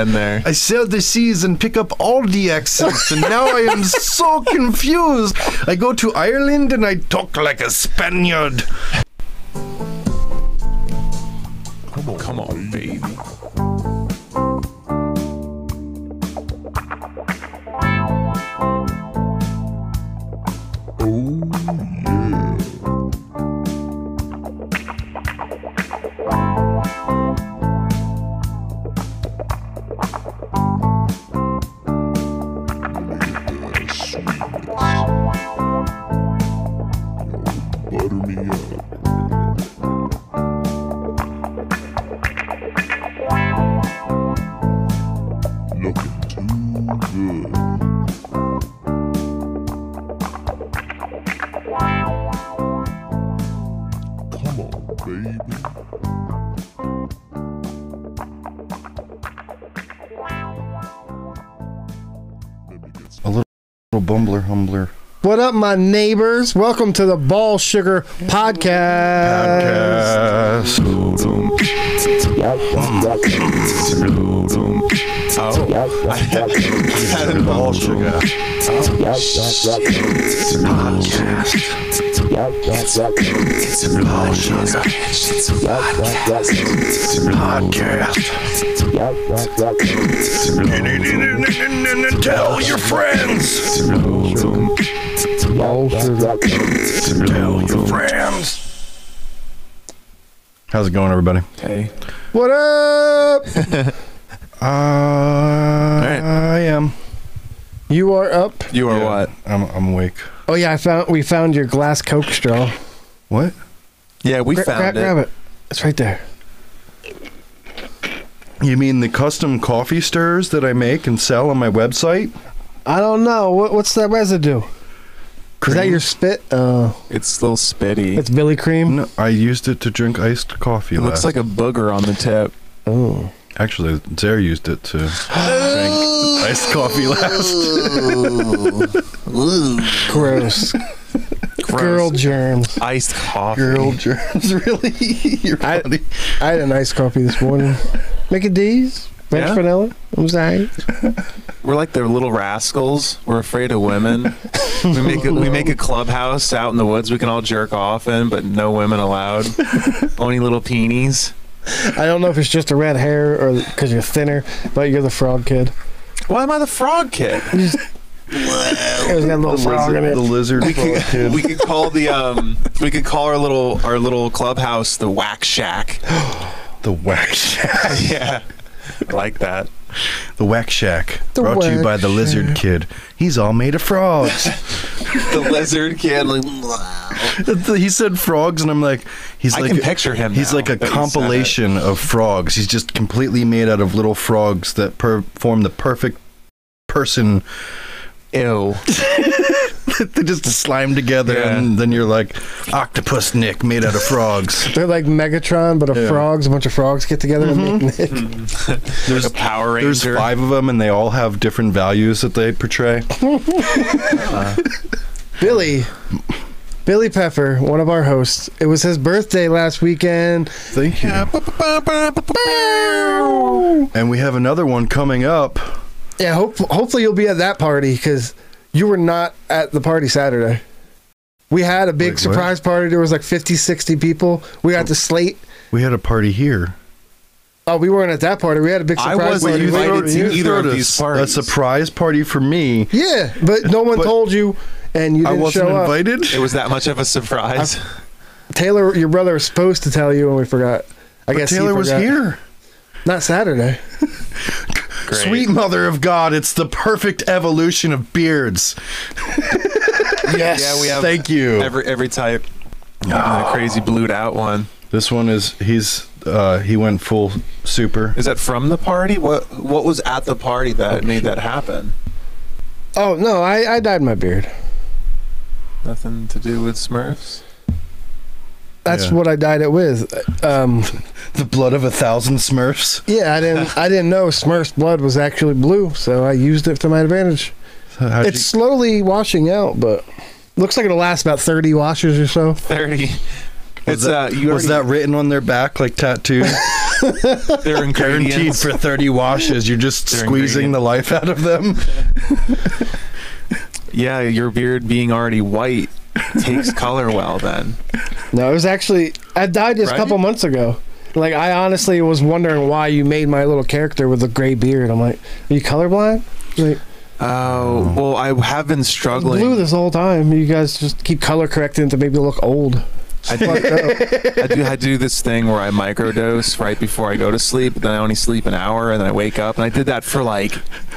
in there. I sail the seas and pick up all the accents, and now I am so confused. I go to Ireland and I talk like a Spaniard. Come on, baby. Bumbler humbler. What up, my neighbors? Welcome to the Ball Sugar Podcast. Oh, I had, I had an ball sugar. Tell your friends. Ball Sugar. Tell your friends. How's it going, everybody? Hey, What up? Uh, I am. You are up. you are Yeah, what? I'm, I'm awake. Oh yeah, I found we found your glass Coke straw. What? Yeah, we Gra- found gra- it. Grab it. It's right there. You mean the custom coffee stirs that I make and sell on my website? I don't know. What, what's that residue? Is that your spit? Uh, It's a little spitty. it's Billy Cream. No, I used it to drink iced coffee. it looks like a booger on the tip. Oh, Actually, Zare used it to drink iced coffee last. gross. Girl germs. Iced coffee. Girl germs, really? You're I- funny. I had a nice coffee this morning. Make it D's. French Yeah? vanilla. I'm sorry. We're like the little rascals. We're afraid of women. we make a, we make a clubhouse out in the woods we can all jerk off in, but no women allowed. Only little peenies. I don't know if it's just a red hair or because you're thinner, but you're the frog kid. Why am I the frog kid? It's got a little The frog in lizard, the lizard We frog could, kid. we could call the um we could call our little our little clubhouse the Whack Shack. The Whack Shack. yeah, I like that. The Whack Shack. The brought to you by the Lizard Kid. He's all made of frogs. The lizard kid. Like, he said frogs, and I'm like, he's I like, can picture him. He's now like a that you said it. compilation of frogs. He's just completely made out of little frogs that per- form the perfect person. Ew. they just slime together, Yeah. and then you're like Octopus Nick made out of frogs. They're like Megatron, but of Yeah. frogs. A bunch of frogs get together and make mm-hmm. Nick. There's a Power Ranger. There's five of them, and they all have different values that they portray. Billy. Billy Pfeffer, one of our hosts. It was his birthday last weekend. Thank you. And we have another one coming up. Yeah, hope, hopefully you'll be at that party because you were not at the party Saturday. We had a big Wait, what? surprise party. There was like 50, 60 people. We got the slate. We had a party here. Oh, we weren't at that party. We had a big surprise. I surprise wasn't party. invited later. to You- either of threw a these parties. A surprise party for me. Yeah, but no one But- told you, and you I didn't show up. I wasn't show up. invited. It was that much of a surprise. Taylor, your brother was supposed to tell you, and we forgot. I But guess he Taylor was here. Not Saturday. Great. Sweet mother of God, it's the perfect evolution of beards. Yes. Yeah, we have Thank you. every every type. Even the crazy blued out one. This one is he's uh he went full super. Is that from the party? What what was at the party that made that happen? Oh no, I, I dyed my beard. Nothing to do with Smurfs. That's Yeah. what I dyed it with. Um, The blood of a thousand Smurfs. yeah, I didn't I didn't know Smurf's blood was actually blue, so I used it to my advantage. How'd It's slowly washing out, but looks like it'll last about thirty washes or so. Thirty. Was It's that, uh you was that written on their back like tattooed? They're Guaranteed for 30 washes. You're just Their squeezing the life out of them. Yeah, your beard being already white takes color well. Then No, it was actually I died just Right? a couple months ago. Like I honestly was wondering why you made my little character with a gray beard. I'm like, are you colorblind? Like, Oh well, I have been struggling. blue this whole time. You guys just keep color correcting to make me look old. I up. I do I do this thing where I microdose right before I go to sleep. Then I only sleep an hour, and then I wake up. And I did that for like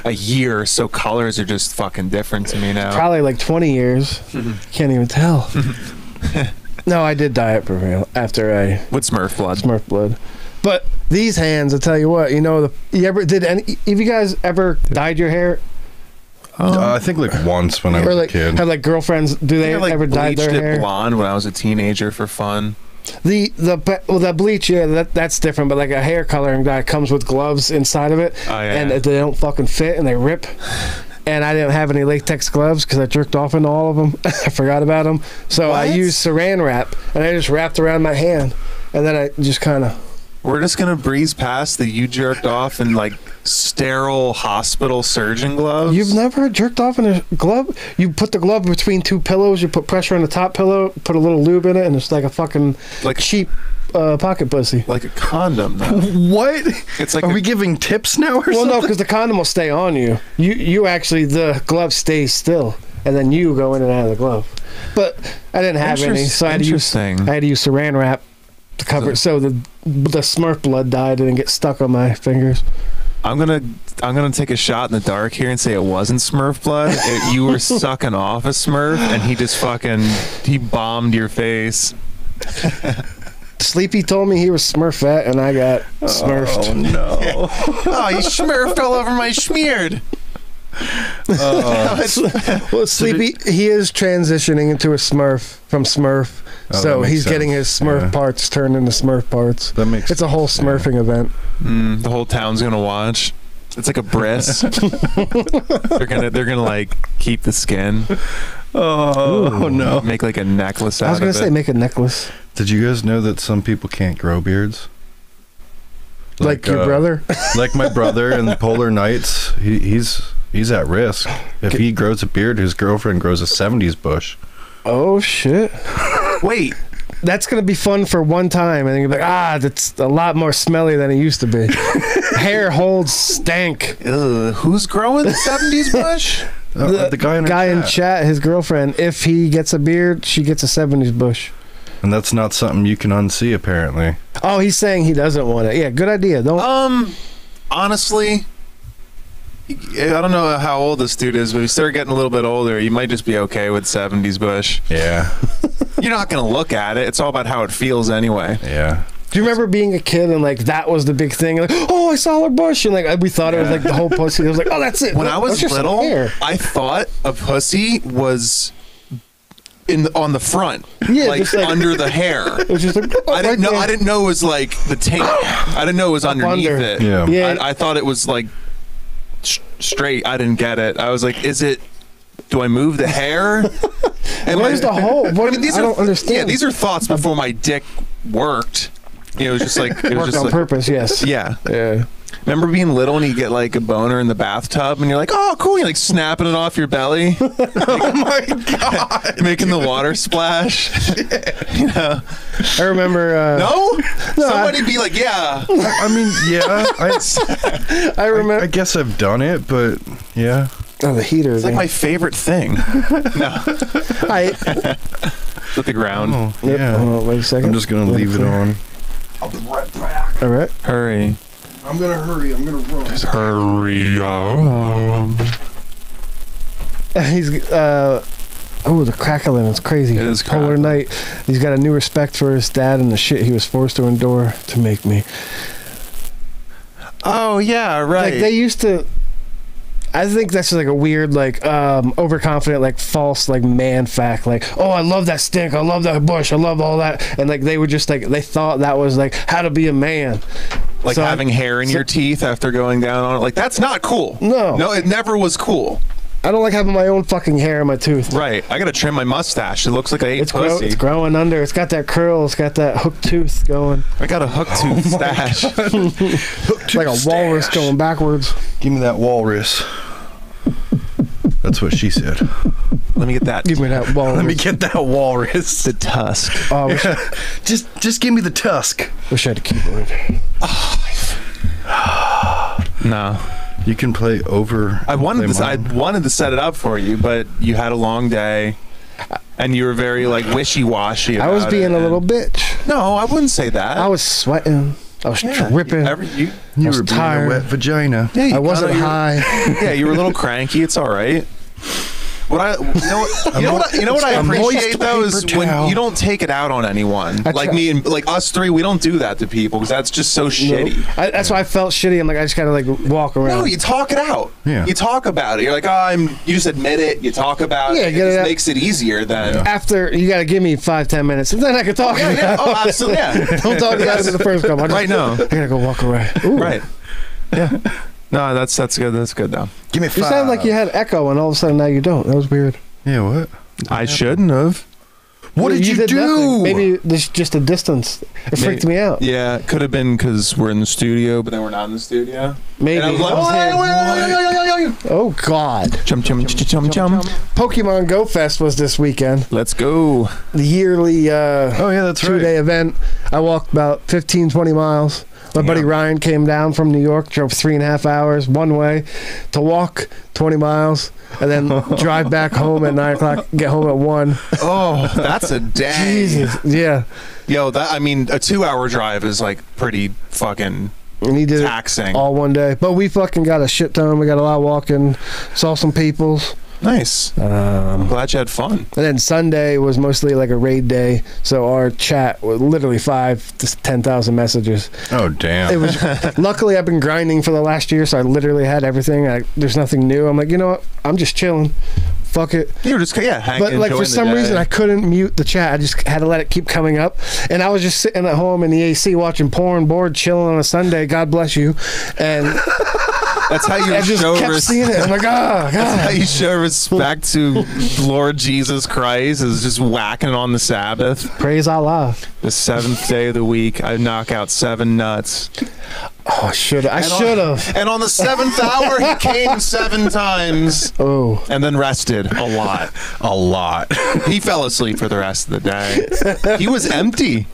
a year. So colors are just fucking different to me now. Probably like 20 years. Can't even tell. no, I did diet prevail after I With Smurf blood. Smurf blood. But these hands, I tell you what, you know, the, you ever did any? Have you guys ever dyed your hair Uh, I think like once when I was like a kid. have like girlfriends? Do they I like ever dye bleached their it hair? blonde when I was a teenager for fun. The the well the bleach yeah that that's different but like a hair coloring dye comes with gloves inside of it Oh, yeah. and they don't fucking fit and they rip and I didn't have any latex gloves because I jerked off into all of them I forgot about them so I used saran wrap and I just wrapped around my hand and then I just kind of We're just gonna breeze past the you jerked off and like sterile hospital surgeon gloves. you've never jerked off in a glove you put the glove between two pillows you put pressure on the top pillow put a little lube in it and it's like a fucking like cheap uh, pocket pussy like a condom. Though. what? It's like Are a- we giving tips now or something? Well, no, because the condom will stay on you. You you actually the glove stays still, and then you go in and out of the glove. But I didn't have any, so I had to use. I had to use Saran wrap to cover it, so the the Smurf blood dye didn't get stuck on my fingers. I'm gonna I'm gonna take a shot in the dark here and say it wasn't Smurf blood. It, you were sucking off a Smurf, and he just fucking he bombed your face. Sleepy told me he was Smurfette, and I got Smurfed. Oh no. Oh, you Smurfed all over my schmeared. Oh. Well, Sleepy he is transitioning into a Smurf from Smurf, Oh, so that makes he's getting his. Smurf Yeah. parts turned into Smurf parts. That makes It's a whole sense, yeah. Smurfing event. Mm, the whole town's gonna watch. It's like a bris. they're gonna they're gonna like keep the skin, Oh, no. make like a necklace out I was gonna say it. make a necklace Did you guys know that some people can't grow beards? like, your uh, brother. like my brother in Polar Nights, he, he's he's at risk. If he grows a beard, his girlfriend grows a '70s bush. Oh shit. Wait, That's gonna be fun for one time, and then you're like, ah, that's a lot more smelly than it used to be. Hair holds stank. ugh, who's growing the '70s bush? Uh, the, guy in, our guy in chat. chat, his girlfriend, if he gets a beard, she gets a '70s bush. and that's not something you can unsee. Apparently, Oh, he's saying he doesn't want it. Yeah, good idea. Don't. Um, honestly, I don't know how old this dude is, but if you start getting a little bit older, you might just be okay with '70s bush. yeah, You're not gonna look at it. It's all about how it feels anyway. yeah. Do you remember being a kid and like that was the big thing? Like, oh, I saw her bush, and like we thought it was like the whole pussy. It was like, oh, that's it. When Look, I was that's just some little, hair. I thought a pussy was in the, on the front, Yeah, like, like- under the hair. It was just like, oh, I didn't right know. there. I didn't know it was like the tape. I didn't know it was underneath under. it. Yeah. Yeah. I, I thought it was like sh- straight. I didn't get it. I was like, is it? Do I move the hair? Am Where's the hole? What, I, are, don't understand. Yeah, these are thoughts um, before my dick worked. You know, it was just like it was worked just on like, purpose. Yes. Yeah. Yeah. Remember being little and you get like a boner in the bathtub and you're like, oh, cool. You're like snapping it off your belly. oh my God. Making the water splash. you know? I remember. Uh, No? No, Somebody be like, yeah. I mean, yeah. I, I I, remember. I guess I've done it, but yeah. oh, the heater. It's like my favorite thing. no. I, With the ground. Oh, Yep, yeah. hold on, wait a second. I'm just gonna leave it on. All right. Hurry. I'm gonna hurry. I'm gonna run. Hurry up. He's uh oh the crackling is crazy. It is Polar night. He's got a new respect for his dad and the shit he was forced to endure to make me. Oh, yeah, right. Like they used to. I think that's just like a weird, like, um, overconfident, like false, like man fact. Like, oh, I love that stink. I love that bush. I love all that. And like they were just like they thought that was like how to be a man. Like So I- having hair in so- your teeth after going down on it. Like, that's not cool. No. No, it never was cool. I don't like having my own fucking hair in my tooth. Right. I gotta trim my mustache. It looks like I ate It's, grow, pussy. it's growing under. It's got that curl. It's got that hook tooth going. I got a hook tooth oh stash. It's like a walrus going backwards. Give me that walrus. That's what she said. Let me get that. Give me that walrus. Let me get that walrus. the tusk. Oh, I Just, just give me the tusk. wish I had a keyboard. No. You can play over. I wanted play to. I wanted to set it up for you, but you had a long day, and you were very like wishy washy. I was being a little bitch. No, I wouldn't say that. I was sweating. I was Yeah, dripping. Every, you, You I was were being tired. a wet vagina. yeah, you I wasn't kinda- high. Yeah, you were a little cranky. It's all right. What I, you know, what, you know what, I, you know what I A moist appreciate though is paper when you don't take it out on anyone. I like try- me and like us three, we don't do that to people because that's just so shitty. I, that's why I felt shitty. I'm like, I just gotta like walk around. No, you talk it out. Yeah. You talk about it. You're like, oh, I'm. You just admit it. You talk about Yeah, it. get it it just makes it easier than. After you gotta give me five, ten minutes, and then I can talk. Yeah, yeah. Oh, absolutely. Yeah. Don't talk about it in the first couple. Just- Right now. I gotta go walk away. Ooh. Right. Yeah. No, that's that's good. That's good though. Give me You five. sound like you had echo, and all of a sudden now you don't. That was weird. Yeah, what? I shouldn't have. What did you, do? nothing. Maybe there's just a distance. It freaked me out. Yeah, it could have been because we're in the studio, but then we're not in the studio. Maybe. And I was like, I was oh God! chum chum chum chum chum. Pokemon Go Fest was this weekend. Let's go. The yearly uh, Oh yeah, that's two right. day event. I walked about 15, 20 miles. My buddy Yeah. Ryan came down from New York, drove three and a half hours one way to walk 20 miles, and then drive back home at nine o'clock, get home at one. Oh, that's a day. Jesus. Yeah. Yo, that I mean, a two-hour drive is like pretty fucking And he did it taxing. all one day. But we fucking got a shit ton. We got a lot of walking, saw some peoples. Nice. I'm Um, glad you had fun. and then Sunday was mostly like a raid day. So our chat was literally five to 10,000 messages. Oh damn. It was luckily I've been grinding for the last year, so I literally had everything. I, there's nothing new. I'm like, you know what? I'm just chilling. Fuck it. You were just yeah, hanging. But like for some day. reason I couldn't mute the chat. I just had to let it keep coming up. And I was just sitting at home in the AC watching porn, bored, chilling on a Sunday. God bless you. And that's how you I just show kept res- seeing it. I'm like, ah, how you show respect to Lord Jesus Christ is just whacking on the Sabbath, Praise Allah. the seventh day of the week. I knock out seven nuts. Oh, should have. I should have. And on the seventh hour, he came seven times Oh, and then rested a lot. a lot. He fell asleep for the rest of the day. He was empty.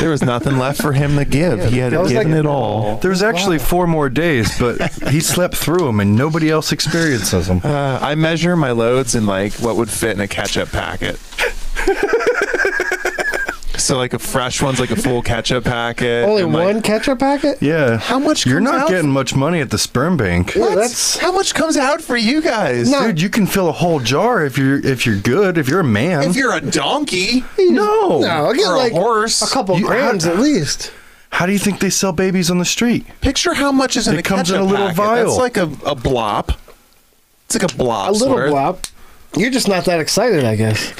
There was nothing left for him to give. He had That was given like- it all. There's actually four more days, but he slept through them, and nobody else experiences them. Uh, I measure my loads in like what would fit in a ketchup packet. So like a fresh one's like a full ketchup packet. only and, like, one ketchup packet? Yeah. How much You're comes not out? getting much money at the sperm bank. Yeah, What? that's- how much comes out for you guys. No. Dude, you can fill a whole jar if you're if you're good. If you're a man. If you're a donkey no. No, I get or like a horse, a couple You- grams at least. How do you think they sell babies on the street? picture how much is in It a comes in a little packet. vial. It's like a, a blop. It's like a blob. A little worth. blop. You're just not that excited, I guess.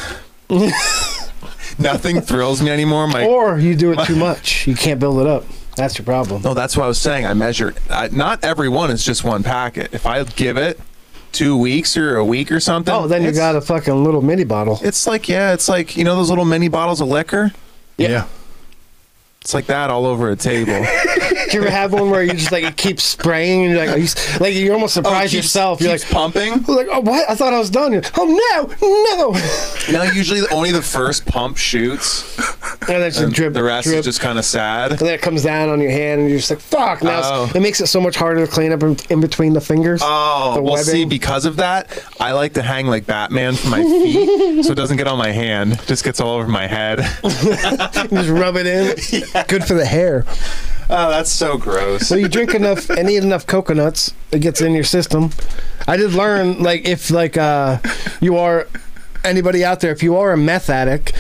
Nothing thrills me anymore. My Or you do it too much. You can't build it up. That's your problem. No, that's what I was saying. I measure. I, not every one is just one packet. If I give it two weeks or a week or something, Oh, then you got a fucking little mini bottle. It's like yeah, it's like you know those little mini bottles of liquor. Yeah. It's like that all over a table. Do you ever have one where you just like it keeps spraying and you're like, are you, like you're almost oh, surprised Oh, keeps- yourself. You're keeps like, pumping. like, oh what? I thought I was done. Oh no, no. No, usually only the first pump shoots. And then just And drip. the rest drip. is just kind of sad. And then it comes down on your hand, and you're just like, "Fuck!" Now Oh. it makes it so much harder to clean up in, between the fingers. Oh, The well, see, webbing. because of that, I like to hang like Batman from my feet, so it doesn't get on my hand. It just gets all over my head. just rub it in. Good for the hair. Oh, that's so gross. So you drink enough and eat enough coconuts, it gets in your system. I did learn, like, if like uh, you are anybody out there, if you are a meth addict.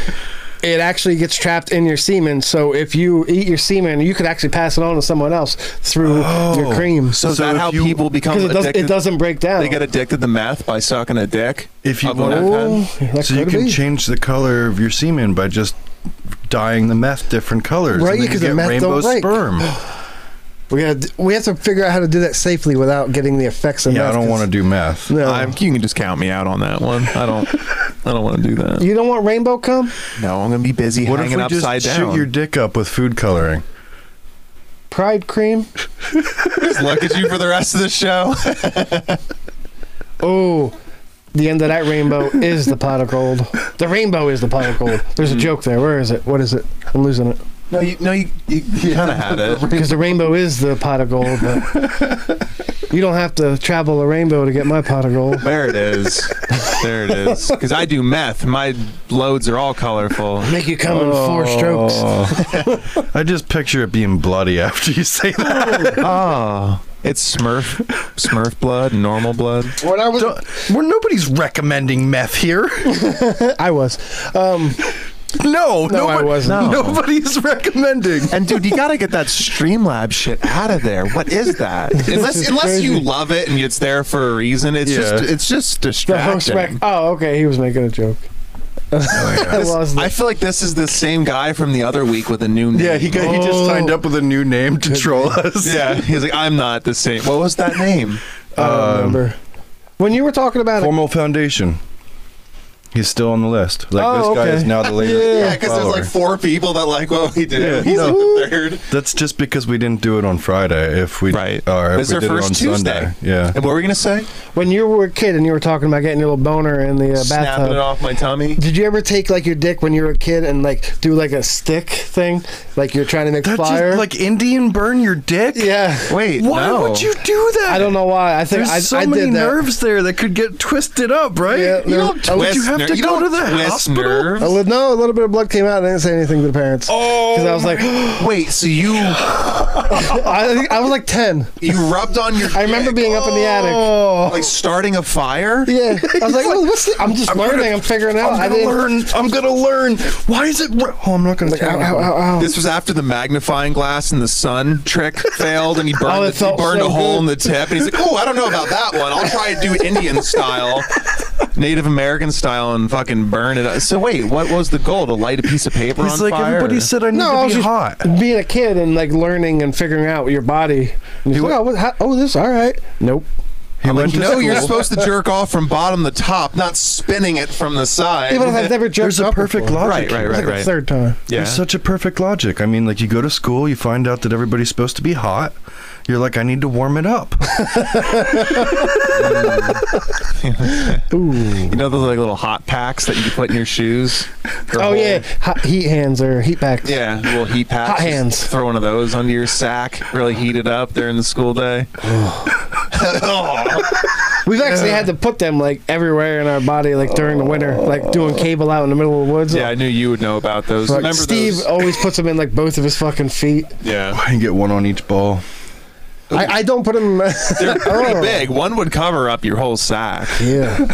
It actually gets trapped in your semen, so if you eat your semen, you could actually pass it on to someone else through your oh. cream. So is that if how you- people become Because it, does, addicted? it doesn't break down. They get addicted to meth by sucking a dick. If you of a want- meth head? Oh, that So you could can be. change the color of your semen by just dyeing the meth different colors. Right, and then you because the get meth rainbow don't break. sperm. We got. We have to figure out how to do that safely without getting the effects of Yeah, I don't want to do meth. No. I'm, you can just count me out on that one. I don't. I don't want to do that. you don't want rainbow cum? No, I'm gonna be busy What if we upside just down. shoot your dick up with food coloring? Pride cream? Just look at you for the rest of the show. Oh, the end of that rainbow is the pot of gold. The rainbow is the pot of gold. There's a mm-hmm. joke there. Where is it? What is it? I'm losing it. No, you, no, you, you, you kind of had it. Because the rainbow is the pot of gold, but you don't have to travel a rainbow to get my pot of gold. There it is. There it is. Because I do meth. My loads are all colorful. Make you come in four strokes. Oh. I just picture it being bloody after you say that. Oh, it's Smurf, Smurf blood, normal blood. When I was, Don't- Well, nobody's recommending meth here. I was. Um, No, No, I wasn't. No. Nobody's recommending. And dude, you gotta get that Streamlab shit out of there. What is that? Unless is unless you love it and it's there for a reason, it's Yeah. just it's just the host distracting. rec- Oh, okay. He was making a joke. I This- lost I feel like this is the same guy from the other week with a new name. Yeah, he got, he just Oh. signed up with a new name to troll us. Yeah, he's like, I'm not the same. What was that name? I don't Um, remember. When you were talking about it, Formal Foundation. He's still on the list. Like Oh, this guy okay. is now the latest. Yeah, because there's like four people that like what we do. Yeah, He's no. like the third. That's just because we didn't do it on Friday. If we Right. or if It's we our did first it on Tuesday. Sunday. Yeah. And what were we gonna say? when you were a kid and you were talking about getting your little boner in the uh, Snapping it bathtub, off my tummy. did you ever take like your dick when you were a kid and like do like a stick thing, like you're trying to make That fire? just like Indian burn your dick. yeah. Wait, Why no. would you do that? I don't know why. I think There's I, so I many did that. nerves there that could get twisted up, right? Yeah, You don't twist you ner- to you go don't to the twist hospital? nerves. A li- no, a little bit of blood came out. and I didn't say anything to the parents. Oh, Because I was like, wait. So you I, think- I was like ten. you rubbed on your? I remember dick, being up in the attic. Oh, like starting a fire. Yeah, I was like, oh, what's the, I'm just I'm learning. gonna- I'm figuring out. I'm I gonna didn't. learn. I'm gonna learn. Why is it? Re- oh, I'm not gonna. Like, tell ow, ow, ow, ow. This was after the magnifying glass and the sun trick failed, and he burned, Oh, it the, he felt burned so a hole good. in the tip. And he's like, "Oh, I don't know about that one. I'll try to do Indian style, Native American style, and fucking burn it." up." So wait, what was the goal? To light a piece of paper He's on like fire? everybody or- said I need No, I to was be just hot. being a kid and like learning and figuring out your body. And he's like, oh, what, how, oh, this all right. Nope. I'm like, no, you're supposed to jerk off from bottom to top, not spinning it from the side. Even if I've never jerked There's a up perfect before. logic. Right, right, right, like right. third time. yeah. There's such a perfect logic. I mean, like you go to school, you find out that everybody's supposed to be hot. You're like, I need to warm it up. Ooh. You know those like little hot packs that you can put in your shoes? For a Oh whole- yeah, hot heat hands or heat packs. Yeah, little heat packs. Hot Just hands. Throw one of those under your sack. Really heat it up during the school day. We've actually had to put them like everywhere in our body, like during the winter, like doing cable out in the middle of the woods. Yeah, I knew you would know about those. Like, Remember Steve those? always puts them in like both of his fucking feet. Yeah, I can get one on each ball. I, I don't put them. they're pretty Oh. big. One would cover up your whole sack. Yeah.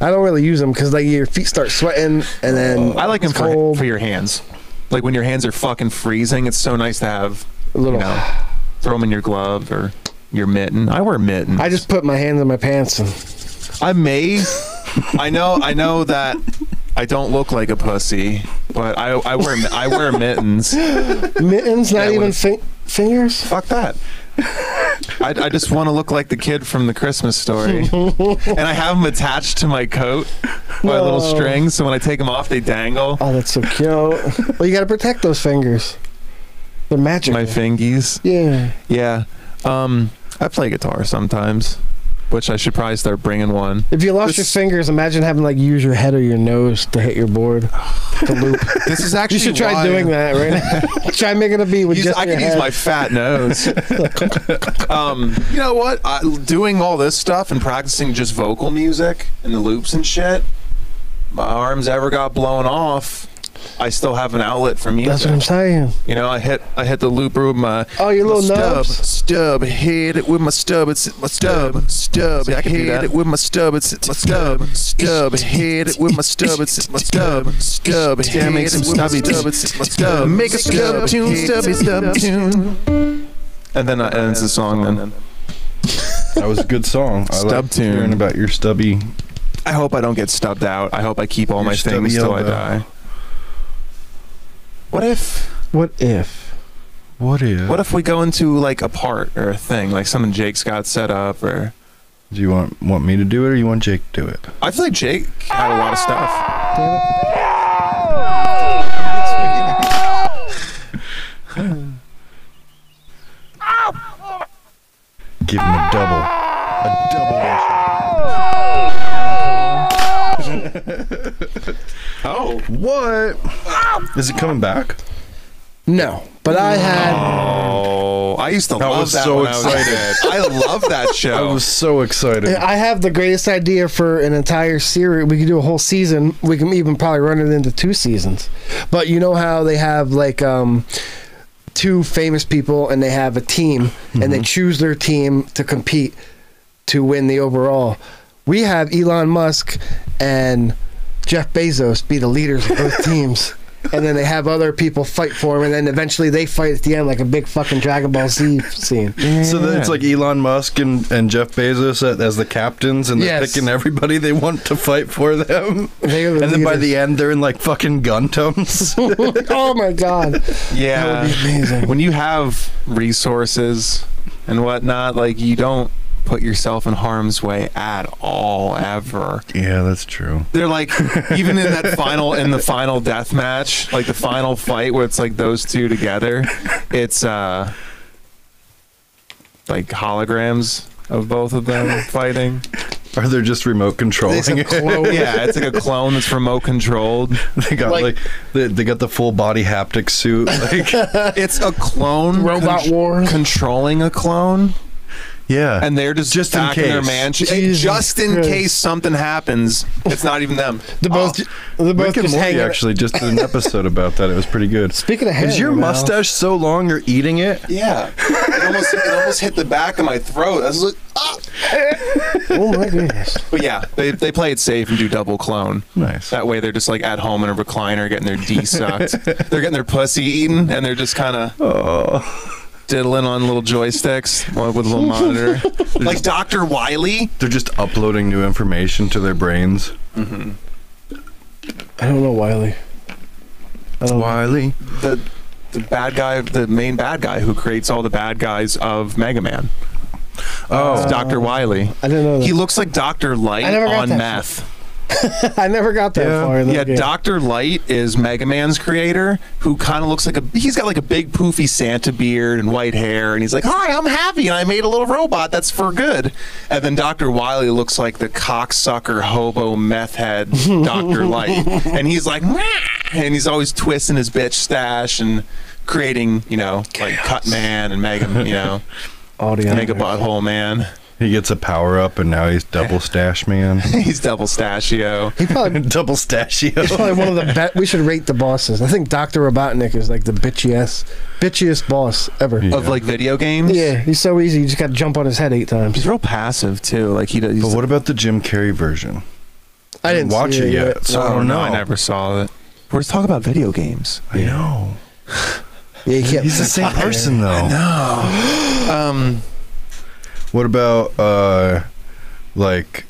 I don't really use them because like your feet start sweating and then I like them for, for your hands. Like when your hands are fucking freezing, it's so nice to have. a little. You know, throw them in your glove or your mitten. I wear mittens. I just put my hands in my pants and I may. I know. I know that. I don't look like a pussy, but I, I wear I wear mittens. mittens, not Yeah, even fin- fingers. Fuck that. I, I just want to look like the kid from the Christmas story, and I have them attached to my coat by little strings. So when I take them off, they dangle. Oh, that's so cute. well, you got to protect those fingers. They're magic. My fingies. yeah. Yeah. Um, I play guitar sometimes, which I should probably start bringing one. If you lost This- your fingers, imagine having like use your head or your nose to hit your board. to loop. This is actually You should try why- doing that right now. try making a beat with Use- just I your could use my fat nose. um, you know what? I, doing all this stuff and practicing just vocal music and the loops and shit. My arms ever got blown off. I still have an outlet for music. That's what I'm saying. You know, I hit I hit the looper with my Oh, your my little stub, nubs? stub, hit it with my stub, it's my stub, stub, See, I can do hit that. it with my stub, it's my stub, stub, hit it with my stub, it's my stub, stub, Yeah, make hit some it with my stubby stub, it's my stub, Make a stub tune, stubby stub tune. and then uh, ends the song. Then That was a good song. I Stub like tune. hearing about your stubby. I hope I don't get stubbed out. I hope I keep all Your my things till I elbow. die. What if? What if? What if? What if we go into like a part or a thing, like something Jake's got set up, or Do you want want me to do it, or you want Jake to do it? I feel like Jake had a lot of stuff. Give him a double, a double. Oh, What? Is it coming back? No, but I had. oh! I used to I love was that so when I was a excited. kid. I love that show. I was so excited. I have the greatest idea for an entire series. We could do a whole season. We can even probably run it into two seasons. But you know how they have like um, two famous people and they have a team and they choose their team to compete to win the overall. We have Elon Musk and Jeff Bezos be the leaders of both teams. And then they have other people fight for him, and then eventually they fight at the end like a big fucking Dragon Ball Z scene. So then it's like Elon Musk and, and Jeff Bezos as- as the captains, and they're Yes. picking everybody they want to fight for them. The and then by the end, they're in like fucking Gundams. oh my god. yeah, That would be amazing. when you have resources and whatnot, like you don't put yourself in harm's way at all ever. yeah, that's true. They're like even in that final in the final death match, like the final fight where it's like those two together, it's uh like holograms of both of them fighting. Or they're just remote controlling It's it. Yeah, it's like a clone that's remote controlled. They got like, Like- they, they got the full body haptic suit. Like It's a clone Robot con- Wars. controlling a clone. Yeah, and they're just, Just in back in their case. mansion. Just in Christ. case something happens, it's not even them. The both, the both Rick just Morty actually just did an episode about that. It was pretty good. Speaking of hair, Is your mustache so long you're eating it? Yeah, it almost it almost hit the back of my throat. I was like, ah. Oh my goodness! But yeah, they they play it safe and do double clone. Nice. That way, they're just like at home in a recliner, getting their D sucked. they're getting their pussy eaten, and they're just kind of Oh. Diddling on little joysticks with a little monitor, like Doctor Wily. They're just uploading new information to their brains. Mm-hmm. I don't know Wily. I don't Wily. the the bad guy, the main bad guy who creates all the bad guys of Mega Man. Oh, It's Dr. Wily. I didn't know that. He looks like Dr. Light I never on that meth. I never got that Yeah. far. In that Yeah, game. Dr. Light is Mega Man's creator, who kind of looks like a. He's got like a big poofy Santa beard and white hair, and he's like, "Hi, I'm happy, and I made a little robot that's for good." And then Dr. Wily looks like the cocksucker hobo meth head Dr. Light, and he's like, "Meh," and he's always twisting his bitch stash and creating, you know, like Cut Man and Mega, you know, Audio. Mega Butthole Man. He gets a power up and now he's double stash man. he's double stashio. He probably, double stashio. he's probably one of the best. We should rate the bosses. I think Doctor Robotnik is like the bitchiest, bitchiest boss ever. Yeah. Of like video games. Yeah, he's so easy. You just got to jump on his head eight times. He's real passive too. Like he does. But what about the Jim Carrey version? I didn't watch see it yet, so I Oh, don't know. I never saw it. We're just talking about video games. I know. Yeah, he kept- He's the same person though. I know. Um, What about uh like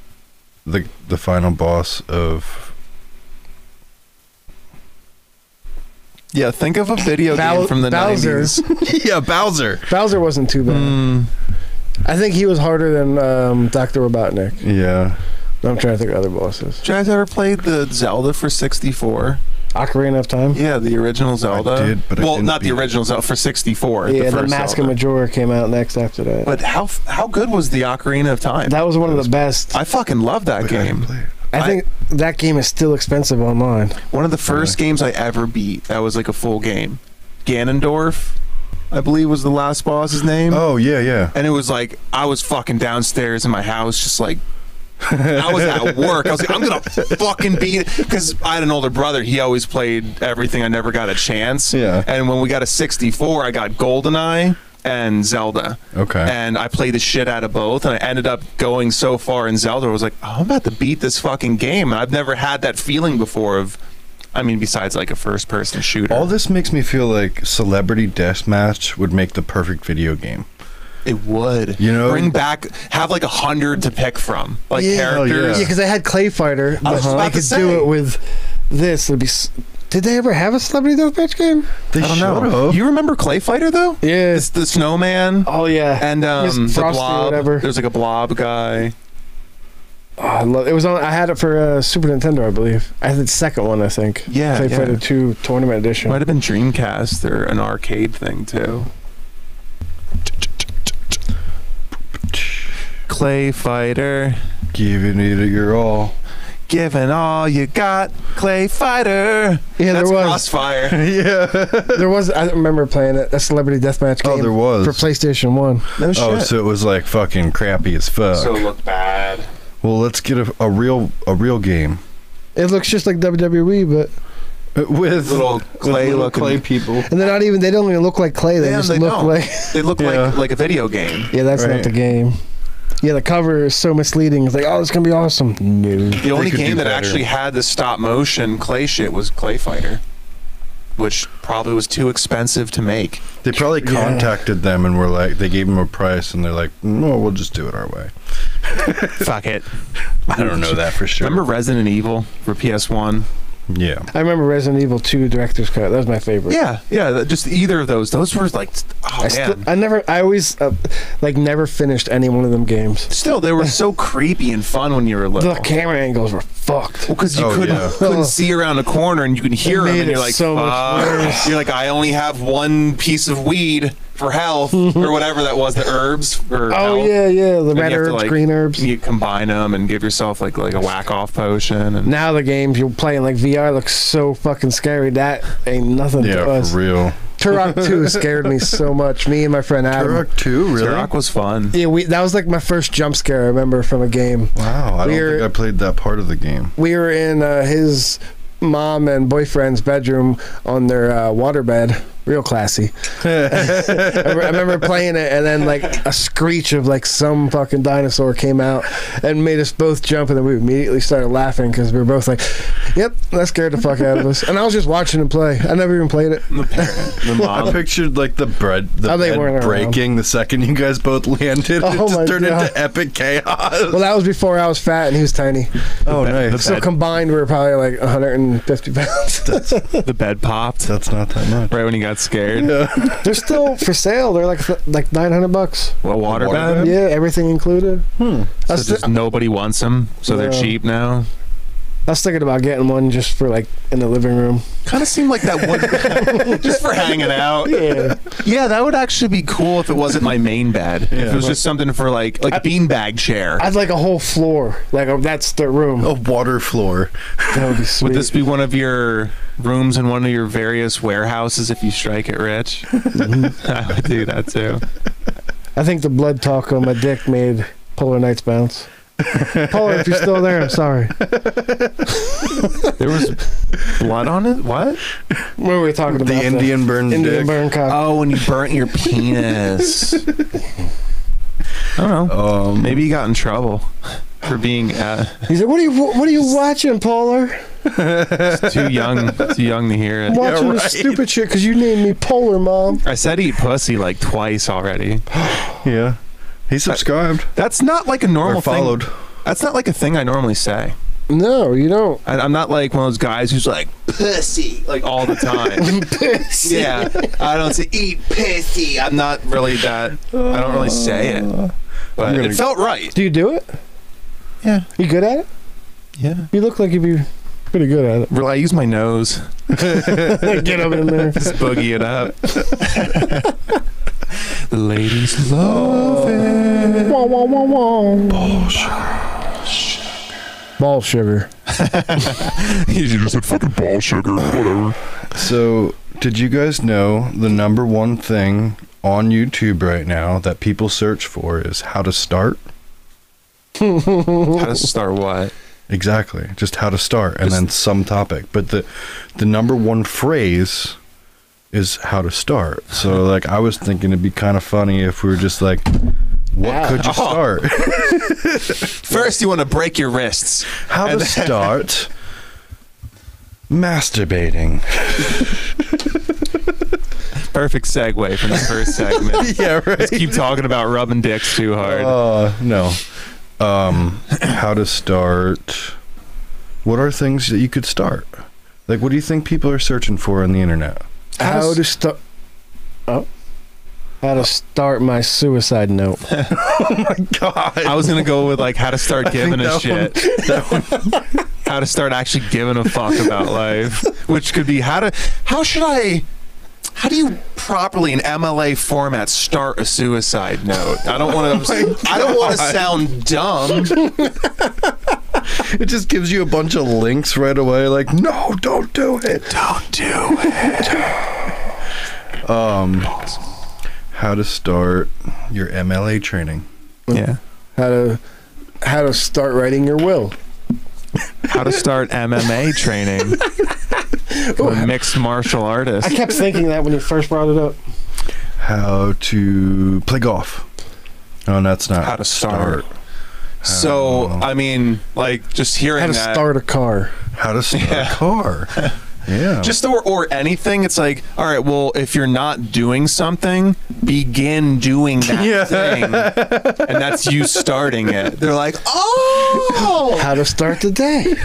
the the final boss of yeah, think of a video Bow- game from the Bowser. 90s. Yeah, Bowser. Bowser wasn't too bad. Mm, I think he was harder than um, Doctor Robotnik. Yeah. I'm trying to think of other bosses. did you guys ever played the Zelda for 64? Ocarina of Time. Yeah, the original Zelda. I did, but I well, didn't not the beat original Zelda for 64. Yeah, the the, Mask Zelda. of Majora came out next after that. But how how good was the Ocarina of Time? that was one of the best. I fucking love that But I game. play. I think that game is still expensive online. One of the first games I ever beat that was like a full game. Ganondorf, I believe was the last boss's name. Oh yeah, yeah. And it was like I was fucking downstairs in my house, just like I was at work. I was like, I'm gonna fucking beat it because I had an older brother. He always played everything. I never got a chance. Yeah. And when we got a 64, I got GoldenEye and Zelda. Okay. And I played the shit out of both, and I ended up going so far in Zelda. I was like, oh, I'm about to beat this fucking game. And I've never had that feeling before. Of, I mean, besides like a first-person shooter. All this makes me feel like Celebrity Deathmatch would make the perfect video game. It would. You know- bring back have like a hundred to pick from, like Yeah. Characters. yeah. Yeah, because I had Clay Fighter, but was I about could do it with this. It'd be s- Did they ever have a celebrity deathmatch game? They I don't know. have. You remember Clay Fighter though? Yeah. It's the snowman Oh yeah. and um, the blob. whatever. There's like a blob guy. Oh, I love. It was on. I had it for uh, Super Nintendo, I believe. I had the second one, I think. Yeah, Clay yeah. Fighter Two Tournament Edition. Might have been Dreamcast or an arcade thing too. Clay Fighter, Giving it your all. giving all you got. Clay Fighter. Yeah, That's there was. Crossfire. yeah. There was. I remember playing it. A celebrity deathmatch oh, game. Oh, there was. for PlayStation One. No oh, shit. Oh, so it was like fucking crappy as fuck. So it looked bad. well, let's get a, a real a real game It looks just like WWE, but with Little with clay little clay people. and they're not even. They don't even look like clay. They Yeah, just they look don't. like. They look Yeah. like like a video game. Yeah, that's Right. not the game. Yeah, the cover is so misleading. It's like, oh, it's gonna be awesome. No. The only game that better. actually had the stop motion clay shit was Clay Fighter, which probably was too expensive to make. They probably Yeah. contacted them and were like, they gave them a price, and they're like, no, we'll just do it our way. Fuck it. I don't know that for sure. Remember Resident Evil for PS1? Yeah. I remember Resident Evil 2 Director's Cut. That was my favorite. Yeah, yeah. Just either of those. Those were like, oh I, man. still, I never, I always, uh, like, never finished any one of them games. Still, they were so creepy and fun when you were little. The camera angles were fucked. Well, because you Oh, couldn't yeah. couldn't see around a corner and you can hear It them, and you're like, so much worse. You're like, I only have one piece of weed for health or whatever that was, the herbs for Oh health. yeah, yeah, the And red you to, herbs, like, green herbs. You combine them and give yourself like like a whack off potion. And Now the games you're playing like VR looks so fucking scary. That ain't nothing Yeah, to us. for real. Turok 2 scared me so much. Me and my friend Adam. Turok 2, really? Turok was fun. Yeah, we that was like my first jump scare I remember from a game. Wow, I don't We're- think I played that part of the game. We were in uh, his mom and boyfriend's bedroom on their uh, waterbed. Real classy. I re- I remember playing it, and then like a screech of like some fucking dinosaur came out and made us both jump, and then we immediately started laughing because we were both like, "Yep, that scared the fuck out of us." And I was just watching him play. I never even played it. The parent, the I pictured like the bread, the Oh, bed weren't around. breaking the second you guys both landed. Oh it just turned God. into epic chaos. Well, that was before I was fat and he was tiny. oh, bed- nice. So bed- combined, we were probably like 150 pounds. the bed popped That's not that much. right when he got scared. They're still for sale. They're like like 900 bucks. Well, water water bed. Yeah, everything included. Hmm. So I was, just nobody wants them, so they're cheap now. I was thinking about getting one just for like in the living room. Kind of seemed like that one just for hanging out. Yeah. Yeah, that would actually be cool if it wasn't my main bed. If it was just something for like like a beanbag chair. I'd like a whole floor. Like oh, that's the room. A water floor. That would be sweet. Would this be one of your rooms in one of your various warehouses if you strike it rich? Mm-hmm. I would do that too. I think the blood talk on my dick made Polar Nights bounce. Polar, if you're still there, I'm sorry. There was blood on it. What? What were we talking about? The Indian burned Indian dick. burn cock. Oh, when you burnt your penis. I don't know. Um, Maybe you got in trouble for being uh, He's like, what are you What are you watching, Polar? too young. Too young to hear I'm it. watching right. this stupid shit because you named me Polar, Mom. I said eat pussy like twice already. Yeah. He subscribed That's not like a normal or followed. thing. That's not like a thing I normally say. No, you don't. I, I'm not like one of those guys who's like pussy like all the time. yeah, I don't say eat pussy. I'm not really that. I don't really say it, uh, but I'm it felt right. Do you do it? Yeah, You good at it? yeah. You look like you'd be pretty good at it. Really, I use my nose, it. Get up in there. just boogie it up. the ladies love it. Wah, wah, wah, wah. Ball sugar. You just said fucking ball sugar, whatever. So, did you guys know the number one thing on YouTube right now that people search for is how to start? How to start what? Exactly, just how to start, and Just- then some topic. But the the number one phrase is how to start. So, like, I was thinking it'd be kind of funny if we were just like, "What Yeah. could you Oh. start? First, you want to break your wrists. how to start masturbating?" Perfect segue from the first segment. yeah, right. Let's keep talking about rubbing dicks too hard. Uh, no. Um, how to start? What are things that you could start? Like, what do you think people are searching for on the internet? How to start? Oh, how to start my suicide note? Oh my god, I was gonna go with like how to start giving a that shit. how to start actually giving a fuck about life, which could be how to how should I how do you properly in MLA format start a suicide note? I don't want to. I don't want to sound dumb. it just gives you a bunch of links right away. Like, no, don't do it. Don't do it. Um, how to start your MLA training? Yeah. How to how to start writing your will? How to start MMA training. to a mixed martial artist. I kept thinking that when you first brought it up. How to play golf? Oh, that's not How to start. So I mean, like just hearing How to that, start a car? How to start Yeah. a car? Yeah. just or or anything. It's like, all right, well, if you're not doing something, begin doing that Yeah. thing, and that's you starting it. They're like, oh, How to start the day?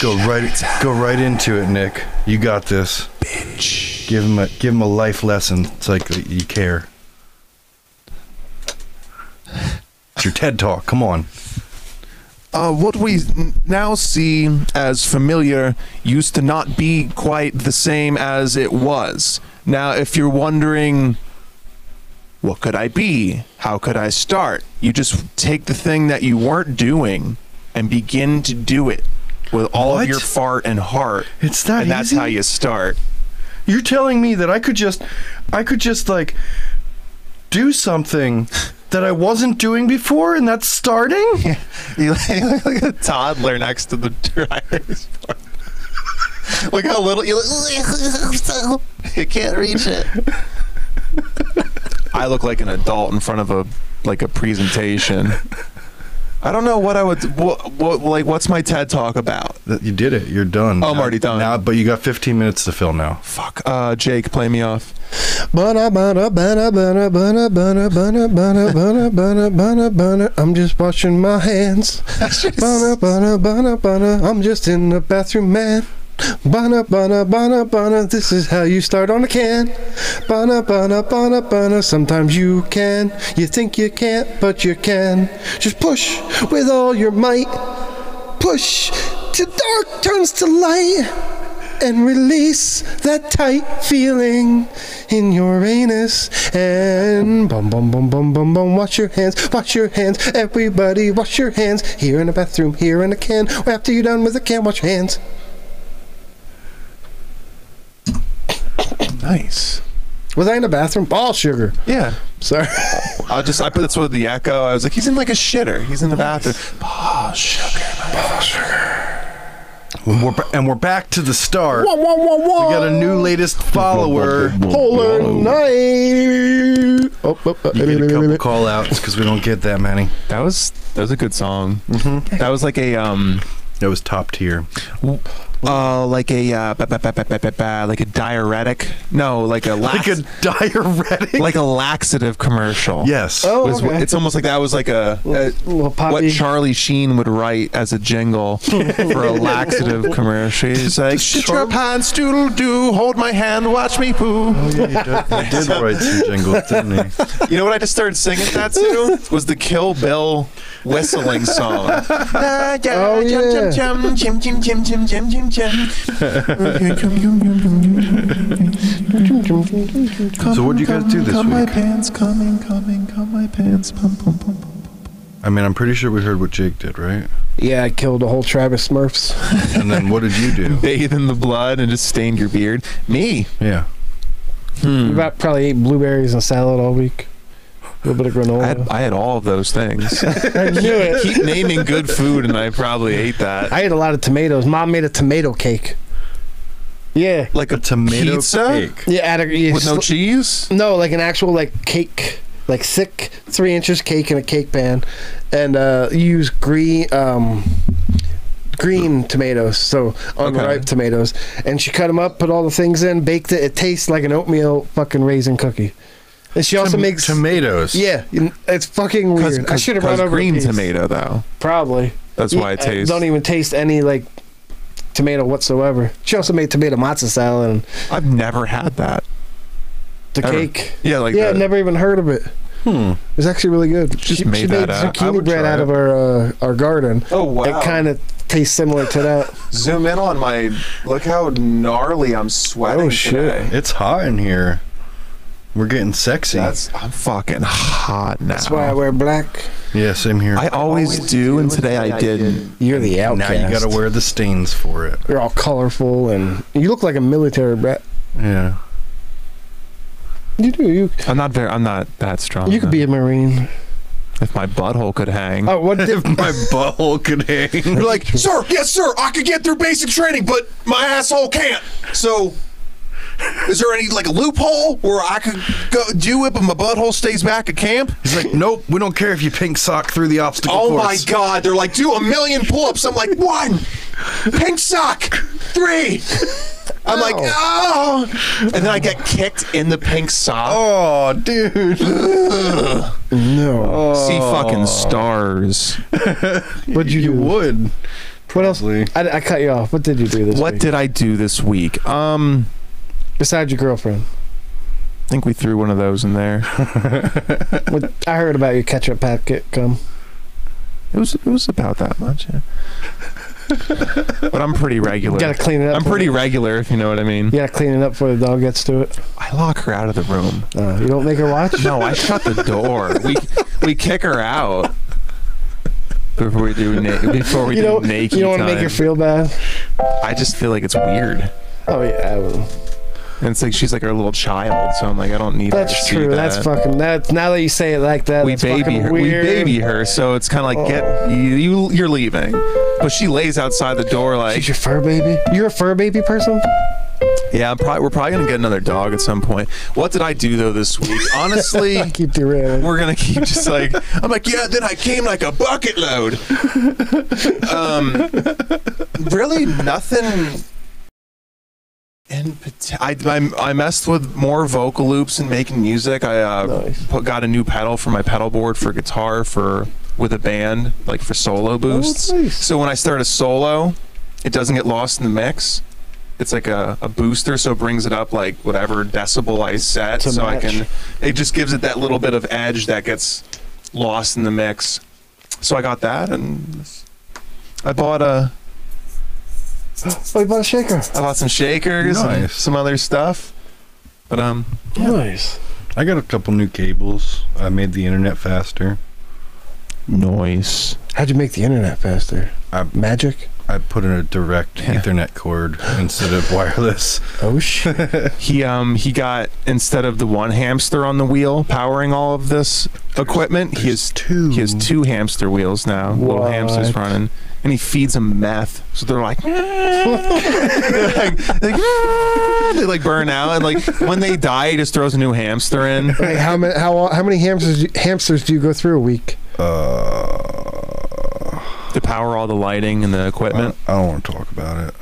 Go right go right into it, Nick. You got this. Bitch. Give him a give him a life lesson. It's like you care. It's your TED talk. Come on. uh, what we now see as familiar used to not be quite the same as it was. Now, if you're wondering, what could I be? How could I start? You just take the thing that you weren't doing and begin to do it with all What? of your fart and heart. It's that and that's how you start. You're telling me that I could just I could just like do something that I wasn't doing before and that's starting? You look like a toddler next to the driver's part. Look how little you look. You can't reach it. I look like an adult in front of a like a presentation. I don't know what I would what, what, like. What's my TED talk about? You did it. You're done. Oh, I'm already done. Now, but you got 15 minutes to fill now. Fuck. Uh, Jake, play me off. I'm just washing my hands. I'm just in the bathroom, man. Bana bana bana bana. This is how you start on a can. Bana bana bana bana. Sometimes you can. You think you can't, but you can. Just push with all your might. Push till dark turns to light and release that tight feeling in your anus and bum bum bum bum bum bum wash your hands wash your hands everybody wash your hands here in the bathroom here in a can after you're done with the can wash your hands Nice. was I in the bathroom ball sugar Yeah. sorry I just I put this with the echo. I was like, he's in like a shitter. He's in the bathroom. Oh, sugar. Ball sugar. And we're, and we're back to the start. wah, wah, wah, wah. We got a new latest follower. polar night oh, oh, oh, You get a couple call outs because we don't get that many. That was that was a good song. That was like a um That was top tier. Uh like a uh ba- ba- ba- ba- ba- ba- ba- like a diuretic. No, like a lax- Like a diuretic. like a laxative commercial. yes. oh Was- okay. It's almost like that was like a, a little what Charlie Sheen would write as a jingle for a laxative commercial. He's like, "Shit your pants, doodle doo, hold my hand, watch me poo." Oh, yeah, he did, he did write some jingles, didn't he? You know what I just started singing that to? Was the Kill Bill whistling song. Oh, yeah. So what'd you guys do this come my week? pants, coming, coming, come my pants. Pum, pum, pum, pum. I mean, I'm pretty sure we heard what Jake did, right? yeah I killed a whole tribe of Smurfs And then what did you do? Bathe in the blood and just stained your beard. Me. Yeah. Hmm. We about probably ate blueberries and salad all week. A little bit of I granola. had, I had all of those things. I knew it. Keep naming good food, and I probably ate that. I ate a lot of tomatoes. Mom made a tomato cake. Yeah. Like A tomato pizza cake. Yeah, add a, you with no sl- cheese. no, like an actual like cake, like thick three inches cake in a cake pan, and uh, you use green um, green tomatoes, so unripe tomatoes, and she cut them up, put all the things in, baked it. It tastes like an oatmeal fucking raisin cookie. And she also Tom- makes tomatoes. yeah, it's fucking weird. I should have run over a green piece. tomato though. Probably. That's why it I tastes. don't even taste any like tomato whatsoever. She also made tomato matzo salad and I've never had that. the Ever. cake. Yeah, like yeah, the- never even heard of it. Hmm. It's actually really good. Just she made she made out. Zucchini bread out it. of our uh, our garden. Oh wow! It kind of tastes similar to that. Zoom in on my. Look how gnarly I'm sweating Oh, shit. today. It's hot in here. We're getting sexy. That's I'm fucking hot now. That's why I wear black. yeah, same here. I always do, and today I didn't. You're the outcast. now you got to wear the stains for it. You're all colorful and you look like a military brat. Yeah. You do. You I'm not very. I'm not that strong. you could be a marine. if my butthole could hang. Oh, what if my butthole could hang. You're like, sir, yes, sir, I could get through basic training, but my asshole can't. So, is there any like a loophole where I could go do it, but my butthole stays back at camp? He's like, nope, we don't care if you pink sock through the obstacle Oh my god, they're like, do a million pull-ups. I'm like, one, pink sock, three. I'm like, oh, and then I get kicked in the pink sock. Oh, dude. no? See fucking stars. What'd you, You do? would. What else? I, I cut you off. What did you do this What week? did I do this week? Um, Besides your girlfriend, I think we threw one of those in there. what, I heard about your ketchup packet. Come. It was it was about that much. Yeah. but I'm pretty regular. You gotta clean it up. I'm pretty the- regular, if you know what I mean. You gotta clean it up before the dog gets to it. I lock her out of the room. Uh, you don't make her watch. No, I shut the door. We we kick her out before we do na- before we you do naked You don't want to make her feel bad. I just feel like it's weird. Oh yeah. And it's like she's like our little child, so I'm like I don't need That's true. that. That's fucking. That's now that you say it like that. we baby her. Weird. We baby her, so it's kind of like Oh. get you, you. You're leaving, but she lays outside the door like She's your fur baby. You're a fur baby person. Yeah, I'm probably, we're probably gonna get another dog at some point. What did I do though this week? Honestly, keep derailing. we're gonna keep just like I'm like, yeah. Then I came like a bucket load. Um, really nothing. Parti- I, I I messed with more vocal loops and making music. I uh, Nice. put, got a new pedal for my pedal board for guitar for with a band like for solo boosts. Oh, nice. So when I start a solo, it doesn't get lost in the mix. It's like a, a booster, so it brings it up like whatever decibel I set. To so I can. It just gives it that little bit of edge that gets lost in the mix. So I got that, and I bought a. Oh, you bought a shaker. I bought some shakers, and Nice. some other stuff. But um, Nice. I got a couple new cables. I made the internet faster. noise. How'd you make the internet faster? I- Magic. I put in a direct Yeah. Ethernet cord instead of wireless. Oh shit. He um he got instead of the one hamster on the wheel powering all of this equipment, he has two. He has two hamster wheels now, little hamsters running, and he feeds them meth. So they're like, they're like, like, they like burn out, and like when they die, he just throws a new hamster in. Wait, how many? How how many hamsters hamsters do you go through a week? Uh, to power all the lighting and the I, equipment. I don't want to talk about it.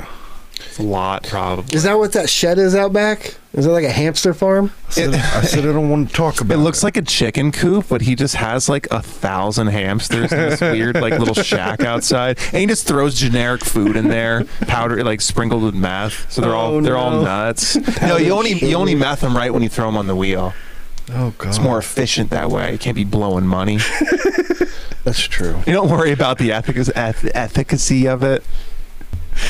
It's a lot, probably. Is that what that shed is out back? Is it like a hamster farm? I said, I, said I don't want to talk It about it. looks like a chicken coop, but he just has like a thousand hamsters in this weird like little shack outside, and he just throws generic food in there, powder like sprinkled with meth. So they're all Oh, they're all no. nuts. no, you only you only meth them right when you throw them on the wheel. Oh god. It's more efficient that way. You can't be blowing money. That's true. You don't worry about the efficacy, eth- efficacy of it.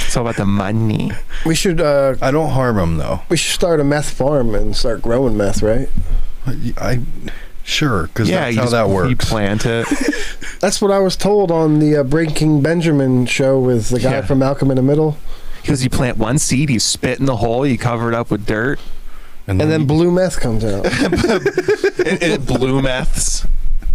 It's all about the money. We should uh I don't harm them though. we should start a meth farm and start growing meth, right? I, I sure because Yeah, that's you how just, that You works. plant it. That's what I was told on the uh, Breaking Benjamin show with the guy Yeah. from Malcolm in the Middle. Because you plant one seed, you spit in the hole, you cover it up with dirt, And then blue meth comes out. and, and it blue meths.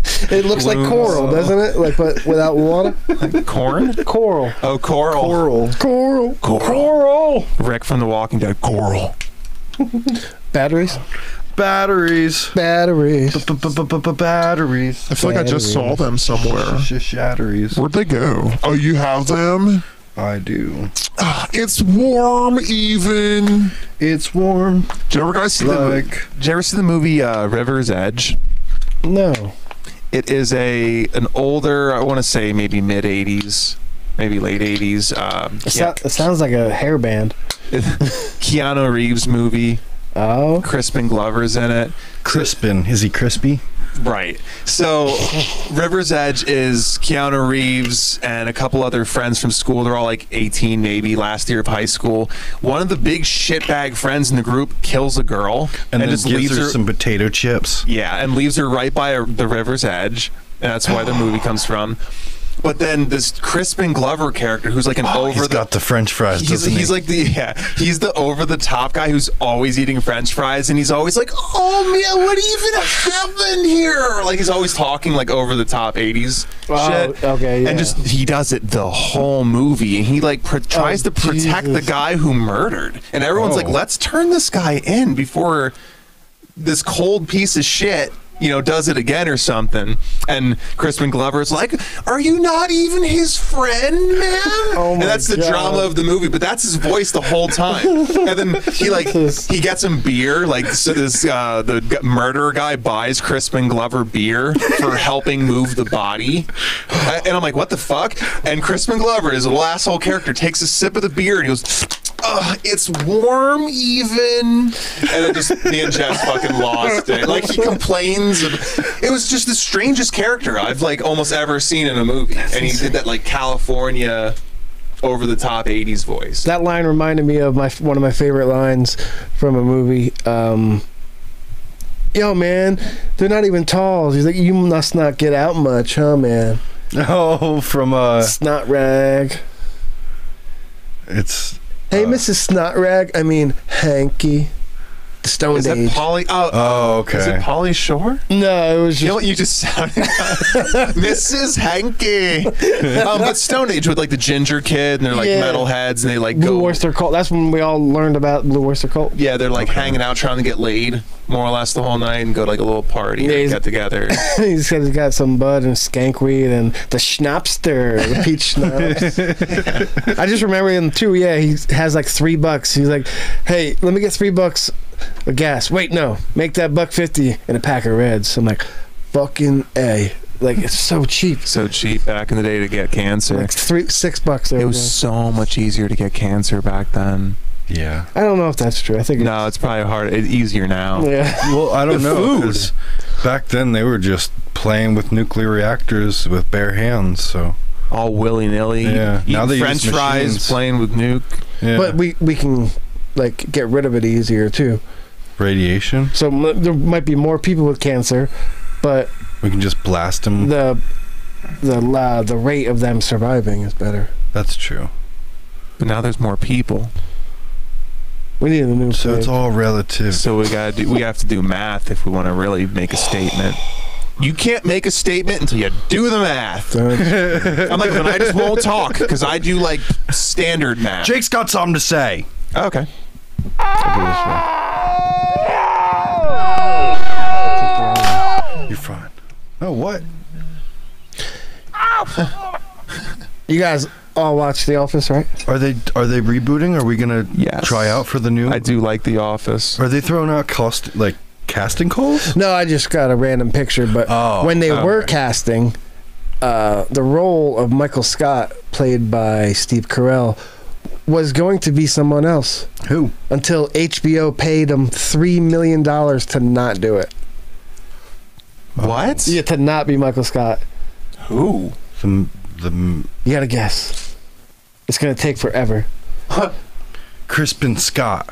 It looks like Blooms. coral, doesn't it? Like but without water. Like corn? Coral. Oh, coral. coral. Coral. Coral. Rick from The Walking Dead. Coral. Batteries. Batteries. Batteries. Batteries. I feel like I just saw them somewhere. Shatteries. Where'd they go? Oh, you have them? I do. It's warm, even. It's warm. Did you ever guys see the Like Did you ever see the movie uh, River's Edge? No. It is a an older, I want to say maybe mid '80s maybe late '80s. Uh, It, so- it sounds like a hair band. Keanu Reeves movie. Oh, Crispin Glover's in it. Crispin, is he crispy? Right. So, River's Edge is Keanu Reeves and a couple other friends from school. They're all like 18, maybe last year of high school. One of the big shitbag friends in the group kills a girl And, then just gives leaves her, her. some potato chips. yeah, and leaves her right by a, the river's edge. And that's why the movie comes from. But then this Crispin Glover character, who's like an over Oh, He's the got the French fries, He's, doesn't he's he? like the yeah he's the over the top guy who's always eating French fries and he's always like oh man what even happened here like he's always talking like over the top 80s Oh, shit okay, yeah. and just he does it the whole movie and he like pr- oh, tries to protect the guy who murdered and everyone's like Oh. let's turn this guy in before this cold piece of shit you know does it again or something. And crispin glover's like are you not even his friend man? Oh and that's the God. drama of the movie but that's his voice the whole time. And then he like he gets him beer like so this uh the murderer guy buys crispin glover beer for helping move the body. And i'm like what the fuck? And crispin glover is a little asshole character takes a sip of the beer and he goes Ugh, it's warm even and then just me and Jess fucking lost it like he complains of, it was just the strangest character i've like almost ever seen in a movie and he did that like california over the top 80s voice that line reminded me of my one of my favorite lines from a movie. Um, Yo, man, they're not even tall. He's like, you must not get out much, huh, man? oh, from uh, Snot rag. it's Hey, Uh, Mrs. Snot rag. I mean, Hanky. Stone is that Age. polly oh, oh is it Pauly Shore no, it was You know just what you just sounded like? Mrs. Hanky. Um, but Stone Age with like the ginger kid and they're like Yeah. metalheads and they like Blue go. Oyster Cult. That's when we all learned about Blue Oyster Cult. Yeah, they're like hanging out trying to get laid more or less the whole night and go to like a little party Yeah, and he's- get together. he said he's got some bud and skankweed and the schnapster, the peach schnapps. I just remember him too. Yeah, he has like three bucks. He's like, "Hey, let me get three bucks of gas." Wait, no, make that buck fifty and a pack of reds. I'm like, "Fucking a!" Like it's so cheap. so cheap back in the day to get cancer. Like three, six bucks. It was there. so much easier to get cancer back then. Yeah. I don't know if that's true. I think. No, it's probably hard. It's easier now. Yeah. Well, I don't know food. because back then they were just playing with nuclear reactors with bare hands. So All willy nilly. Yeah, now they use French fries, playing with nuke. yeah. But we we can like get rid of it easier too. radiation, So m- there might be more people with cancer, but we can just blast them. the the uh, the rate of them surviving is better. That's true. But now there's more people. We need a new. So it's all relative. So we gotta do. We have to do math if we want to really make a statement. You can't make a statement until you do the math. I'm like, then I just won't talk because I do like standard math. Jake's got something to say. Okay. You're fine. Oh, what? You guys all watch The Office, right? Are they are they rebooting? Are we gonna Yes. try out for the new? I do like The Office. Are they throwing out cost like casting calls? No, I just got a random picture, but Oh, when they oh, were casting, uh, the role of Michael Scott, played by Steve Carell, was going to be someone else Who? until HBO paid him three million dollars to not do it. What? Yeah, to not be Michael Scott. Who? The the You gotta guess. It's gonna take forever. Crispin Scott.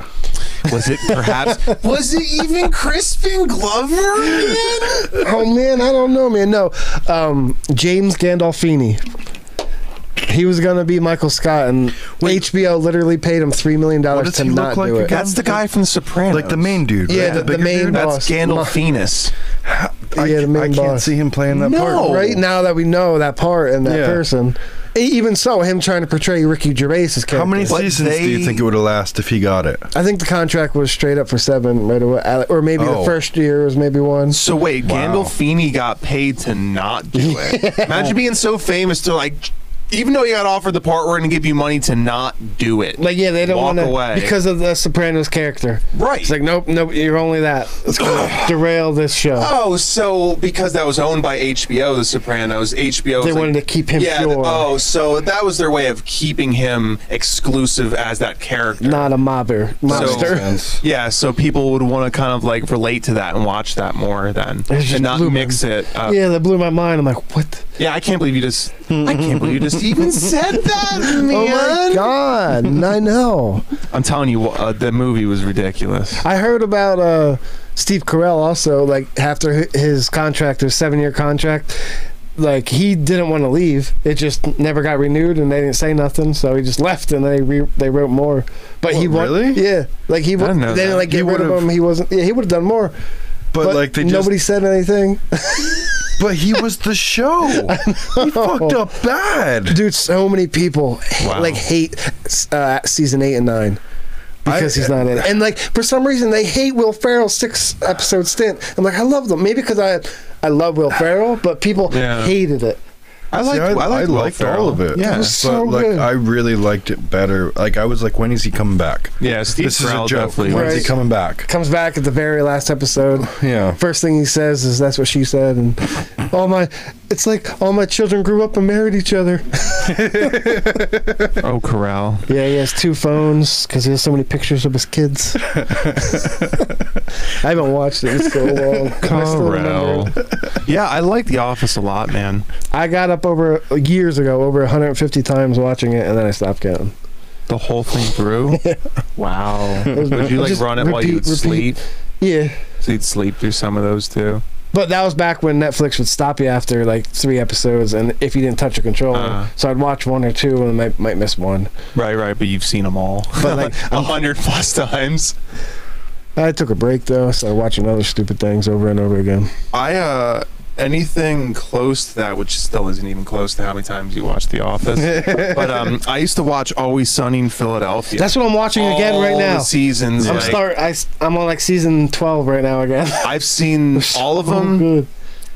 Was it perhaps? was it even Crispin Glover again? Oh man, I don't know, man. No, um, James Gandolfini. He was gonna be Michael Scott, and Wait. HBO literally paid him three million dollars to he look not like do it. again? That's the guy from The Sopranos. Like the main dude. Yeah, right? the- the bigger main dude? boss. That's Gandolfinus. I, Yeah, the main I can't see him playing that No. part. Right now that we know that part and that Yeah. person, even so, him trying to portray Ricky Gervais's character. How many But seasons do you think it would have lasted if he got it? I think the contract was straight up for seven right away, or maybe the Oh. first year was maybe one. So wait, Wow. Gandolfini got paid to not do it. Imagine being so famous to like even though you got offered the part, we're going to give you money to not do it. Like yeah, they don't want to away. because of the Sopranos character. right. It's like nope, nope, you're only that. It's gonna derail this show. Oh, so because that was owned by HBO, The Sopranos, HBO. they wanted like, to keep him yeah. pure, Oh, so that was their way of keeping him exclusive as that character. not a mobber monster. Sense. yeah, so people would want to kind of like relate to that and watch that more then, and not blew my- mix it. Up. yeah, that blew my mind. I'm like, what? Yeah, I can't believe you just. I can't believe you just even said that, man. Oh my god! I know. I'm telling you, uh, the movie was ridiculous. I heard about uh, Steve Carell also. Like after his contract, his seven-year contract, like he didn't want to leave. It just never got renewed, and they didn't say nothing, so he just left, and they re- they wrote more. But he What, wa- really? Yeah, like he wa- they didn't like get He rid of him. He wasn't. Yeah, he would have done more. But, like they just, nobody said anything. But he was the show. he fucked up bad. Dude, so many people Wow. like hate uh, season eight and nine because I- he's not in. it. And like for some reason they hate Will Ferrell's six episode stint. I'm like, I love them. Maybe because I I love Will Ferrell, but people Yeah. hated it. I See, liked. I, I, liked, I liked all of it. Yeah, It was so but like good. I really liked it better. Like I was like, when is he coming back? yeah. Steve this is a Carell joke. definitely. When's he coming back? Comes back at the very last episode. Yeah. First thing he says is that's what she said, and all my it's like all my children grew up and married each other. Oh, Corral. Yeah, he has two phones because he has so many pictures of his kids. I haven't watched it in so long. I still remember it. Carell. yeah, I like The Office a lot, man. I got up over years ago, over 150 times watching it, and then I stopped counting. The whole thing through. wow. Would you like run it while you'd repeat. sleep? Yeah, So you'd sleep through some of those too. But that was back when Netflix would stop you after like three episodes, and if you didn't touch a controller, Uh. so I'd watch one or two and might might miss one. Right, right. But you've seen them all. But, like, a hundred plus times. I took a break though, started watching other stupid things over and over again. I uh anything close to that, which still isn't even close to how many times you watch The Office. but um, I used to watch Always Sunny in Philadelphia. That's what I'm watching again right All now. The seasons. I'm like, start. I, am on like season 12 right now again. I've seen all of So them good.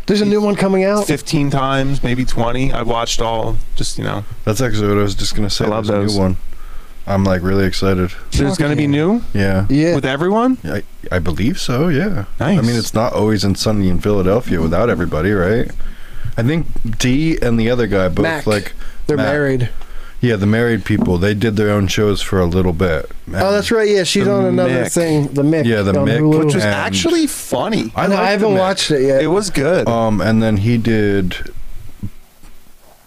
There's a new one coming out. 15 times, maybe 20. I've watched all. Just you know, That's actually what I was just gonna say. I love There's a those. new one. I'm like really excited. there's going to be new Yeah. Yeah. with everyone. I, I believe so, yeah. Nice. I mean, it's not always in sunny in Philadelphia without everybody, right? I think Dee and the other guy both Mac. like They're Matt. married. yeah, the married people. They did their own shows for a little bit. Oh, that's right. Yeah, she's on another Mick. thing. The Mick. Yeah, the on Mick, Hulu. which was And- actually funny. I, know, I haven't watched it yet. It was good. Um, and then he did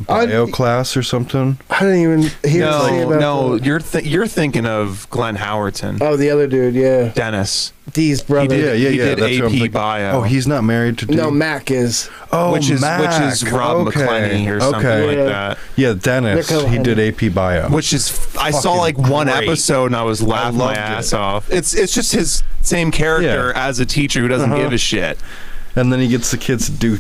I- bio class or something. I didn't even hear no, about no, the- you're th- you're thinking of Glenn Howerton, Oh, the other dude. Yeah, Dennis. Dee's brother. did, Yeah, yeah, he yeah, did that's what I'm AP thinking. bio. Oh, he's not married to Dee. No, Mac is. oh, which is which is Rob okay. McElhenney or something okay. like Yeah. that. Yeah, Dennis. He did. AP bio. Which is I saw like one great. episode and I was laughing my ass it. off. It's it's just his same character as a teacher who doesn't Uh-huh. give a shit. and then he gets the kids to do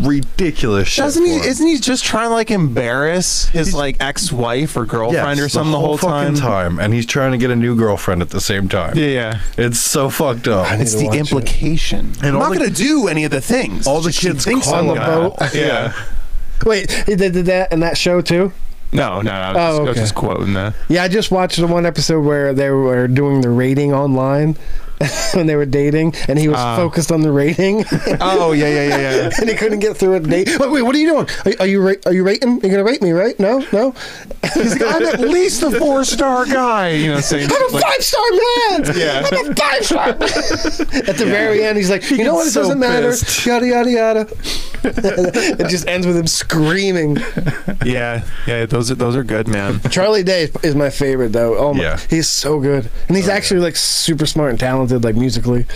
ridiculous shit. Doesn't he? for him. Isn't he just trying to like embarrass his like ex-wife or girlfriend Yes, or something the whole, fucking time. and he's trying to get a new girlfriend at the same time. Yeah, yeah. It's so fucked up. I need It's to the watch it. implication. And I'm all not the- going to do any of the things. all the She kids thinks call I'm on the gonna. boat. Yeah. Wait, he did, did that in that show too? No, no, I was, Oh, just, I was okay. just quoting that. Yeah, I just watched the one episode where they were doing the rating online when they were dating, and he was Ah. focused on the rating, Oh, yeah, yeah, yeah, yeah. and he couldn't get through a date. Wait, wait, what are you doing? Are, are you ra- are you rating? You're gonna rate me, right? No, no. He's like, I'm at least a four-star guy. You know, saying I'm a like, five star man. Yeah. I'm a five star. At the very end, he's like, you know what? It so doesn't matter. pissed. Yada yada yada. it just ends with him screaming. yeah, yeah. Those are those are good, man. Charlie Day is my favorite though. Oh my, Yeah. he's so good, and he's actually like super smart and talented, like musically.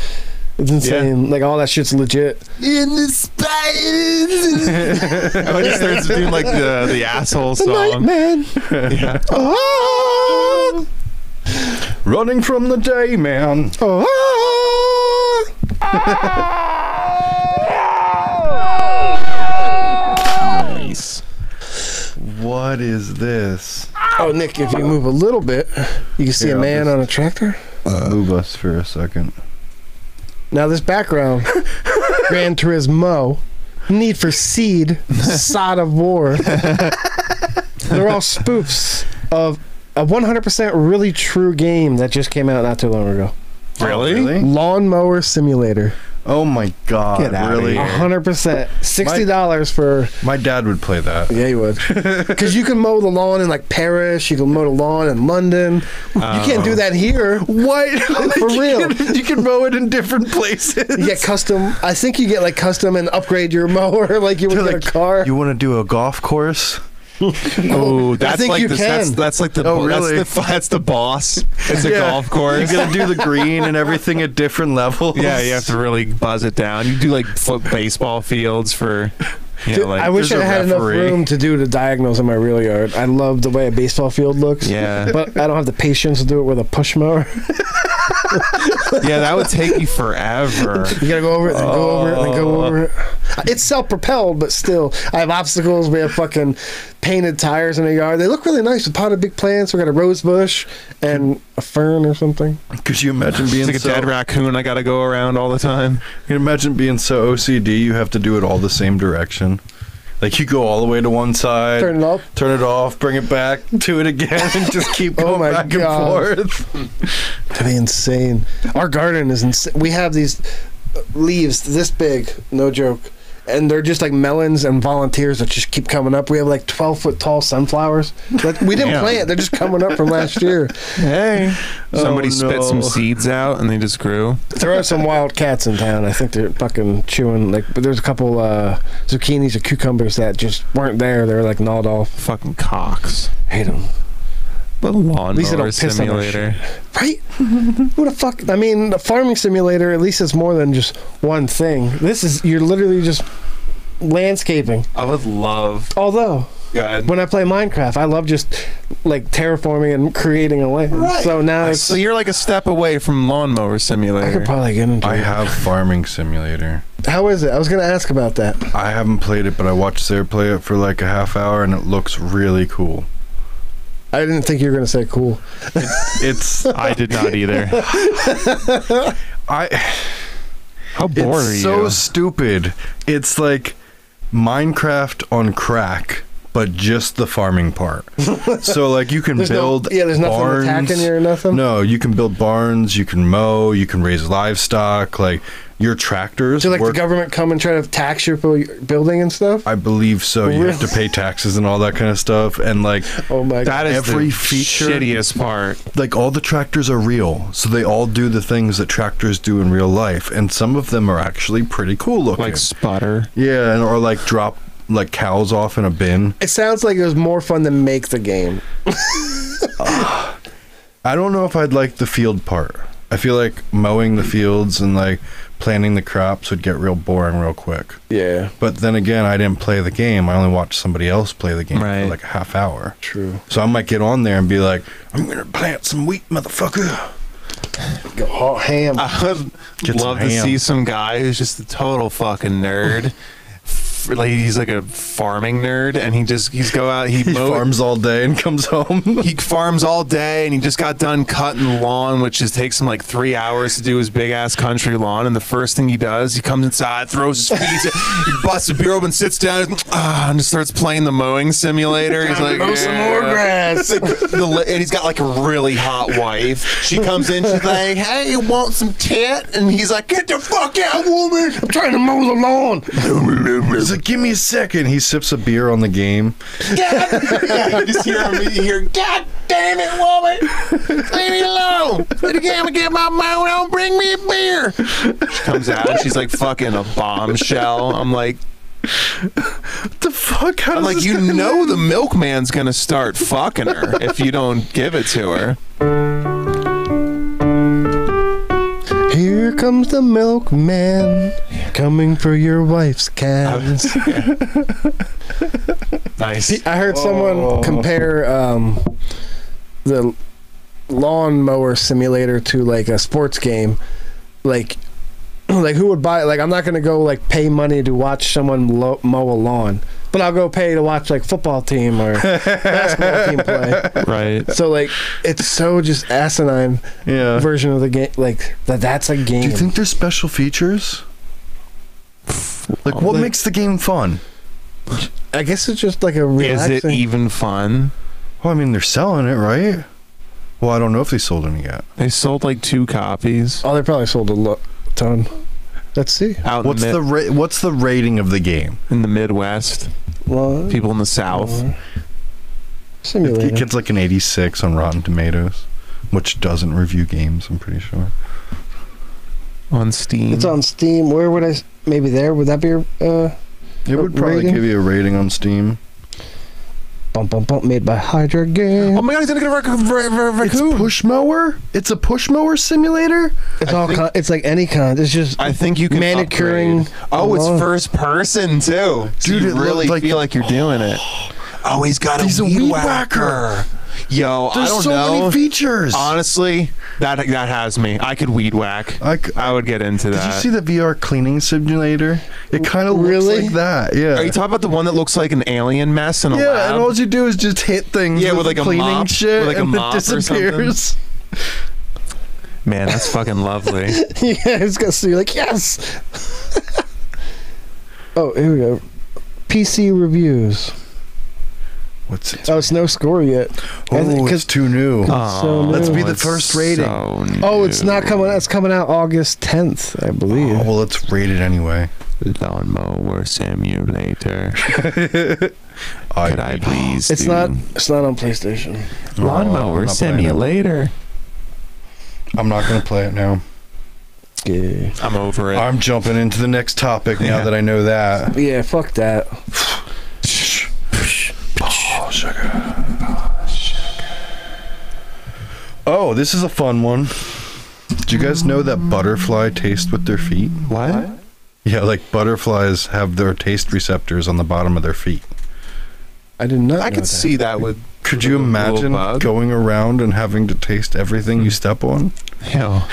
It's insane. Like all that shit's legit. In the spice. when he starts doing like the the asshole song. man. Yeah. Oh, Running from the day, man. oh. Nice. What is this? Oh, Nick, if you move a little bit, you can see Here, a I'll man just- on a tractor. Uh, Move us for a second. Now this background, Gran Turismo, Need for Seed, Sod of War. they're all spoofs of a 100% really true game that just came out not too long ago. Really? Lawnmower Simulator. Oh my god! Get outta really? here. Hundred percent, sixty dollars for My dad would play that. yeah, he would, because you can mow the lawn in like Paris, you can mow the lawn in London. you can't do oh. that here. What? For real. you can mow it in different places. You get custom. I think you get like custom and upgrade your mower like you would They're get like, a car. You want to do a golf course? Oh, that's think like you the, That's, can. that's like the. Oh, that's the that's the boss. It's a Yeah. golf course. You course. gotta do the green and everything at different levels. Yeah, you have to really buzz it down. You do like foot baseball fields for. You know, like, I wish I there's a had enough room to do the diagonals in my real yard. I love the way a baseball field looks. Yeah. But I don't have the patience to do it with a push mower. yeah, that would take you forever. You gotta go over it, then go over it, then go over it. Oh. It's self-propelled, but still, I have obstacles. We have fucking painted tires in the yard. They look really nice with potted big plants. We got a rose bush and a fern or something. Could you imagine being It's like a dead raccoon I got to go around all the time. Can you imagine being so OCD? You have to do it all the same direction. Like you go all the way to one side, Turn it up. turn it off, bring it back, do it again, and just keep Oh going my back God. and forth. To be insane. Our garden is insane. We have these leaves this big, no joke. And they're just like melons and volunteers that just keep coming up. We have like 12 foot tall sunflowers. That we didn't Damn. plant, they're just coming up from last year. Hey. Somebody Oh, spit some seeds out and they just grew. There are some wild cats in town. I think they're fucking chewing like. But there's a couple uh, zucchinis or cucumbers that just weren't there. They're like gnawed off. Fucking cocks. Hate them. The least they lawnmower don't piss on simulator. Right? Who the fuck? I mean, the farming simulator. At least it's more than just one thing. This is you're literally just landscaping. I would love. Although God. when I play Minecraft, I love just like terraforming and creating a land. Right. So now it's, So you're like a step away from lawnmower simulator. I simulator. could probably get into I it. have Farming Simulator. How is it? I was gonna ask about that. I haven't played it, but I watched Sarah play it for like a half hour, and it looks really cool. I didn't think you were gonna say cool. It's I did not either. I. How bored are It's so you? stupid. It's like Minecraft on crack, but just the farming part. so like you can There's build no, yeah, there's nothing barns. attacking you or nothing. No, you can build barns, you can mow, you can raise livestock. Like your tractors. So like work, the government come and try to tax your building and stuff. I believe so. You have to pay taxes and all that kind of stuff. And like Oh my god! That is Every the feature- shittiest part. like all the tractors are real, so they all do the things that tractors do in real life, and some of them are actually pretty cool looking. Like spotter. yeah, and or like drop like cows off in a bin. It sounds like it was more fun to make the game. I don't know if I'd like the field part. I feel like mowing the fields and like planting the crops would get real boring real quick. Yeah, But then again, I didn't play the game. I only watched somebody else play the game Right. for like a half hour. true. So I might get on there and be like, "I'm gonna plant some wheat, motherfucker." Go hot ham. I would Get some love to ham. see some guy who's just a total fucking nerd. F- Like he's like a farming nerd, and he just he's go out he, He mow, farms all day and comes home. he farms all day and he just got done cutting lawn which just takes him like three hours to do his big ass country lawn and the first thing he does he comes inside throws his feet he busts a beer open sits down ah, and just starts playing the mowing simulator he's like Mow some more grass. The li- and he's got like a really hot wife she comes in she's like hey you want some tit and he's like get the fuck out woman I'm trying to mow the lawn. He's like, "Give me a second. He sips a beer on the game. God, yeah, you just hear hear God damn it woman leave me alone the game get my mow don't bring me a beer she comes out and she's like fucking a bombshell I'm like What the fuck? How I'm like you know live? the milkman's gonna start fucking her if you don't give it to her Here comes the milkman, coming for your wife's cans. nice I heard someone compare um, the lawnmower simulator to like a sports game. Like, like who would buy? Like, I'm not gonna go like pay money to watch someone lo- mow a lawn, but I'll go pay to watch like football team or basketball team play. right So like, it's so just asinine Yeah. version of the game. Like that. That's a game. Do you think there's special features? Like, what Like- makes the game fun? I guess it's just like a real. Is it even fun? Well, I mean, they're selling it, right? Well, I don't know if they sold any yet. They sold like two copies oh, they probably sold a lo- ton. Let's see. out What's in, the, the ra- what's the rating of the game? in the Midwest. Well, People in the South. uh, It simulator. gets like an 86 on Rotten Tomatoes, which doesn't review games. I'm pretty sure. on Steam. It's on Steam. Where would I? Maybe there. Would that be? your, Uh, It would probably rating? give you a rating on Steam. Bump bump bump. Made by Hydra Game. Oh my god, he's gonna get a rec- rec- rec- It's raccoon. push mower. It's a push mower simulator. It's I all. think- Con- it's like any kind. It's just. I think you can Manicuring upgrade. Oh, it's along. first person too. So Dude, you it looked really like- feel like you're doing it. Oh, he's got He's a a weed, weed whacker. whacker. Yo, I There's don't so know. many features. Honestly, that that has me. I could weed whack. I c- I would get into that. Did that. you see the VR cleaning simulator? It kind of Really? looks like that. Yeah. Are you talking about the one that looks like an alien mess in a yeah, lab? and all you do is just hit things. Yeah, with, with like a cleaning mop- shit, with like a and mop or it disappears. Man, that's fucking lovely. yeah, it's got so you're like yes. oh, here we go. PC reviews. What's it? Oh, it's no score yet. Oh, it's too new. so Let's be the it's first rating. so Oh, it's not coming. out. It's coming out August 10th, I believe. Oh, well, let's rate it anyway. Lawnmower simulator. I, Could I please? it's do not. It's not on PlayStation. Oh, I'm lawnmower not simulator. I'm not gonna play it now. Yeah. I'm over it. I'm jumping into the next topic now Yeah. that I know that. Yeah. Fuck that. Oh, this is a fun one. Do you guys know that butterfly taste with their feet? what? Yeah, like butterflies have their taste receptors on the bottom of their feet. I did not. I know could that. see that with. Could you imagine going around and having to taste everything you step on? Hell.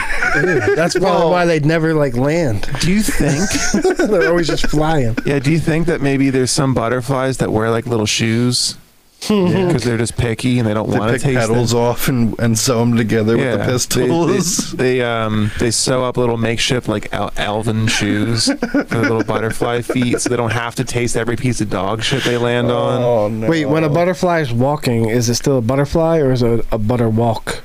That's probably Well- why they'd never like land. Do you think? They're always just flying. yeah. Do you think that maybe there's some butterflies that wear like little shoes because they're just picky and they don't want to pick taste petals them? off and, and sew them together with the they- pistils. They, they, um they sew up little makeshift like el- elven shoes for the little butterfly feet, so they don't have to taste every piece of dog shit they land on. oh no! Wait, when a butterfly is walking, is it still a butterfly or is it a butter walk?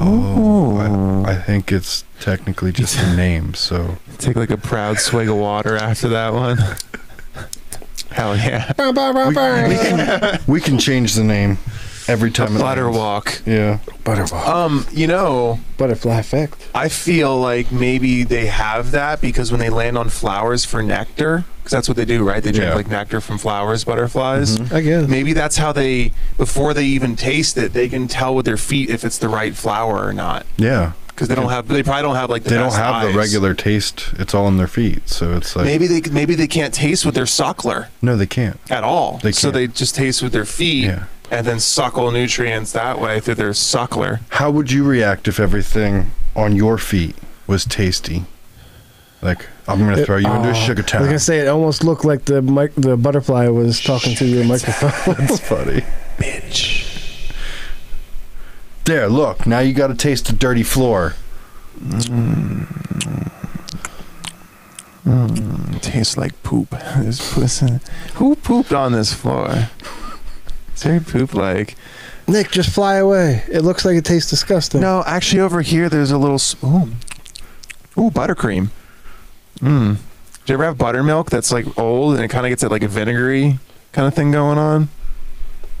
Oh, I, I think it's technically just a name. So Take like a proud swig of water after that one. Hell yeah. we, we can we can change the name every time. it Butter walk. Yeah. Butterfly. Um, you know, Butterfly effect. I feel like maybe they have that because when they land on flowers for nectar, because that's what they do, right? They drink Yeah. like nectar from flowers, butterflies. Mhm. I guess. Maybe that's how they, before they even taste it, they can tell with their feet if it's the right flower or not. Yeah. Because they don't have, they probably don't have like the They don't have eyes. the regular taste. It's all in their feet. So it's like Maybe they maybe they can't taste with their suckler no, they can't. at all. They so can't. so they just taste with their feet Yeah. and then suckle nutrients that way through their suckler. How would you react if everything on your feet was tasty? Like I'm gonna throw you into a Oh, sugar I was town. gonna say it almost looked like the mic- the butterfly was talking to your microphone. That's funny. Bitch. There, look. Now you got to taste the dirty floor. Mm, tastes like poop. This pussy. Who pooped on this floor? It's very poop like. Nick, just fly away. It looks like it tastes disgusting. No, actually, over here there's a little. Ooh, ooh buttercream. Mmm. Do you ever have buttermilk that's like old and it kind of gets that like a vinegary kind of thing going on?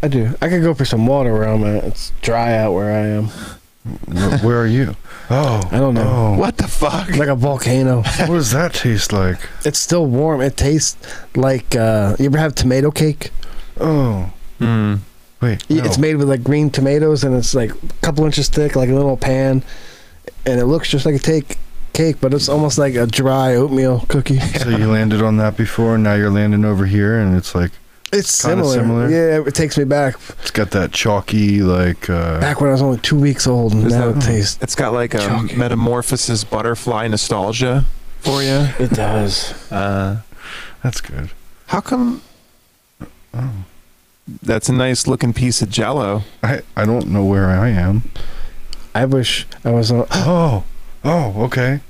I do. I could go for some water where I'm at. It's dry out where I am. Wh- Where are you? Oh, I don't know. Oh, What the fuck? Like a volcano. what does that taste like? it's still warm. It tastes like uh you ever have tomato cake? Oh, Hmm. wait. Yeah, It's made with like green tomatoes and it's like a couple inches thick, like a little pan, and it looks just like a take cake, but it's almost like a dry oatmeal cookie. So you landed on that before, and now you're landing over here, and it's like It's Kinda similar. similar? Yeah, it takes me back it's got that chalky like. uh back when I was only two weeks old, and now that- it tastes. It's got like a Chalky. metamorphosis butterfly nostalgia for you. It does. Uh, That's good. how come? Oh, That's a nice looking piece of Jello. I I don't know where I am. I wish I was on. Oh, oh, okay.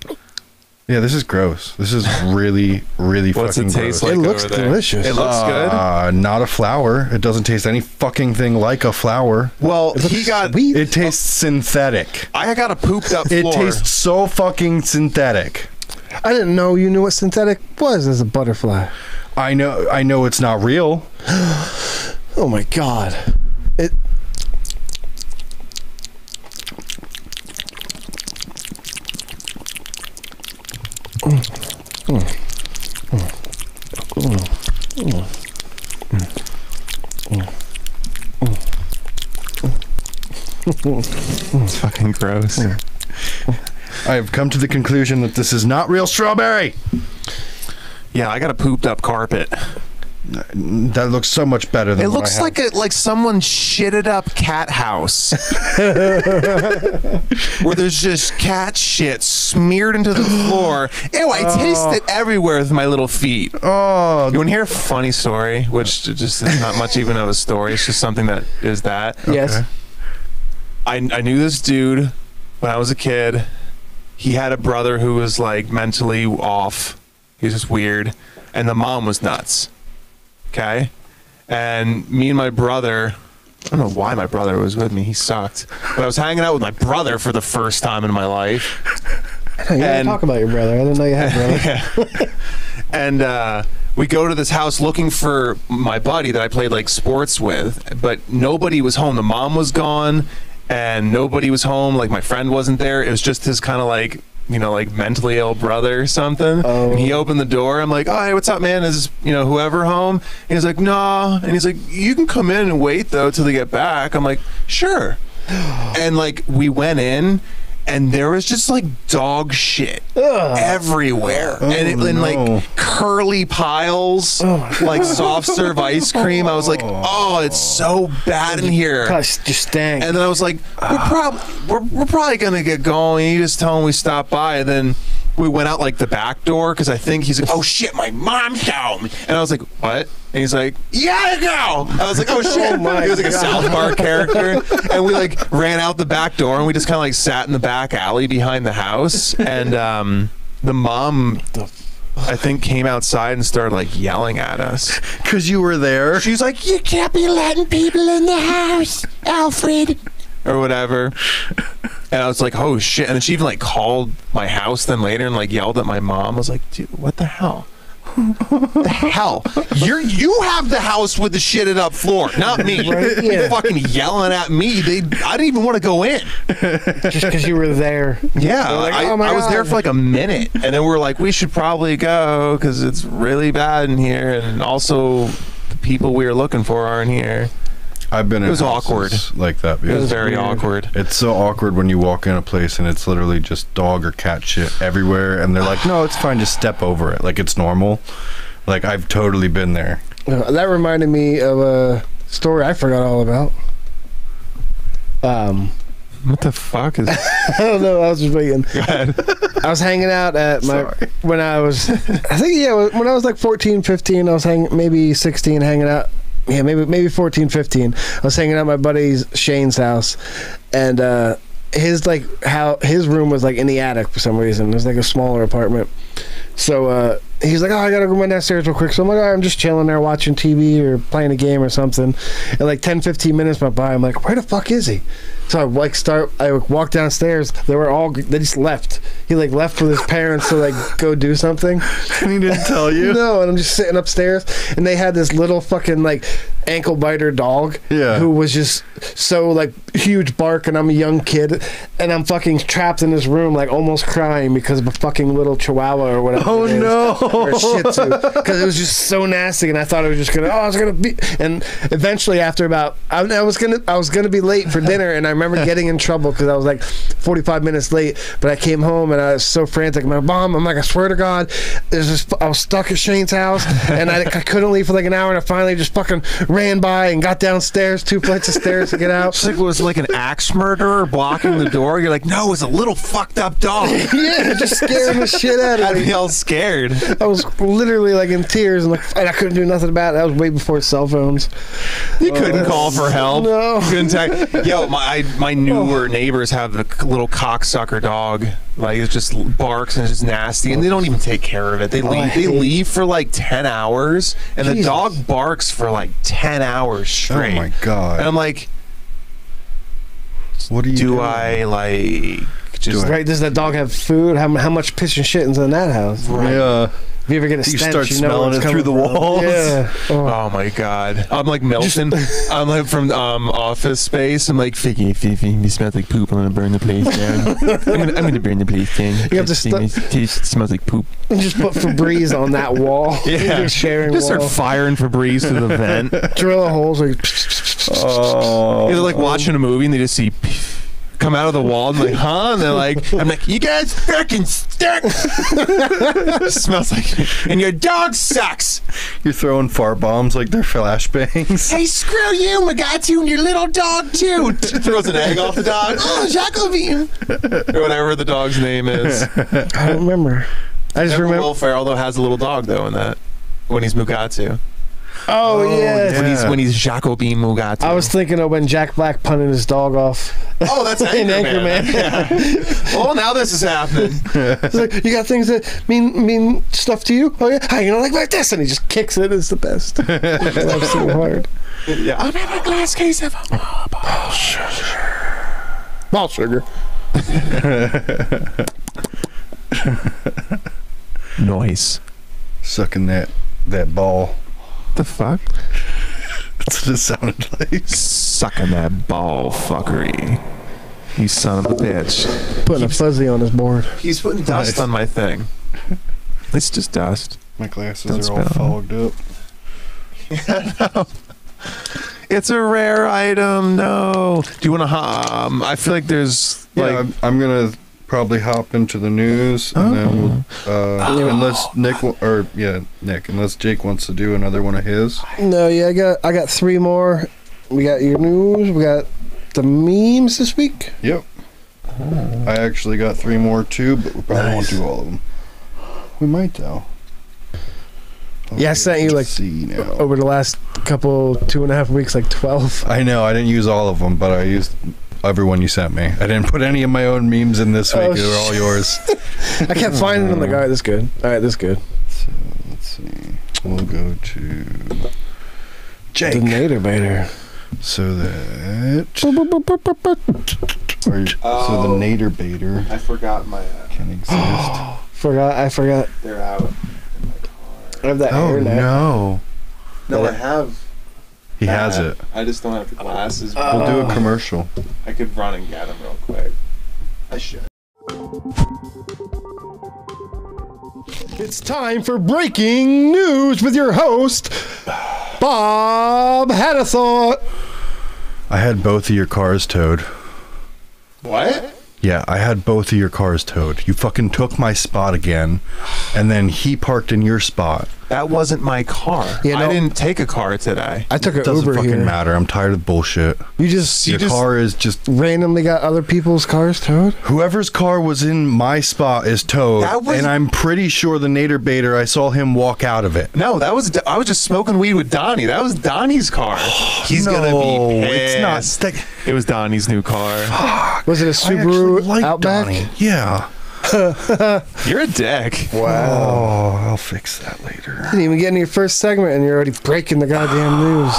Yeah, this is gross. This is really, really What's fucking it taste gross. like? It looks delicious. It looks good. Uh, not a flower. It doesn't taste any fucking thing like a flower. Well, he got. sweet. It tastes synthetic. I got a pooped up It tastes so fucking synthetic. I didn't know you knew what synthetic was as a butterfly. I know. I know it's not real. Oh my god. It It's fucking gross. I have come to the conclusion that this is not real strawberry. Yeah, I got a pooped up carpet. That looks so much better than that. It what I looks have. like a like someone shitted up cat house. Where there's just cat shit smeared into the floor. Ew, I taste it oh. everywhere with my little feet. Oh, You want to hear a funny story? Which just is not much even of a story. It's just something that is that. yes. I, I knew this dude when I was a kid. He had a brother who was like mentally off. He was just weird. And the mom was nuts. Okay? And me and my brother, I don't know why my brother was with me. He sucked. But I was hanging out with my brother for the first time in my life. You didn't And- talk about your brother. I didn't know you had a brother. Yeah. and uh, we go to this house looking for my buddy that I played like sports with, but nobody was home. The mom was gone, and nobody was home. Like my friend wasn't there. It was just his kind of like you know like mentally ill brother or something. Oh. And he opened the door. I'm like, oh hey, what's up, man? Is you know whoever home? And he's like, nah. And he's like, you can come in and wait though till they get back. I'm like, sure. And like we went in. And there was just like dog shit everywhere, oh, and it in no. like curly piles, oh, like soft serve ice cream. I was like, oh, oh it's so bad in here. Probably just stank. And then I was like, we're probably we're, we're probably gonna get going. You just tell him we stopped by, and then we went out like the back door because I think he's like, oh shit, my mom's home. And I was like, what? And he's like, yeah, go. I was like, oh shit. my he was like a South Park character, and we like ran out the back door, and we just kind of like sat in the back alley behind the house, and um, the mom. I think came outside and started like yelling at us. because you were there. She's like, "You can't be letting people in the house, Alfred," or whatever. And I was like, "Oh shit!" And then she even like called my house then later and like yelled at my mom. I was like, "Dude, what the hell?" the hell? You're you have the house with the shitted up floor, not me. Right, yeah. fucking yelling at me. They, I didn't even want to go in. just because you were there. Yeah, like, I, "Oh I was there for like a minute, and then we're like, we should probably go because it's really bad in here, and also the people we were looking for aren't here. I've been. in It was awkward. like that. It was very weird. awkward. it's so awkward when you walk in a place and it's literally just dog or cat shit everywhere, and they're like, "No, it's fine. Just step over it. Like it's normal." Like I've totally been there. Uh, that reminded me of a story I forgot all about. Um, What the fuck is? I don't know. I was just waiting. I was hanging out at my Sorry. when I was, I think yeah, when I was like 14, 15, I was hanging maybe 16, hanging out. Yeah, maybe maybe 14, 15. I was hanging out at my buddy's Shane's house, and uh, his like how his room was like in the attic for some reason. It was like a smaller apartment. So uh, he's like, "Oh, I gotta go run downstairs real quick." So I'm like, "All right, I'm just chilling there watching TV or playing a game or something." And like 10, 15 minutes went by. I'm like, "Where the fuck is he?" So I like start. I walk downstairs. They were all. They just left. He like left with his parents to like go do something. And he didn't tell you. No, and I'm just sitting upstairs, and they had this little fucking like ankle biter dog. Yeah. Who was just so like huge bark, and I'm a young kid, and I'm fucking trapped in this room, like almost crying because of a fucking little chihuahua or whatever. Oh no! Or Shih Tzu, because it was just so nasty, and I thought I was just gonna. Oh, I was gonna be, and eventually after about, I, I was gonna, I was gonna be late for dinner, and I remember getting in trouble because I was like 45 minutes late. But I came home and I was so frantic. My mom, I'm like, I swear to God, there's just, I was stuck at Shane's house, and I, I couldn't leave for like an hour, and I finally just fucking ran by and got downstairs, two flights of stairs to get out. It's like was it like an axe murderer blocking the door. You're like, no, it's a little fucked up dog. yeah, just scaring the shit out I'd of me. be all scared. I was literally like in tears and like and I couldn't do nothing about it. That was way before cell phones. You couldn't uh, call for help. No. You Couldn't text. Yo, my I, my newer neighbors have the c- little cocksucker dog. Like it just barks and it's just nasty, and they don't even take care of it. They oh, I leave. They leave for like ten hours, and the dog barks for like ten hours oh straight. Oh my god. And I'm like, what do you do doing? I like just I- Right? Does that dog have food? How, how much piss and shit is in that house? Yeah. If you ever get a You stench, start you know smelling it through the from. walls. Yeah. Oh. Oh my god! I'm like melting. I'm like from um, Office Space. I'm like Figgy, Fifi. You smells like poop. I'm gonna burn the place down. I'm gonna, I'm gonna burn the place down. You have to It smells- it smells like poop. Just put Febreze on that wall. Yeah. Just sharing Just start wall. firing Febreze through the vent. Drill a holes. Like, Oh. They're like watching a movie and they just see come out of the wall and like, huh? And they're like, I'm like, you guys freaking stink. smells like, and your dog sucks. You're throwing fart bombs like they're flashbangs. Hey, screw you, Mugatu, and your little dog too. Throws an egg off the dog. Oh, Jacobim. or whatever the dog's name is. I don't remember. I just Remember remember. Will Ferrell though has a little dog though in that when he's Mugatu. Oh, Oh, yeah. When he's Yeah. when he's Jacobim Mugatu. I was thinking of when Jack Black punted his dog off. Oh, that's In Anchorman. Anchorman. Yeah. well, now this is happening. He's like, you got things that mean mean stuff to you? Oh yeah, how you know like like this? And he just kicks it. It's the best. Laughs so hard. Yeah. I'm having a glass case of Ball sugar. noise. Sucking that that ball. The fuck? That's what it sounded like. Sucking that ball fuckery. You son of a bitch. Putting a fuzzy on his board. He's putting dust Nice. on my thing. It's just dust. My glasses Don't are all spit on fogged up. It's a rare item. No. Do you want to? Um, I feel like there's Yeah, like. I'm, I'm gonna probably hop into the news, and then we'll, uh, unless Nick wa- or yeah, Nick, unless Jake wants to do another one of his. No, yeah, I got I got three more. We got your news. We got the memes this week. Yep. I actually got three more too, but we probably won't do all of them. We might though. Yeah, I sent you, like, see. Over the last couple two and a half weeks, like twelve. I know I didn't use all of them, but I used everyone you sent me. I didn't put any of my own memes in this week. Oh, they were all yours. I kept finding them. Like, all right, this good. All right, this good. So let's see. We'll go to The Jake. Nader Baiter. So that or, so Oh. the Nader Baiter I forgot my. Uh, can exist. Forgot. I forgot. they're out. In my car. I have that oh hair now. no, No, I have. He has uh, it. I just don't have the glasses. We'll do a uh, commercial. I could run and get them real quick. I should. It's time for breaking news with your host, Bob Hadathought. I had both of your cars towed. What? Yeah, I had both of your cars towed. You fucking took my spot again, and then he parked in your spot. That wasn't my car. Yeah, I didn't take a car today. I took an It doesn't Uber fucking here. matter. I'm tired of bullshit. You just You your just- car is just randomly got other people's cars towed. whoever's car was in my spot is towed, That was- and I'm pretty sure the Nader Baiter. I saw him walk out of it. No, that was I was just smoking weed with Donnie. That was Donnie's car. He's gonna No, be it's not. pissed. It was Donnie's new car. Was it a I Subaru actually like Outback? Donnie. Yeah. You're a dick. Oh, I'll fix that later. Didn't even get into your first segment, and you're already breaking the goddamn news.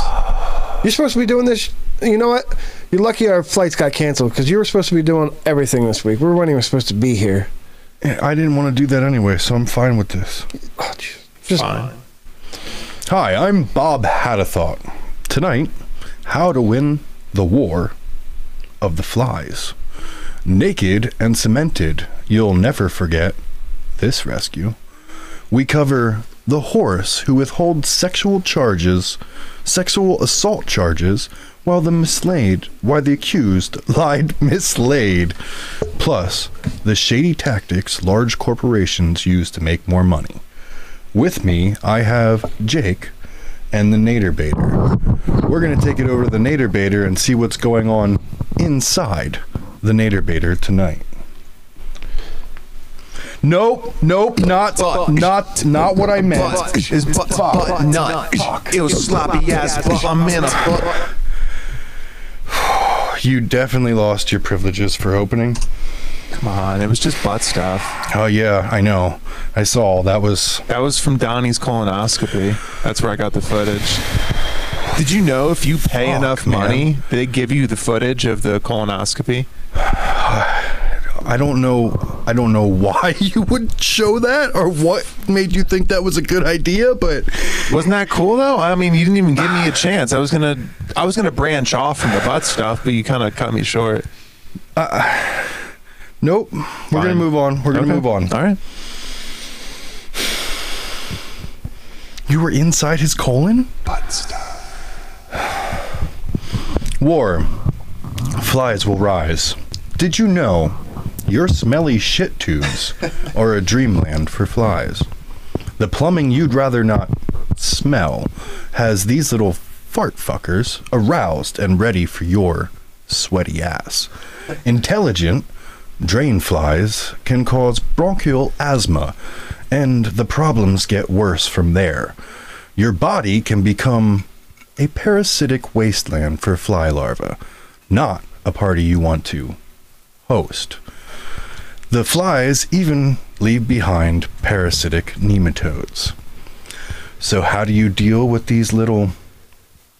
You're supposed to be doing this. You know what? You're lucky our flights got canceled because you were supposed to be doing everything this week. We weren't even supposed to be here. I didn't want to do that anyway, so I'm fine with this. Oh. Just Fine. Hi, I'm Bob Hadathought. Tonight, how to win the war of the flies. Naked and cemented, you'll never forget this rescue. We cover the horse who withholds sexual charges, sexual assault charges, while the mislaid, while the accused lied mislaid. Plus, the shady tactics large corporations use to make more money. With me, I have Jake and the Nader Baiter. We're going to take it over to the Nader Baiter and see what's going on inside the Nader Baiter tonight. Nope, nope, not Butt. not not what I meant. Butt. His butt, butt nut. It was sloppy ass butt. I'm in a butt. You definitely lost your privileges for opening. Come on, it was just butt stuff. Oh yeah, I know. I saw that was That was from Donnie's colonoscopy. That's where I got the footage. Did you know if you pay Fuck, enough man. money, they give you the footage of the colonoscopy? I don't know I don't know why you would show that or what made you think that was a good idea, but Wasn't that cool though? I mean, you didn't even give me a chance. I was gonna, I was gonna branch off from the butt stuff, but you kind of cut me short. Uh, nope. We're gonna move on. We're gonna Okay. move on. All right. You were inside his colon? Butt stuff. War. Flies will rise. Did you know your smelly shit tubes are a dreamland for flies? The plumbing you'd rather not smell has these little fart fuckers aroused and ready for your sweaty ass. Intelligent drain flies can cause bronchial asthma, and the problems get worse from there. Your body can become a parasitic wasteland for fly larvae, not a party you want to host. The flies even leave behind parasitic nematodes. So, how do you deal with these little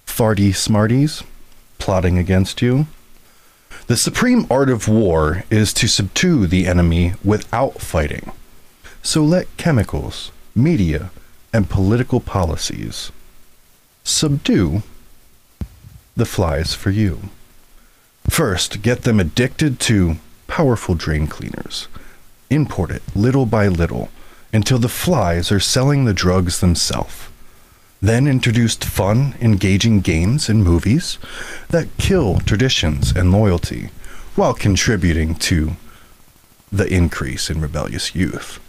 farty smarties plotting against you? The supreme art of war is to subdue the enemy without fighting. So let chemicals, media, and political policies subdue the flies for you. First, get them addicted to powerful drain cleaners. Import it little by little until the flies are selling the drugs themselves. Then introduced fun, engaging games and movies that kill traditions and loyalty while contributing to the increase in rebellious youth.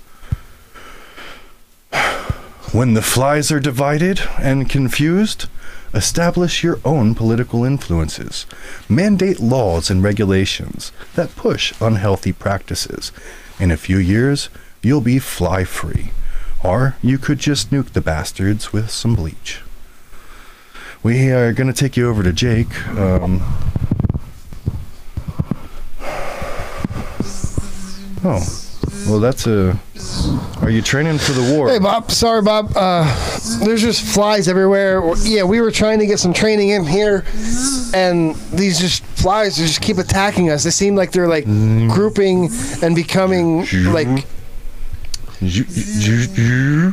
When the flies are divided and confused, establish your own political influences. Mandate laws and regulations that push unhealthy practices. In a few years, you'll be fly free. Or you could just nuke the bastards with some bleach. We are going to take you over to Jake. Um, oh, well, that's a. Are you training for the war? Hey, Bob. Sorry, Bob. Uh, there's just flies everywhere. Yeah, we were trying to get some training in here, and these just flies just keep attacking us. They seem like they're like grouping and becoming like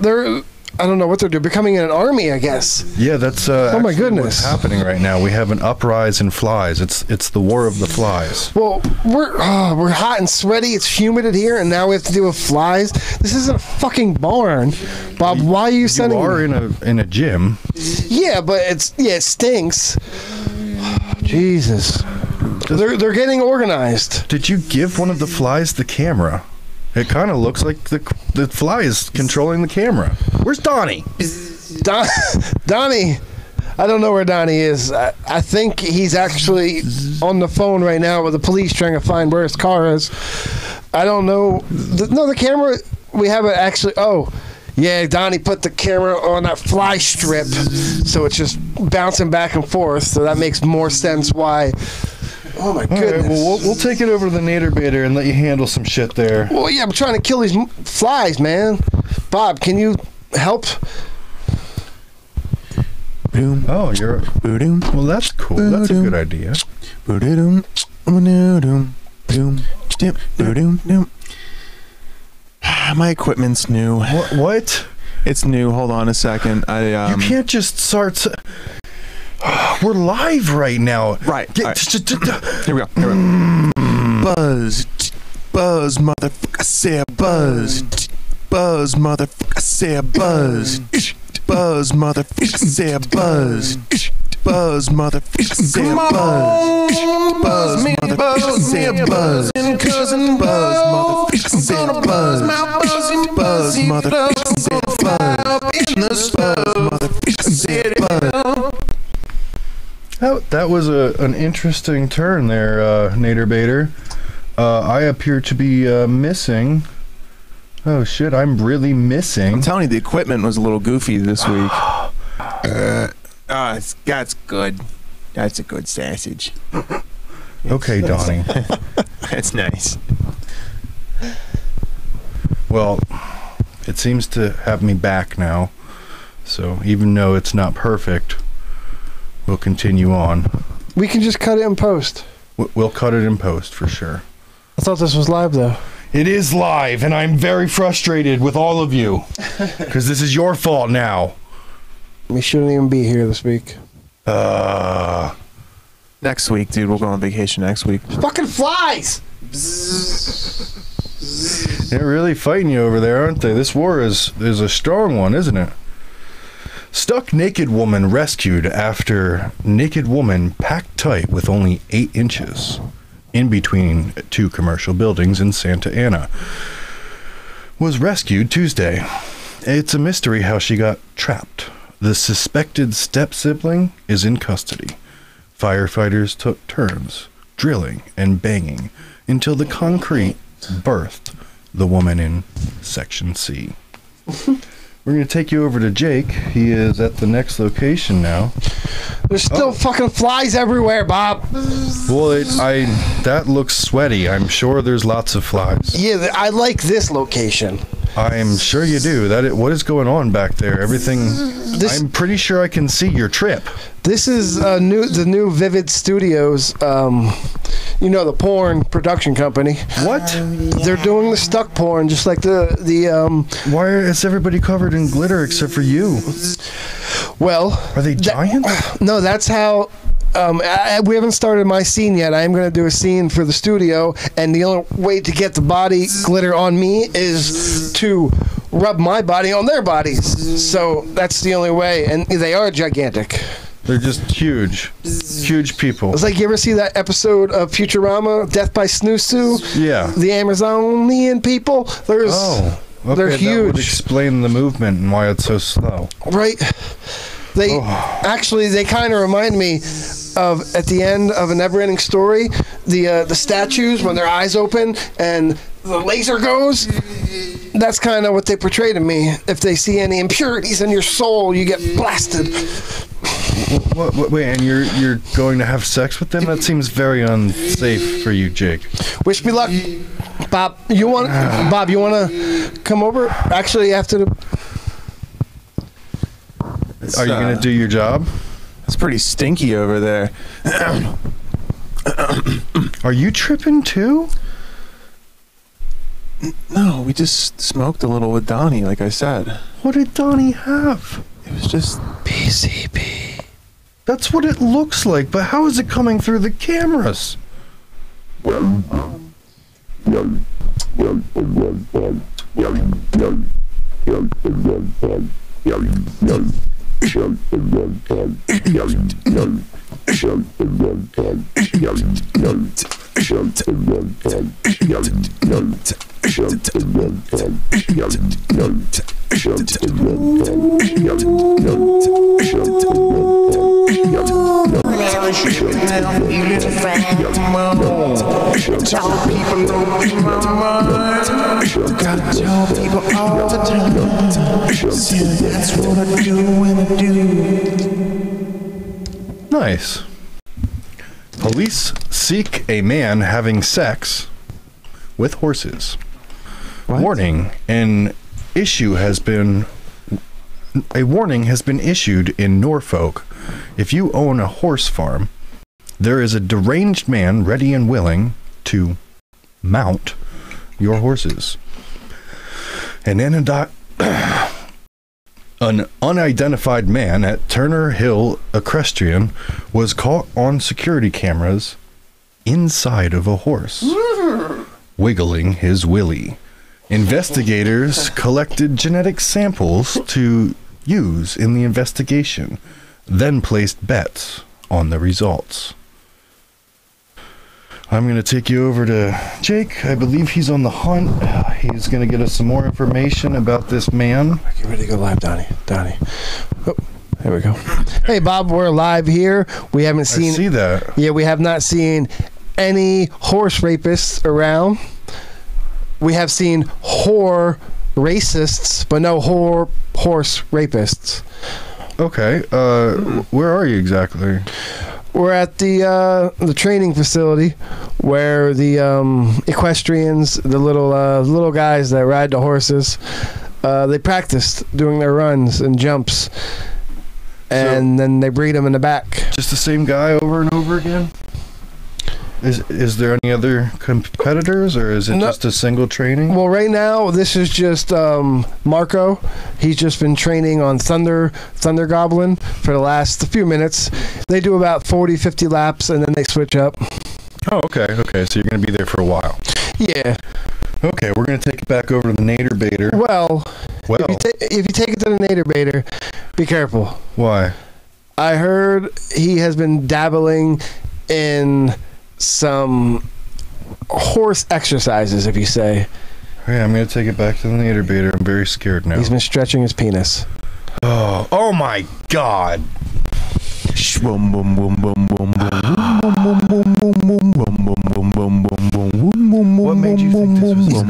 they're. I don't know what they're doing. Becoming an army, I guess. Yeah, that's uh, Oh my goodness. what's happening right now. We have an uprise in flies. It's it's the war of the flies. Well, we're oh, we're hot and sweaty. It's humid in here, and now we have to deal with flies. This isn't a fucking barn, Bob. Why are you sending? You are in a in a gym. Yeah, but it's yeah, it stinks. Jesus, they're they're getting organized. Did you give one of the flies the camera? It kind of looks like the the fly is controlling the camera. Where's Donnie? Don, Donnie, I don't know where Donnie is. I, I think he's actually on the phone right now with the police trying to find where his car is. I don't know. The, no, the camera we have it actually. Oh. Yeah, Donnie put the camera on that fly strip, so it's just bouncing back and forth. So that makes more sense why. Oh my All right, goodness. well, we'll we'll take it over to the nader baiter and let you handle some shit there. Well, yeah, I'm trying to kill these m- flies, man. Bob, can you help? Boom, Oh, you're boom, well. That's cool. That's a good idea. boom, boom, boom, boom, boom. My equipment's new. What? What? It's new. Hold on a second. I um. you can't just start. s- We're live right now. Right, Get- right. Here we go. Here we go. Buzz, buzz, motherfucker. I say a buzz, buzz, motherfucker. I say a buzz, buzz, motherfucker. I say a buzz. Buzz, motherfucker, say a buzz. Buzz, motherfucker, say a buzz. Cousin buzz, motherfucker, say a buzz. Buzz, motherfucker, say a buzz. In the buzz, motherfucker, say a buzz. That, that was a, an interesting turn there, uh, Nader Bader. Uh, I appear to be uh, missing Oh shit! I'm really missing. I'm telling you, the equipment was a little goofy this week. uh, oh, it's, that's good. That's a good sausage. Okay, Donnie. That's nice. Well, it seems to have me back now. So even though it's not perfect, we'll continue on. We can just cut it in post. W- We'll cut it in post for sure. I thought this was live though. It is live, and I'm very frustrated with all of you because this is your fault now. We shouldn't even be here this week. Uh, Next week, dude, we'll go on vacation next week. Fucking flies! they're really fighting you over there, aren't they? This war is is a strong one, isn't it? Stuck naked woman rescued after naked woman packed tight with only eight inches in between two commercial buildings in Santa Ana was rescued Tuesday. It's a mystery how she got trapped. The suspected step sibling is in custody. Firefighters took turns drilling and banging until the concrete birthed the woman in Section C. We're going to take you over to Jake. He is at the next location now. There's still fucking flies everywhere, Bob. Well, it, I that looks sweaty. I'm sure there's lots of flies. Yeah, I like this location. I'm sure you do. That what is going on back there? Everything. This- I'm pretty sure I can see your trip. This is uh, new, the new Vivid Studios. Um, you know the porn production company. What? They're doing the stuck porn, just like the the. Um, Why is everybody covered in glitter except for you? well, Are they giants? no, that's how. Um, I, I- we haven't started my scene yet. I am going to do a scene for the studio, and the only way to get the body glitter on me is to rub my body on their bodies. So that's the only way, and they are gigantic. They're just huge, huge people. It's like you ever see that episode of Futurama, Death by Snu-Snu? Yeah. The Amazonian people. There's Oh, okay, they're That would huge. explain the movement and why it's so slow. right. They Oh. actually they kind of remind me of at the end of a never-ending story, the uh, the statues when their eyes open and the laser goes. That's kind of what they portray to me. If they see any impurities in your soul, you get blasted. What, what, wait, and you're you're going to have sex with them? That seems very unsafe for you, Jake. Wish me luck, Bob. You want Bob? You want to come over? Actually, after the Are you going to do your job? It's pretty stinky over there. Are you tripping too? No, we just smoked a little with Donnie, like I said. What did Donnie have? It was just PCP. That's what it looks like, but how is it coming through the cameras? Nice. Police seek a man having sex with horses. Warning: An issue has been a warning has been issued in Norfolk. If you own a horse farm, there is a deranged man ready and willing to mount your horses. An anodi- An unidentified man at Turner Hill Equestrian was caught on security cameras inside of a horse, wiggling his willy. Investigators collected genetic samples to use in the investigation, then placed bets on the results. I'm going to take you over to Jake. I believe he's on the hunt. He's going to get us some more information about this man. Get ready to go live, Donnie. Donnie. Oh, there we go. Hey, Bob, we're live here. We haven't seen. I seen. see that. Yeah, we have not seen any horse rapists around. We have seen whore racists, but no whore, horse rapists. Okay. Uh, where are you exactly? We're at the uh, the training facility where the um, equestrians, the little uh, little guys that ride the horses, uh, they practiced doing their runs and jumps, and then they breed them in the back. Just the same guy over and over again? Is is there any other competitors, or is it No. just a single training? Well, right now this is just um, Marco. He's just been training on Thunder Thunder Goblin for the last few minutes. They do about 40, 50 laps, and then they switch up. Oh, okay, okay. So you're gonna be there for a while. Yeah. Okay, we're gonna take it back over to the Nader Bader. Well, Well, if, you ta- if you take it to the Nader Bader, be careful. why? I heard he has been dabbling in some horse exercises, if you say. Okay, I'm gonna take it back to the Nader Bader. I'm very scared now. He's been stretching his penis. Oh, oh my God! What made you think this was a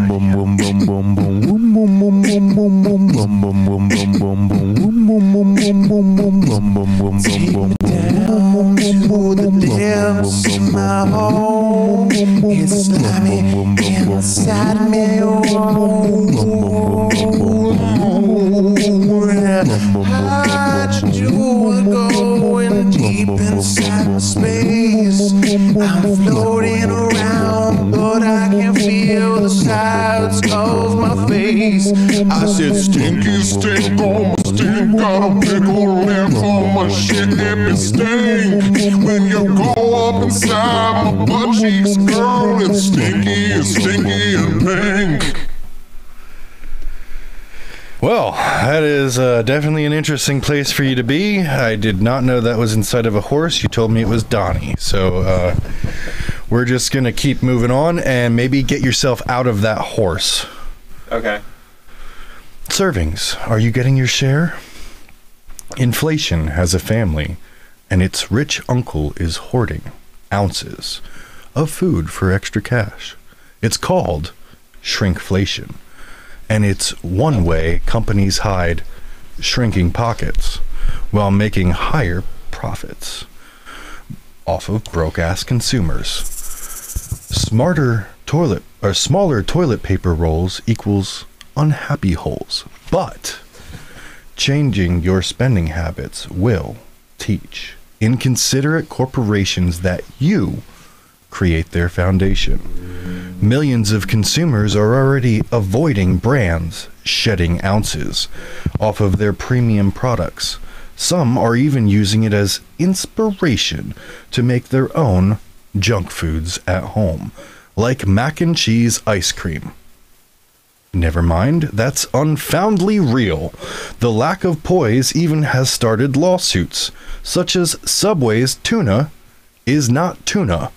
idea? Take me down to the depths of my home. It's slimy inside me. How'd you go deep inside space? I'm floating around, but I can feel the sides of my face. I said, Stinky stink on my stink, got a big old lamp on my shit, it be stink. When you go up inside my butt cheeks, girl, it's stinky, it's stinky and pink. Well, that is uh, definitely an interesting place for you to be. I did not know that was inside of a horse. You told me it was Donnie. So uh, we're just going to keep moving on and maybe get yourself out of that horse. Okay. Servings, are you getting your share? Inflation has a family, and its rich uncle is hoarding ounces of food for extra cash. It's called shrinkflation, and it's one way companies hide shrinking pockets while making higher profits off of broke ass consumers. Smarter toilet or smaller toilet paper rolls equals unhappy holes, but changing your spending habits will teach inconsiderate corporations that you create their foundation. Millions of consumers are already avoiding brands shedding ounces off of their premium products. Some are even using it as inspiration to make their own junk foods at home, like mac and cheese ice cream. Never mind, that's unfoundly real. The lack of poise even has started lawsuits, such as Subway's tuna is not tuna.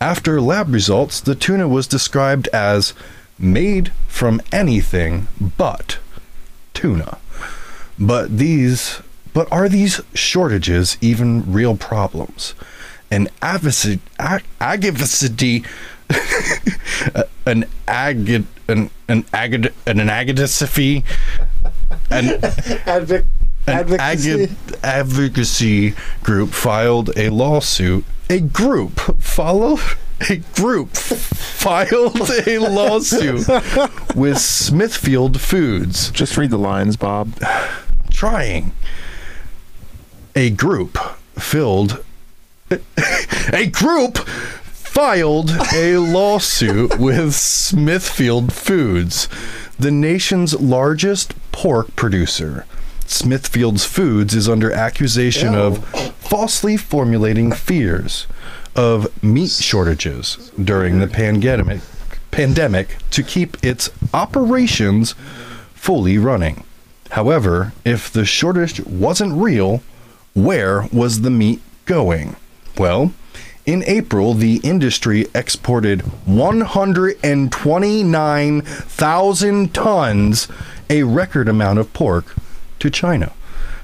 After lab results, the tuna was described as made from anything but tuna. But these but are these shortages even real problems? An avicid, ag- agavicity an agid an an agid an agadicity an Advic- an advocacy. agad- advocacy group filed a lawsuit. A group followed a group filed a lawsuit with Smithfield Foods Just read the lines, Bob. trying. A group filled a group filed a lawsuit with Smithfield Foods, the nation's largest pork producer. Smithfield's Foods is under accusation of falsely formulating fears of meat shortages during the pandemic pandemic to keep its operations fully running. However, if the shortage wasn't real, where was the meat going? Well, in April, the industry exported 129,000 tons, a record amount of pork, to China.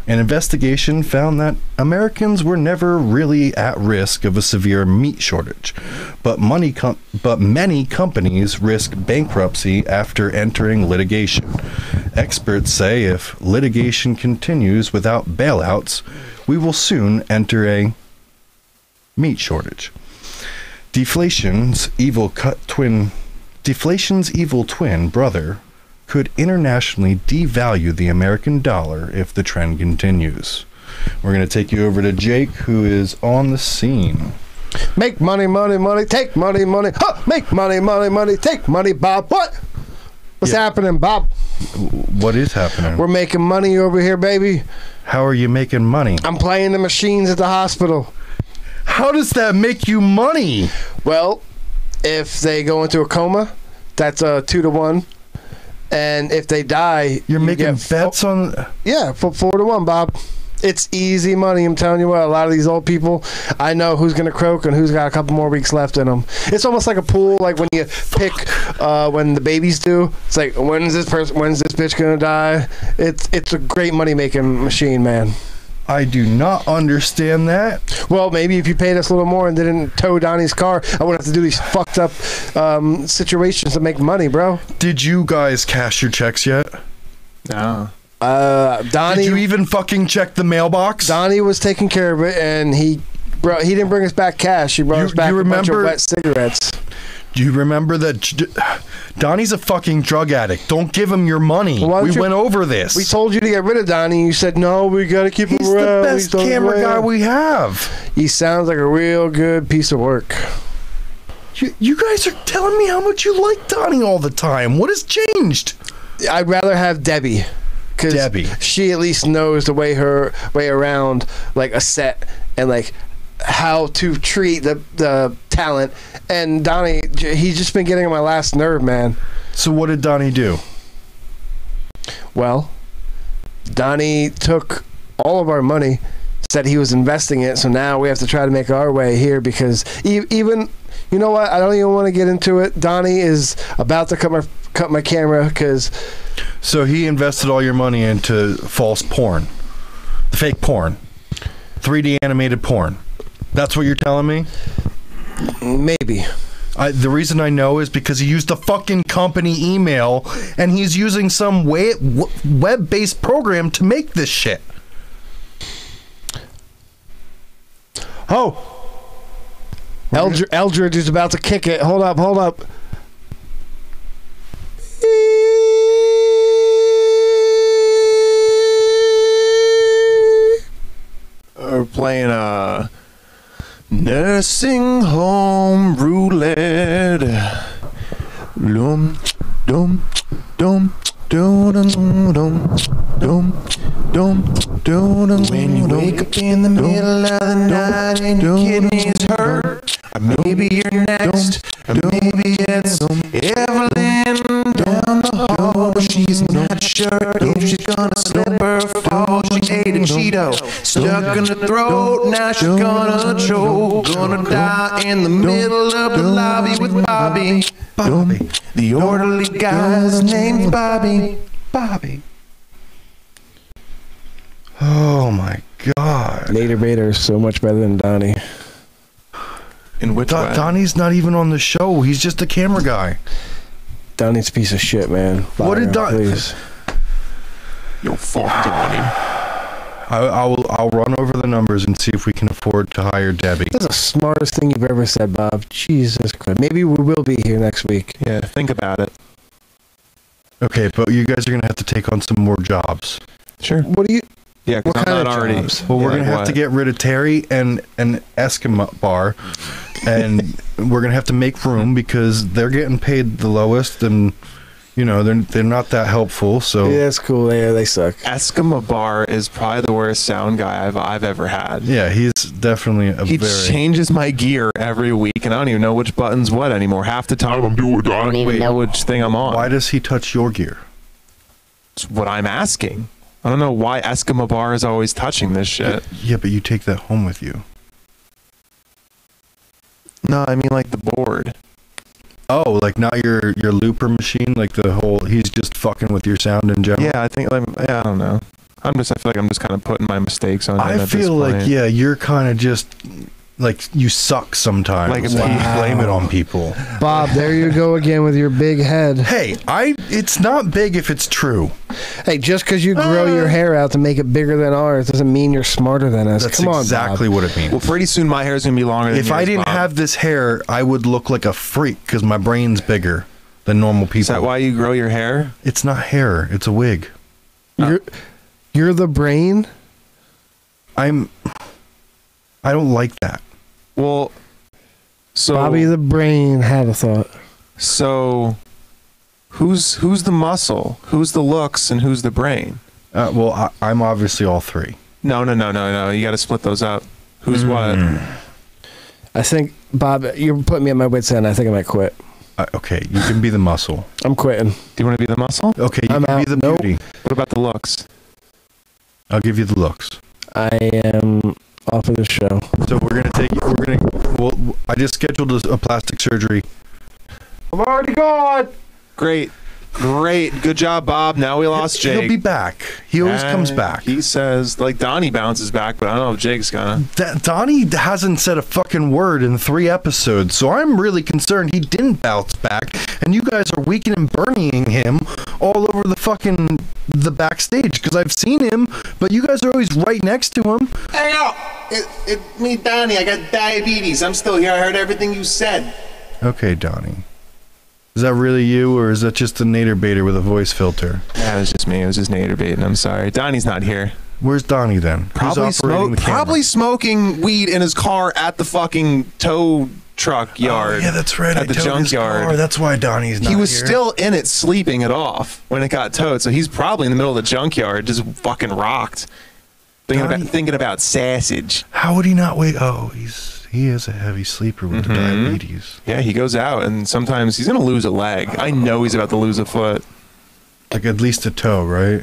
An investigation found that Americans were never really at risk of a severe meat shortage, but money com- but many companies risk bankruptcy after entering litigation. Experts say if litigation continues without bailouts, we will soon enter a meat shortage. Deflation's evil cut twin Deflation's evil twin brother could internationally devalue the American dollar if the trend continues. We're going to take you over to Jake, who is on the scene. Make money, money, money. Take money, money. Huh! Make money, money, money. Take money, Bob. What? What's Yeah. happening, Bob? What is happening? We're making money over here, baby. How are you making money? I'm playing the machines at the hospital. How does that make you money? Well, if they go into a coma, that's a two to one. And if they die, You're you making bets on. Yeah, for four to one, Bob. It's easy money. I'm telling you what. A lot of these old people, I know who's gonna croak and who's got a couple more weeks left in them. It's almost like a pool, like when you pick uh, when the babies do. It's like when's this person, when's this bitch gonna die? It's it's a great money making machine, man. I do not understand that. Well, maybe if you paid us a little more and didn't tow Donnie's car, I wouldn't have to do these fucked up um, situations to make money, bro. Did you guys cash your checks yet? No. Uh, Donnie, Did you even fucking check the mailbox? Donnie was taking care of it, and he. Bro, he didn't bring us back cash. He brought You- us back you a bunch of remember- wet cigarettes. Do you remember that Donnie's a fucking drug addict? Don't give him your money. Well, we you- went over this. We told you to get rid of Donnie. You said no. We got to keep He's him around. He's the best camera guy we have. He sounds like a real good piece of work. You, you guys are telling me how much you like Donnie all the time. What has changed? I'd rather have Debbie. Debbie. she at least knows the way her way around like a set and like how to treat the the talent. And Donnie, he's just been getting on my last nerve, man. So what did Donnie do? Well, Donnie took all of our money, said he was investing it, so now we have to try to make our way here because e- even, you know what? I don't even want to get into it. Donnie is about to cut my cut my camera because So he invested all your money into false porn, fake porn, 3D animated porn. That's what you're telling me? maybe. I, the reason I know is because he used the fucking company email and he's using some web based program to make this shit. Oh, Eldr- Eldridge is about to kick it. Hold up, hold up. We're playing uh nursing home roulette. Dum dum dum dum dum dum dum dum dum When you wake up in the middle of the night and your kidneys hurt, or maybe you're next, or maybe it's Evelyn down the hall. but She's not sure if she's gonna slip. She ate a Cheeto, stuck in her throat. Now she's gonna choke, gonna die in the middle of the lobby with Bobby. Bobby, the orderly guy's name's Bobby. Bobby. Oh my god. Nader Bader is so much better than Donnie. In which Do- Donnie's not even on the show. He's just a camera guy. Donnie's a piece of shit, man. What did Fire him, Don- please. Yo, fuck Donnie. I, I'll I'll run over the numbers and see if we can afford to hire Debbie. That's the smartest thing you've ever said, Bob. Jesus Christ. Maybe we will be here next week. Yeah, think about it. Okay, but you guys are gonna have to take on some more jobs. Sure. What do you? Yeah, What because I'm kind not of already. jobs? Well, we're gonna have what? to get rid of Terry and and Eskimo Bar, and we're gonna have to make room because they're getting paid the lowest, and you know they're they're not that helpful. So Yeah, it's cool. They they suck. Eskimo Bar is probably the worst sound guy I've I've ever had. yeah, he's definitely a He very. changes my gear every week, and I don't even know which button's what anymore. Half the time I'm doing, I don't even know which thing I'm on. Why does he touch your gear? That's what I'm asking. I don't know why Eskimo Bar is always touching this shit. Yeah, but you take that home with you. No, I mean like the board. Oh, like not your your looper machine, like the whole. He's just fucking with your sound in general. Yeah, I think like yeah, I don't know. I'm just. I feel like I'm just kind of putting my mistakes on. I feel like yeah, you're kind of just like you suck sometimes. Like, Like you blame it on people. Bob, there you go again with your big head. Hey, I it's not big if it's true. Hey, just because you grow your ah. hair out to make it bigger than ours doesn't mean you're smarter than us. That's Come on, exactly Bob. what it means. Well, pretty soon my hair's gonna be longer. than if I didn't Bob. have this hair, I would look like a freak because my brain's bigger than normal people. is that why you grow your hair? It's not hair; it's a wig. You're, you're the brain. I'm. I don't like that. Well, so Bobby the brain had a thought. so who's who's the muscle? Who's the looks? And who's the brain? Uh, well, I, I'm obviously all three. No, no, no, no, no. You got to split those up. Who's what? I think Bob, you're putting me at my wits end. I think I might quit. Uh, okay, you can be the muscle. I'm quitting. Do you want to be the muscle? Okay, you I'm can out. be the Nope. beauty. What about the looks? I'll give you the looks. I am off of the show. So we're gonna take. We're gonna. Well, I just scheduled a, a plastic surgery. I'm already gone. Great, great, good job, Bob. Now we lost Jake. He'll be back. He always comes Uh, back. He says like Donnie bounces back, but I don't know if Jake's gonna. That Donnie hasn't said a fucking word in three episodes, so I'm really concerned he didn't bounce back, and you guys are weakening and burning him all over the fucking the backstage because I've seen him, but you guys are always right next to him. Hey, yo, it, it, me, Donnie. I got diabetes. I'm still here. I heard everything you said. Okay, Donnie. Is that really you, or is that just a nader baiter with a voice filter? That was just me. It was just Nader baiting. I'm sorry. Donnie's not here. Where's Donnie then? Probably operating smoke, the probably smoking weed in his car at the fucking tow truck yard. Oh, yeah, that's right. At I the towed his junkyard. car. That's why Donnie's not here. he was here. still in it, sleeping it off when it got towed. So he's probably in the middle of the junkyard, just fucking rocked, thinking Donnie- about thinking about sausage. How would he not wake? Oh, he's he is a heavy sleeper with the Mhm. diabetes. Yeah, he goes out and sometimes he's gonna lose a leg. I know he's about to lose a foot. Like at least a toe, right?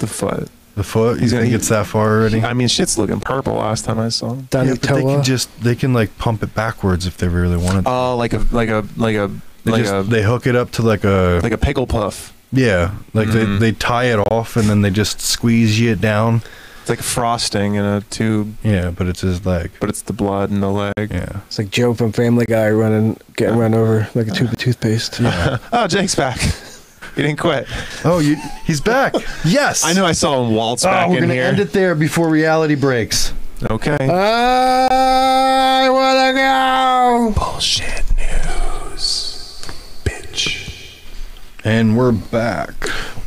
The foot. The foot. You He's gonna- get that far already? I mean, shit's looking purple. Last time I saw him. Yeah, but they can just they can like pump it backwards if they really wanted. to. Oh, like a like a like a they like just a they hook it up to like a like a pickle puff. yeah, like Mhm. they they tie it off and then they just squeeze you down. It's like frosting in a tube, Yeah, but it's his leg. but it's the blood in the leg. Yeah. It's like Joe from Family Guy running, getting run over like a tube of toothpaste. Yeah. Oh, Jake's back. he didn't quit. oh, you he's back. yes. I know. I saw him waltz Oh, back we're in gonna here. end it there before reality breaks. Okay. I wanna go. Bullshit news, bitch. And we're back.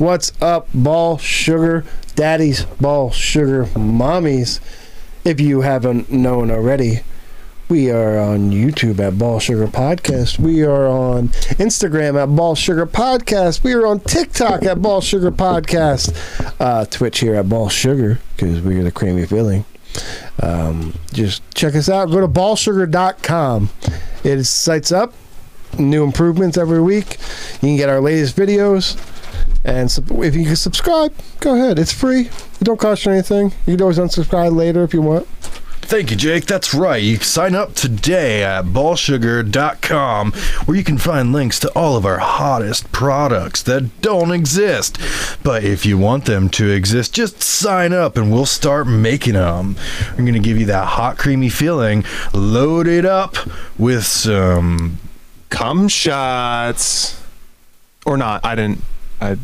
What's up, ball sugar daddies, ball sugar mommies? If you haven't known already, we are on YouTube at Ball Sugar Podcast. We are on Instagram at Ball Sugar Podcast. We are on TikTok at Ball Sugar Podcast. Uh, Twitch here at Ball Sugar because we are the creamy filling. Um, just check us out. Go to ballsugar.com. It sites up. New improvements every week. You can get our latest videos. And if you can subscribe, go ahead. It's free. It don't cost you anything. You can always unsubscribe later if you want. Thank you, Jake. That's right. You sign up today at ballsugar.com where you can find links to all of our hottest products that don't exist. But if you want them to exist, just sign up and we'll start making them. We're going to give you that hot, creamy feeling loaded up with some. Cum shots, or not? I didn't. I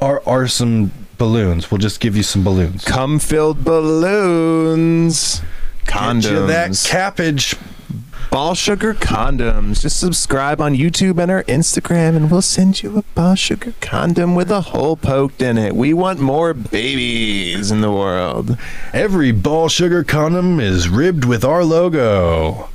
Are, are some balloons. We'll just give you some balloons. cum filled balloons. Condoms. Get you that cappage. Ball sugar condoms. Just subscribe on YouTube and our Instagram, and we'll send you a ball sugar condom with a hole poked in it. We want more babies in the world. Every ball sugar condom is ribbed with our logo.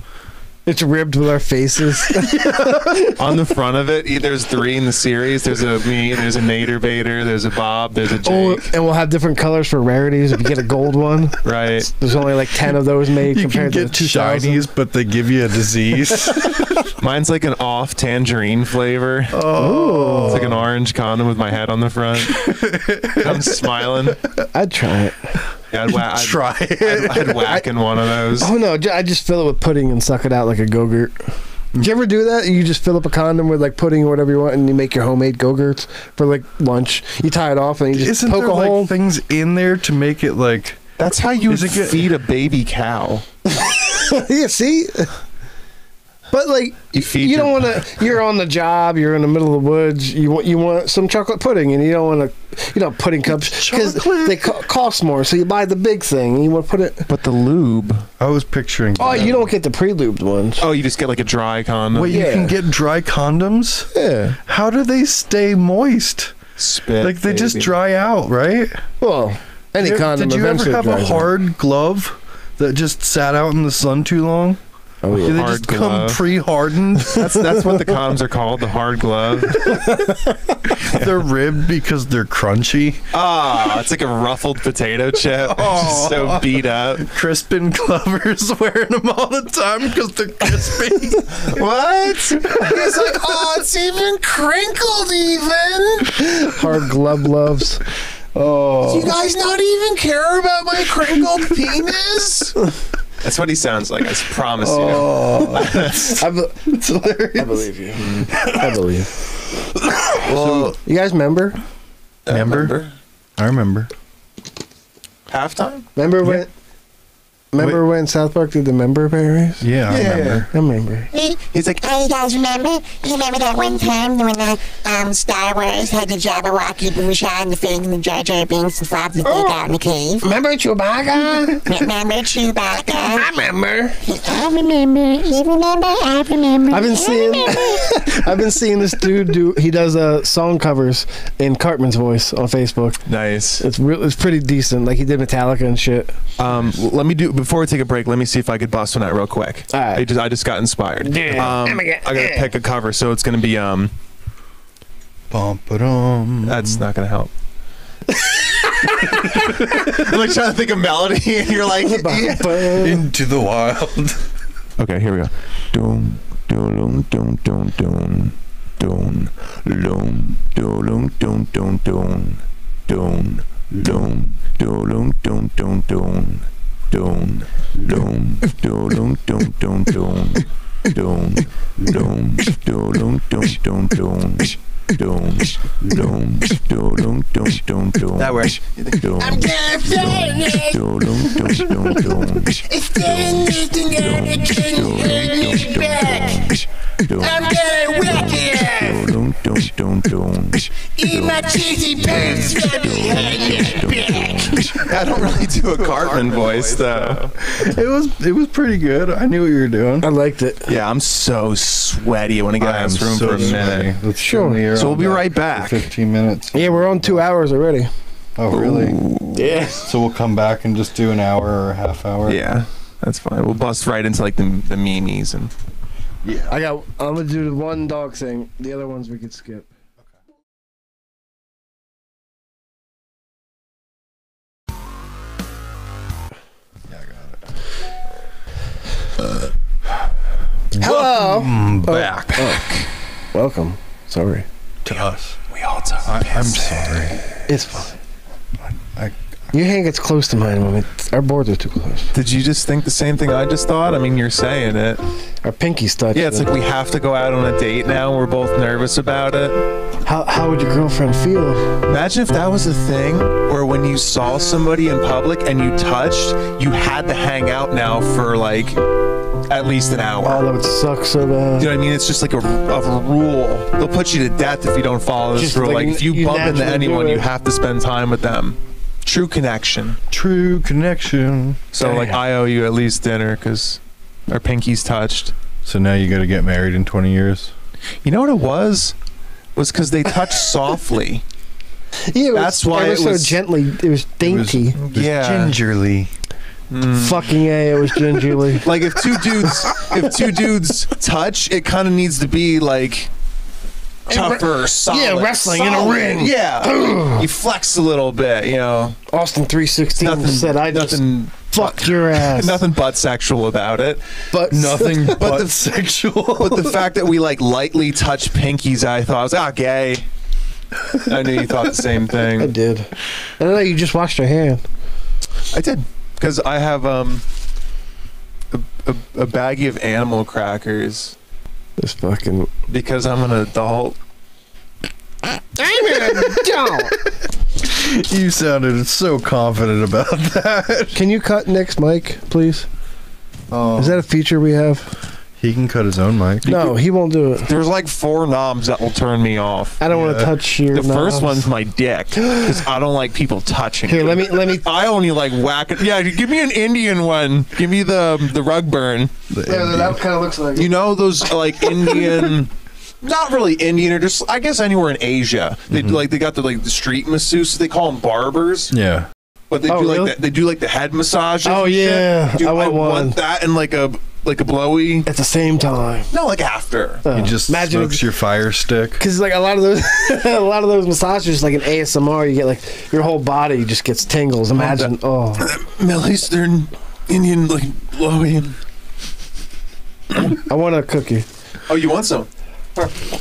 It's ribbed with our faces. On the front of it, there's three in the series. There's a me, there's a Nader Bader, there's a Bob, there's a oh, and we'll have different colors for rarities. If you get a gold one, Right. there's only like 10 of those made You can compared get to 2000. shinies, but they give you a disease. Mine's like an off tangerine flavor. oh, It's like an orange condom with my head on the front. I'm smiling. I'd try it. Yeah, I'd, wha- I'd, try I'd, it. I'd whack in one of those. Oh no, ju- I just fill it with pudding and suck it out like a go-gurt. Did you ever do that? You just fill up a condom with like pudding or whatever you want, and you make your homemade go-gurts for like lunch. You tie it off, and you just Isn't poke there a hole. like things in there to make it like? That's how you Is it good? feed a baby cow. yeah, see. But like, You feed you don't want to. You're on the job. You're in the middle of the woods. You want you want some chocolate pudding, and you don't want to. You know, pudding cups because they co- cost more. So you buy the big thing, and you want to put it. But the lube. I was picturing. Oh, you don't get the pre-lubed ones. Oh, you just get like a dry condom. Wait, you yeah. can get dry condoms. Yeah. How do they stay moist? Spit. Like they just dry out, right? Well, any condom Did you ever have a dries out. hard glove that just sat out in the sun too long? Oh Do they Hard just come pre-hardened? That's that's what the condoms are called, the hard glove. they're ribbed because they're crunchy. Ah, it's like a ruffled potato chip. It's just so beat up. Crispin Glover's wearing them all the time because they're crispy. What? He's like, oh, it's even crinkled even. Hard glove gloves. oh, Do You guys not even care about my crinkled penis? That's what he sounds like. I promise you. Oh. I, be- it's hilarious. I believe you. I believe. Well, You guys uh, remember? Remember? I remember. halftime? Remember when? Remember when South Park did the member berries? Yeah, I remember. I remember. He's like, Hey, you guys remember? You remember that one time when the um, Star Wars had the Jabberwocky Bushan, the Finn, and the Jar Jar Binks, and Floppy the Fake out in the cave? Remember Chewbacca? Remember Chewbacca? I remember. I remember. You remember? I remember. I've been seeing. I've been seeing this dude do. He does uh, song covers in Cartman's voice on Facebook. nice. It's real. It's pretty decent. Like he did Metallica and shit. Um, let me do before we take a break. Let me see if I could bust one out real quick. All right. I just I just got inspired. Yeah. Um, I gotta pick a cover, so it's gonna be um. Bum, ba-dum. That's not gonna help. I'm like trying to think of melody, and you're like, yeah. Into the wild. Okay, here we go. Doom, doom, doom, doom, doom, doom, doom, doom, doom, doom, doom, doom, doom, doom, doom, doom, doom, doom, doom, doom, doom, doom, doom, doom, doom, doom, doom, doom, doom. Doom, doom, doom, doom, doom, doom. That works. Doom, I'm gonna find it. doom, doom, doom, doom. It's getting lifting out the king and it's back. I'm gonna wreck it. Eat my cheesy pants. I don't really do a Cartman voice though. It was it was pretty good. I knew what you were doing. I liked it. Yeah, I'm so sweaty. I want to get out of this room for a minute. Let's Sure. So we'll be right back. Fifteen minutes. Yeah, we're on two hours already. Oh, really? Yeah. So we'll come back and just do an hour or a half hour. Yeah, that's fine. We'll bust right into like the the memes and. I got. I'm gonna do the one dog thing. The other ones we could skip. Yeah, I got it. Hello. Mm, back Welcome. Sorry. to us. We all talk. I, I'm sorry. It's fine. Your hand gets close to mine when our boards are too close. Did you just think the same thing I just thought? I mean, you're saying it. Our pinkies touch. Yeah, it's like we have to go out on a date now. We're both nervous about it. how how would your girlfriend feel? Imagine if that was a thing where when you saw somebody in public and you touched, you had to hang out now for like at least an hour. Oh, that would suck so bad. You know what I mean? It's just like a, a rule. They'll put you to death if you don't follow this Just rule. like Like, if you, you bump into anyone, you have to spend time with them. True connection. True connection. So like I owe you at least dinner because our pinkies touched. So now you got to get married in 20 years. You know what it was? Was because they touched softly. Yeah, it was, That's why it was, it was- so gently. It was dainty. It was Yeah. Gingerly. Mm. Fucking a, it was gingerly. Like if two dudes, if two dudes touch, it kind of needs to be like tougher, solid. yeah, wrestling in a ring. Yeah, you flex a little bit. You know, Austin three sixteen nothing. said, "I just nothing. fucked your ass." Nothing but sexual about it. but Nothing but, the- sexual. But the fact that we like lightly touch pinkies, I thought I was ah gay. I knew you thought the same thing. I did. I don't know. You just washed your hand. I did because I have um a, a, a baggie of animal crackers This fucking. because I'm an adult. I'm an adult. You sounded so confident about that. Can you cut Nick's mic, please? Oh, Is that a feature we have? He can cut his own mic. No, he won't do it. There's like four knobs that will turn me off. I don't want to touch your. The first knobs. one's my dick because I don't like people touching. Here, it. let me let me. I only like whack it. Yeah, give me an Indian one. Give me the the rug burn. The Yeah, Indian. that kind of looks like. You know those like Indian. Not really Indian, or just I guess anywhere in Asia. They do like they got the like the street masseuses. They call them barbers, yeah. but they Oh, do like really? that. They do like the head massages. Oh, yeah. Dude, I want one. want that and like a like a blowy. At the same time. No, like after. Oh, He just imagine smokes your fire stick. because like a lot of those a lot of those massages like an ASMR you get like your whole body just gets tingles imagine oh Middle Eastern Indian like blowy. I want a cookie Oh, you want some?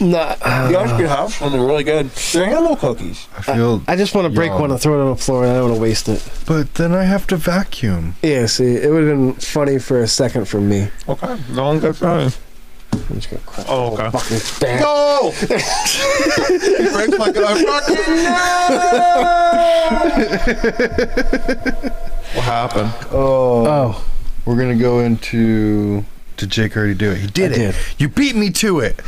Nah, You guys could have some. They're really good. They're animal cookies. I feel, I just want to break Yum. one and throw it on the floor and I don't want to waste it but then I have to vacuum. yeah see it would have been funny for a second for me Okay, long good time. I'm just gonna crack Oh, okay. fucking bag. No! it breaks my fucking What happened? Oh, oh we're gonna go into. Did Jake already do it? He did I it. did. You beat me to it.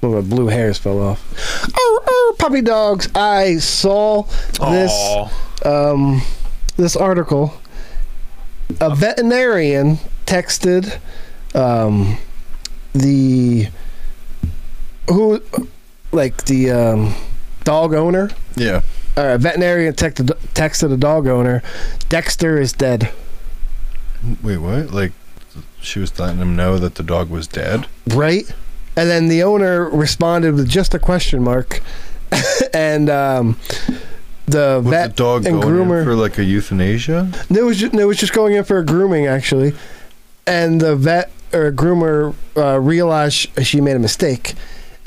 Well, my blue hairs fell off oh, oh puppy dogs I saw this um, this article, a veterinarian texted um, the who, like the um, dog owner. Yeah. Uh, a veterinarian texted texted a dog owner, Dexter is dead. Wait, what? Like, she was letting him know that the dog was dead. Right, and then the owner responded with just a question mark, and um, the Was vet the dog and going groomer in for like a euthanasia? No, it was just, no, it was just going in for a grooming actually, and the vet or groomer uh, realized she made a mistake,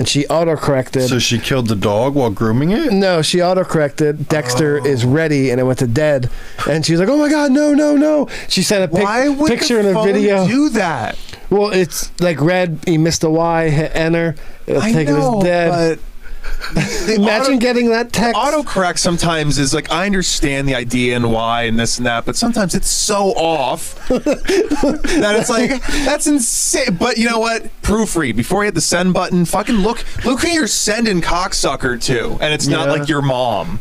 and she autocorrected. So she killed the dog while grooming it? no, she autocorrected. Dexter oh. is ready, and it went to dead. And she was like, "Oh my god, no, no, no!" She sent a pic- picture and a video. do that? well, it's like red. He missed a Y. Hit enter. It'll I take it know, as dead. but Imagine auto- getting that text. autocorrect sometimes is like I understand the idea and why and this and that, but sometimes it's so off that it's like that's insane. But you know what? Proofread before you hit the send button. Fucking look, look who you're sending cocksucker to, and it's not Yeah. like your mom.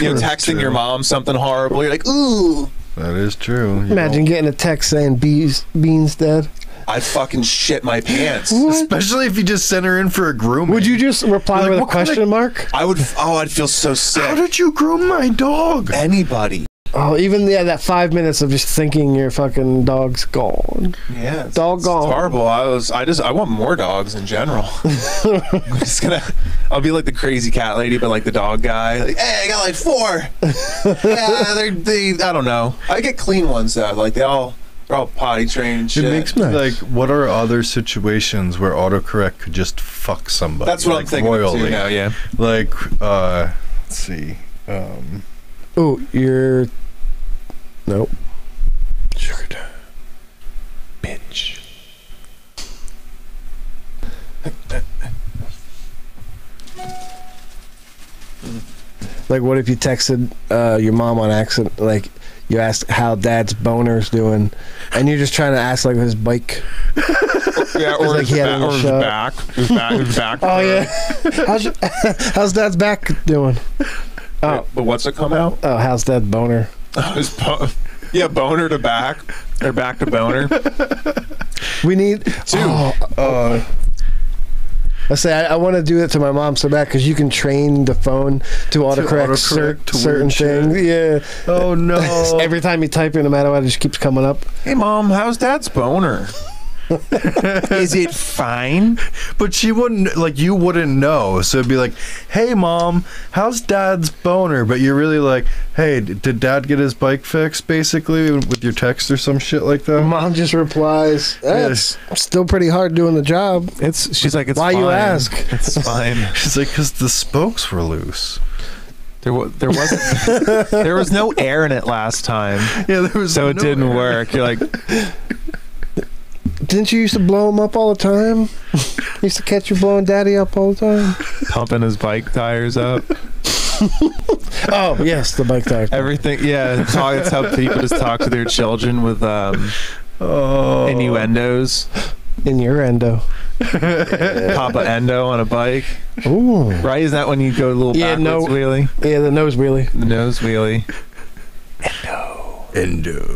you know, texting true. your mom something horrible. You're like, ooh. That is true. You Imagine know. getting a text saying Bees, Beans dead. I fucking shit my pants. Especially if you just sent her in for a grooming. Would you just reply Like, with a what kind of- question mark? I would. Oh, I'd feel so sick. How did you groom my dog? Anybody. Oh, even yeah, that five minutes of just thinking your fucking dog's gone. Yeah, it's, Dog it's gone. horrible. I was. I just. I want more dogs in general. I'm just gonna. I'll be like the crazy cat lady, but like the dog guy. Like, hey, I got like four. yeah, they're they. I don't know. I get clean ones though. Like they all. They're all potty trained. and It makes me Nice. like, what are other situations where autocorrect could just fuck somebody? That's what like, I'm thinking of royally? too now. Yeah. Like, uh, let's see. Um, Oh, you're. Nope. Sugar daddy. Bitch. Like, what if you texted uh, your mom on accident? Like, you asked how dad's boner's doing, and you're just trying to ask like his bike. Yeah, or like his ba- or his back. His back. His back. Oh yeah. how's your- how's dad's back doing? Oh, But what's it come out? oh, how's dad's boner? Oh, his bo- yeah, boner to back or back to boner. We need Two. Oh, uh, I say I, I want to do that to my mom so bad because you can train the phone to autocorrect, cer- to certain weird shit. things. Yeah. oh no! Every time you type in, no matter what, it just keeps coming up. Hey, mom, how's dad's boner? Is it fine? but she wouldn't like you wouldn't know. So it'd be like, "Hey, mom, how's dad's boner?" But you're really like, "Hey, d- did dad get his bike fixed?" Basically, with your text or some shit like that. Mom just replies, "That's still pretty hard doing the job." It's she's like it's Why you ask? It's fine. She's like, "Cause the spokes were loose." There was there wasn't there was no air in it last time, Yeah, there was so it didn't air. work. You're like, Didn't you used to blow him up all the time? used to catch you blowing daddy up all the time. Pumping his bike tires up. Oh yes, the bike tire. Everything. Yeah. Talk, it's how people just talk to their children with um, Oh. innuendos. in your endo. Papa Endo on a bike. Ooh. Right? Isn't that when you go a little Yeah, backwards no. wheelie? Yeah, the nose wheelie. The nose wheelie. Endo.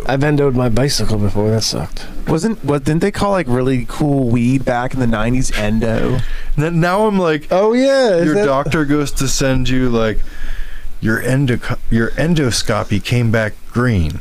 I've endoed my bicycle before. That sucked. Wasn't what didn't they call like really cool weed back in the nineties endo? Then now I'm like, Oh yeah. your that- doctor goes to send you like your endo your endoscopy came back green.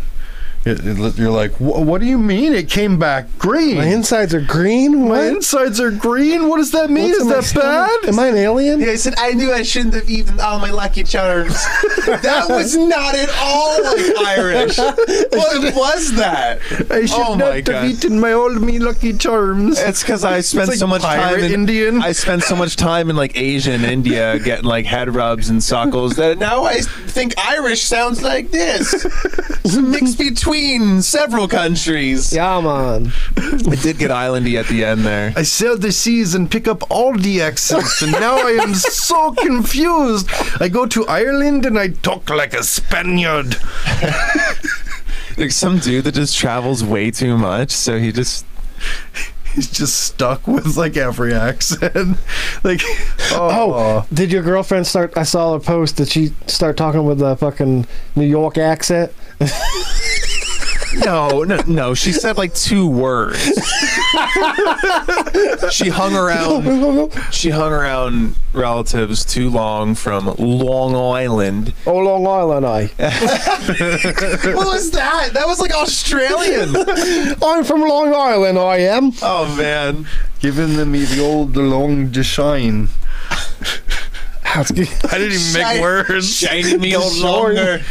It- it- You're like, what do you mean it came back green? My insides are green. My insides are green. What does that mean? What's Is that bad? Am I an alien? Yeah, I said I knew I shouldn't have eaten all my lucky charms. that was not at all like Irish. What was that? I should Oh not my have eaten my old me lucky charms. It's because I spent like so much time in Indian. I spent so much time in like Asia and India getting like head rubs and suckles that now I think Irish sounds like this. It's a mix between several countries. Yeah, man. I did get islandy at the end there. I sail the seas and pick up all the accents, and now I am so confused. I go to Ireland and I talk like a Spaniard. Like some dude that just travels way too much, so he just He's just stuck with like every accent. like, oh, Oh, did your girlfriend start? I saw her post. Did she start talking with a fucking New York accent? no, no, no. She said like two words. she hung around. She hung around relatives too long from Long Island. Oh, Long Island, I. Eh? What was that? That was like Australian. I'm from Long Island, I am. Oh man. giving them me the old long to shine. I didn't even Shine- make words. Shining me old Sorry. longer.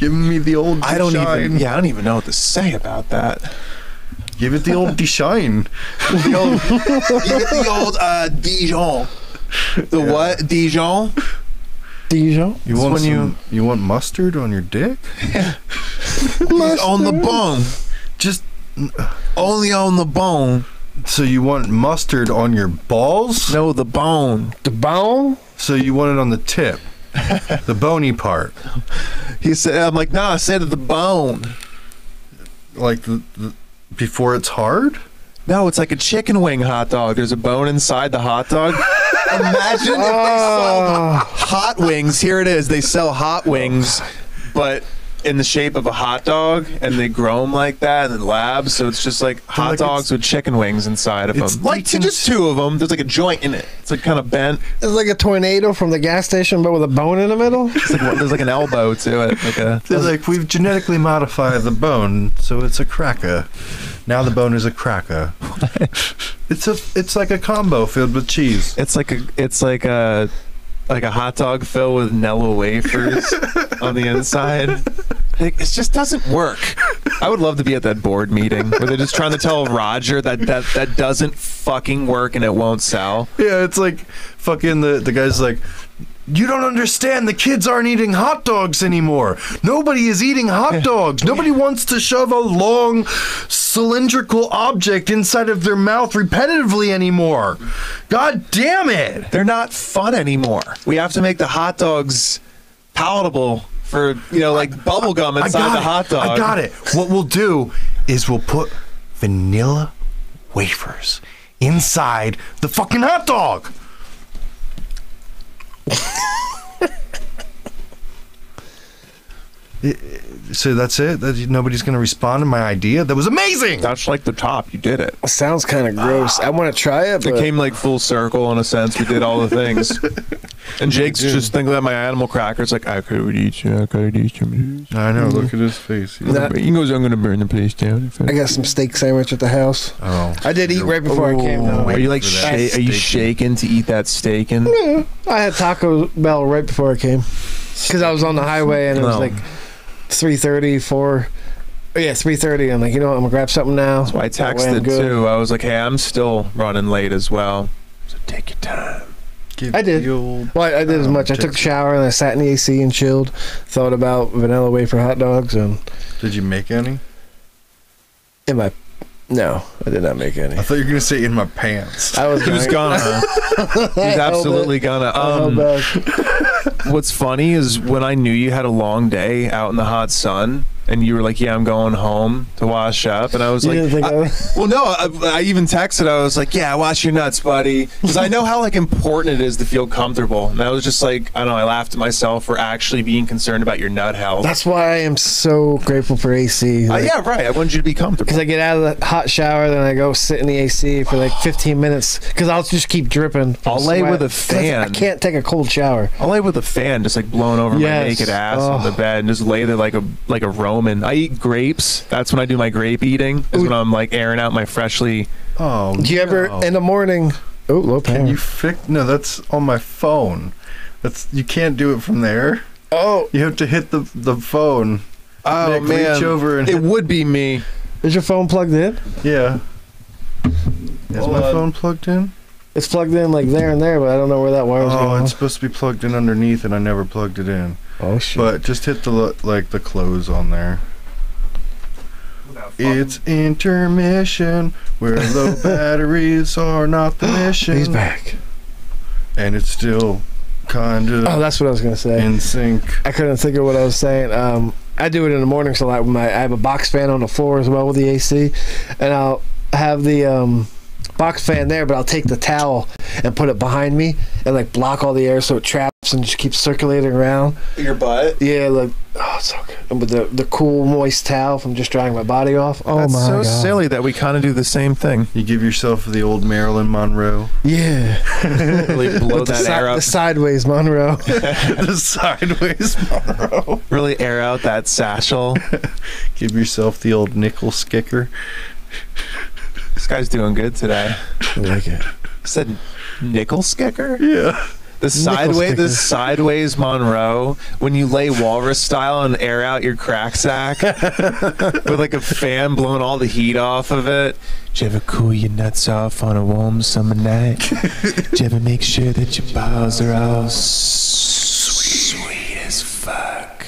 Giving me the old. I don't shine. even. Yeah, I don't even know what to say about that. Give it the old shine. The old, you get the old uh, Dijon. The what? Dijon? Dijon? You It's want when you- some, you want mustard on your dick? He's on the bone. Just Only on the bone. so you want mustard on your balls? No, the bone. The bone? So you want it on the tip, the bony part, He said, I'm like, nah, I said the bone. like the, the before it's hard. No, it's like a chicken wing hot dog. There's a bone inside the hot dog. Imagine if they sell ah. hot wings. Here it is. They sell hot wings, but in the shape of a hot dog, and they grow them like that in the lab. So it's just like hot like dogs with chicken wings inside of it's them. Like decon- just two of them. There's like a joint in it. It's like kind of bent. It's like a tornado from the gas station, but with a bone in the middle. It's like there's like an elbow to it. Like a. They're like we've genetically modified the bone, so it's a cracker. Now the bone is a cracker. it's a it's like a combo filled with cheese. It's like a. It's like a. Like a hot dog filled with Nilla wafers on the inside. Like, it just doesn't work. I would love to be at that board meeting where they're just trying to tell Roger that that, that doesn't fucking work and it won't sell. Yeah, it's like fucking the the guy's like. You don't understand. The kids aren't eating hot dogs anymore. Nobody is eating hot dogs. Nobody wants to shove a long cylindrical object inside of their mouth repetitively anymore. God damn it. They're not fun anymore. We have to make the hot dogs palatable for you know like bubble gum inside got the it. hot dog. I got it. What we'll do is we'll put vanilla wafers inside the fucking hot dog. I- I- so that's it. That nobody's going to respond to my idea. That was amazing. That's like the top. You did it. Sounds kind of gross. I want to try it, It came like full circle in a sense. We did all the things. And Jake's just thinking about my animal crackers. Like I could eat you. I could eat you. I know. Look at his face. That- He goes, "I'm gonna burn the place down." if I got some steak sandwich at the house. Oh, I did eat right before I came. Oh, though. Are you like for that sha- Are you shaking to eat that steak? And Yeah, I had Taco Bell right before I came because I was on the highway and it was No. like three thirty, four. Yeah, three thirty. I'm like, you know, what, I'm gonna grab something now. so I That way I'm texted good. too. I was like, "Hey, I'm still running late as well. So take your time." Give I did. old- Well, I, I did as Um, much. I took a shower and I sat in the AC and chilled. Thought about vanilla wafer hot dogs and Did you make any? in my No, I did not make any. I thought you were gonna say in my pants. I was He was going. gonna. He's absolutely gonna. Um, what's funny is when I knew you had a long day out in the hot sun, and you were like, "Yeah, I'm going home to wash up," and I was You like, didn't think I- I "Well, no." I, I even texted. I was like, "Yeah, wash your nuts, buddy," because I know how like important it is to feel comfortable. And I was just like, I don't know. I laughed at myself for actually being concerned about your nut health. That's why I am so grateful for AC. Uh, yeah, right. I wanted you to be comfortable. Because I get out of the hot shower, then I go sit in the AC for like 15 minutes. Because I'll just keep dripping. from I'll lay sweat. with a 'Cause I fan. can't take a cold shower. I'll lay with a fan just like blowing over Yes. my naked ass on Oh. the bed and just lay there like a like a Roman. I eat grapes. That's when I do my grape eating. Is when I'm like airing out my freshly. Oh, Do you ever no. in the morning? Oh, low power. Can you fix? No, that's on my phone. That's you can't do it from there. oh, You have to hit the the phone. Oh Nick, man, reach over and it hit- would be me. is your phone plugged in? Yeah. Is Hold my on. phone plugged in? It's plugged in like there and there, but I don't know where that wire's Oh, going. it's supposed to be plugged in underneath, and I never plugged it in. Oh shit! But just hit the like the close on there. It's intermission where low batteries are not the mission. He's back. and it's still kind of Oh, that's what I was gonna say. in sync. I couldn't think of what I was saying. Um, I do it in the morning, so like my I have a box fan on the floor as well with the AC, and I'll have the um, box fan there, but I'll take the towel and put it behind me and like block all the air so it traps and just keeps circulating around. Your butt. Yeah, like oh, it's so good. And with the the cool moist towel from just drying my body off. Oh That's my so god! silly that we kind of do the same thing. You give yourself the old Marilyn Monroe, Yeah, Really blow With the, that si- air up. the sideways Monroe. the sideways Monroe. Really air out that satchel. Give yourself the old nickel skicker. This guy's doing good today. I like it. Said nickel skicker. Yeah. The sideways, the sideways Monroe, when you lay walrus style and air out your crack sack with like a fan blowing all the heat off of it. Did you ever cool your nuts off on a warm summer night? Did you ever make sure that your balls are all sweet, sweet as fuck?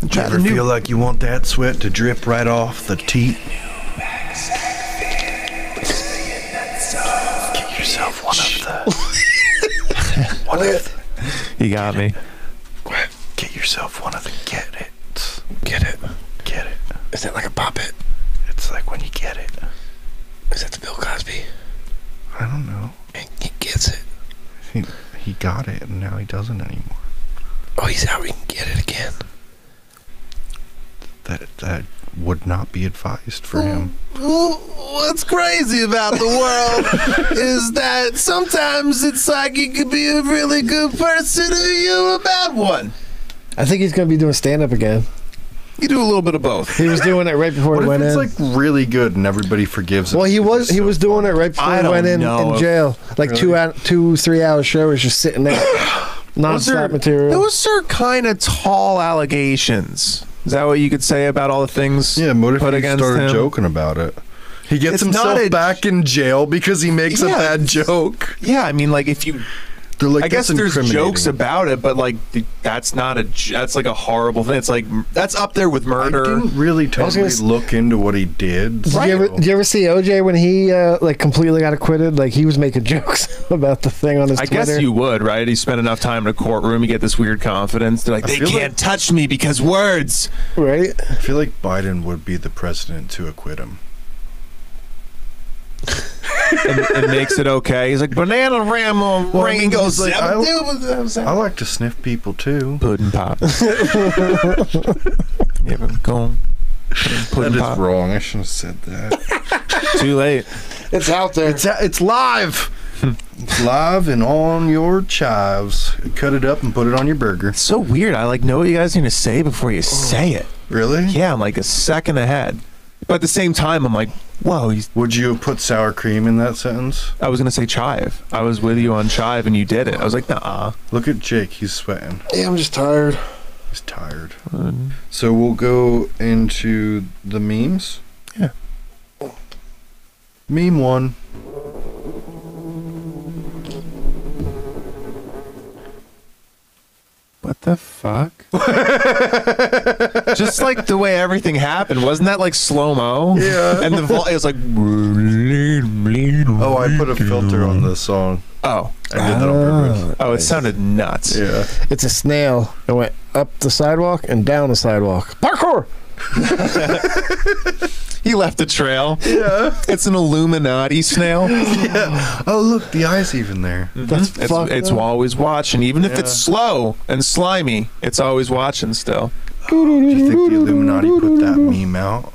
you Ever new feel like you want that sweat to drip right off the teat? One of the. You got me. Get yourself one of the get it. Get it. Get it. Is that like a puppet? It's like when you get it. Is that the Bill Cosby? I don't know. And he gets it. He, he got it and now he doesn't anymore. Oh, he's out. We can get it again. That that would not be advised for him. What's crazy about the world is that sometimes it's like you could be a really good person and you're a bad one. I think he's gonna be doing stand up again. You do a little bit of both. He was doing it right before What he if went it's in. like really good and everybody forgives him? well, he was he so was doing it right before I he went in in jail. Like two out two three hour show is just sitting there, Those non-stop material. those are kind of tall allegations. Is that what you could say about all the things Yeah, what if put he against started him? joking about it? He gets It's himself a- back in jail because he makes a Yeah, bad joke. Yeah, I mean, like if you, They're like, I guess there's jokes about it, but like that's not a that's like a horrible thing. It's like that's up there with I murder. didn't really was totally gonna s- look into what he did. Did you, ever, did you ever see OJ when he uh, like completely got acquitted? Like he was making jokes about the thing on his I Twitter. guess you would, right? He spent enough time in a courtroom, you get this weird confidence. They're like, I they can't like- touch me because words. right? I feel like Biden would be the president to acquit him. and, and makes it okay. He's like, banana ram on Well, I mean, He goes, he's like, I- dude, what was that?" I like to sniff people too. pudding pop. yeah, but go on. That Pudding is wrong. I shouldn't have said that. Too late. It's out there. it's it's live. it's live and on your chives. Cut it up and put it on your burger. It's so weird. I like know what you guys are gonna say before you say it. Really? Yeah, I'm like a second ahead. But at the same time, I'm like, whoa. He's, Would you have put sour cream in that sentence? I was gonna say chive. I was with you on chive, and you did it. I was like, nah. Look at Jake. He's sweating. yeah, I'm just tired. He's tired. So we'll go into the memes. Yeah. Meme one. What the fuck? Just like the way everything happened. Wasn't that like slow mo? Yeah. And the vo- it was like. Oh, I put a filter on this song. Oh. I did that on purpose. Oh, it sounded nuts. Yeah. It's a snail that went up the sidewalk and down the sidewalk. Parkour. He left a trail. Yeah. It's an Illuminati snail. yeah. Oh, look, the eye's even there. That's It's, fucked it's up. always watching, even if it's slow and slimy. It's always watching still. Do you think the Illuminati put that meme out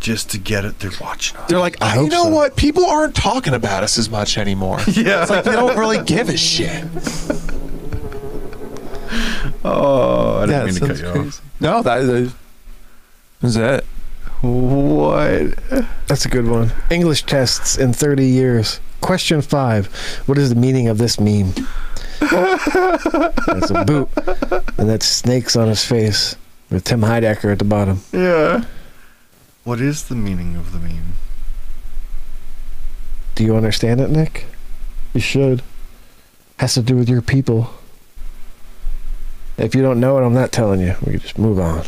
just to get it? They're watching us. They're like, I "Ah, you know so. what? People aren't talking about us as much anymore. Yeah. It's like they don't really give a shit. Oh, I didn't Yeah, mean to cut sounds you crazy. off. No, that that is it. What? That's a good one. English tests in 30 years. Question five. What is the meaning of this meme? That's a boot. And that's snakes on his face with Tim Heidecker at the bottom. Yeah. What is the meaning of the meme? Do you understand it, Nick? You should. Has to do with your people. If you don't know it, I'm not telling you. We can just move on.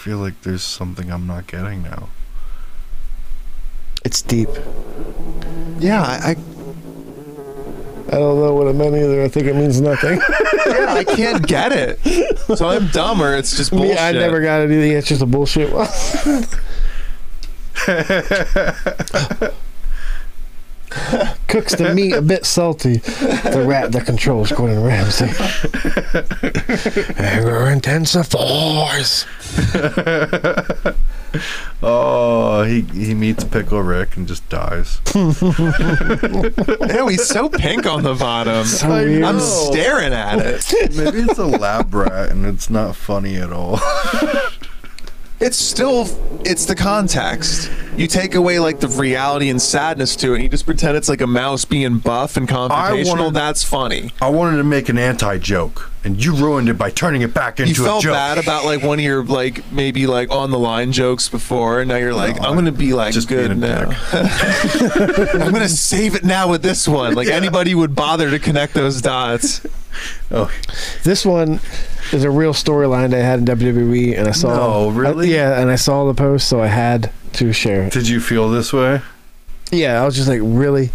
I feel like there's something I'm not getting now. It's deep. Yeah, I, I don't know what it meant either. I think it means nothing. I yeah, I can't get it. So I'm dumber. it's just bullshit. Me, I never got it either. Yeah, It's just a bullshit one. Cooks the meat a bit salty. The rat that controls Gordon Ramsay. Anger intensifies. Oh, he he meets Pickle Rick and just dies. Ew, he's so pink on the bottom. So I weird. I'm staring at it. Maybe it's a lab rat and it's not funny at all. It's still, it's the context. You take away like the reality and sadness to it, and you just pretend it's like a mouse being buff and confrontational. wanted- That's funny. I wanted to make an anti joke, and you ruined it by turning it back into You felt a joke. bad about like one of your like maybe like on the line jokes before, and now you're like, I'm gonna be like just good now. I'm gonna save it now with this one. Like anybody would bother to connect those dots. Oh, This one is a real storyline they had in WWE, and I saw. No, really? I- yeah, and I saw the post, so I had to share it. did you feel this way? Yeah, I was just like, really?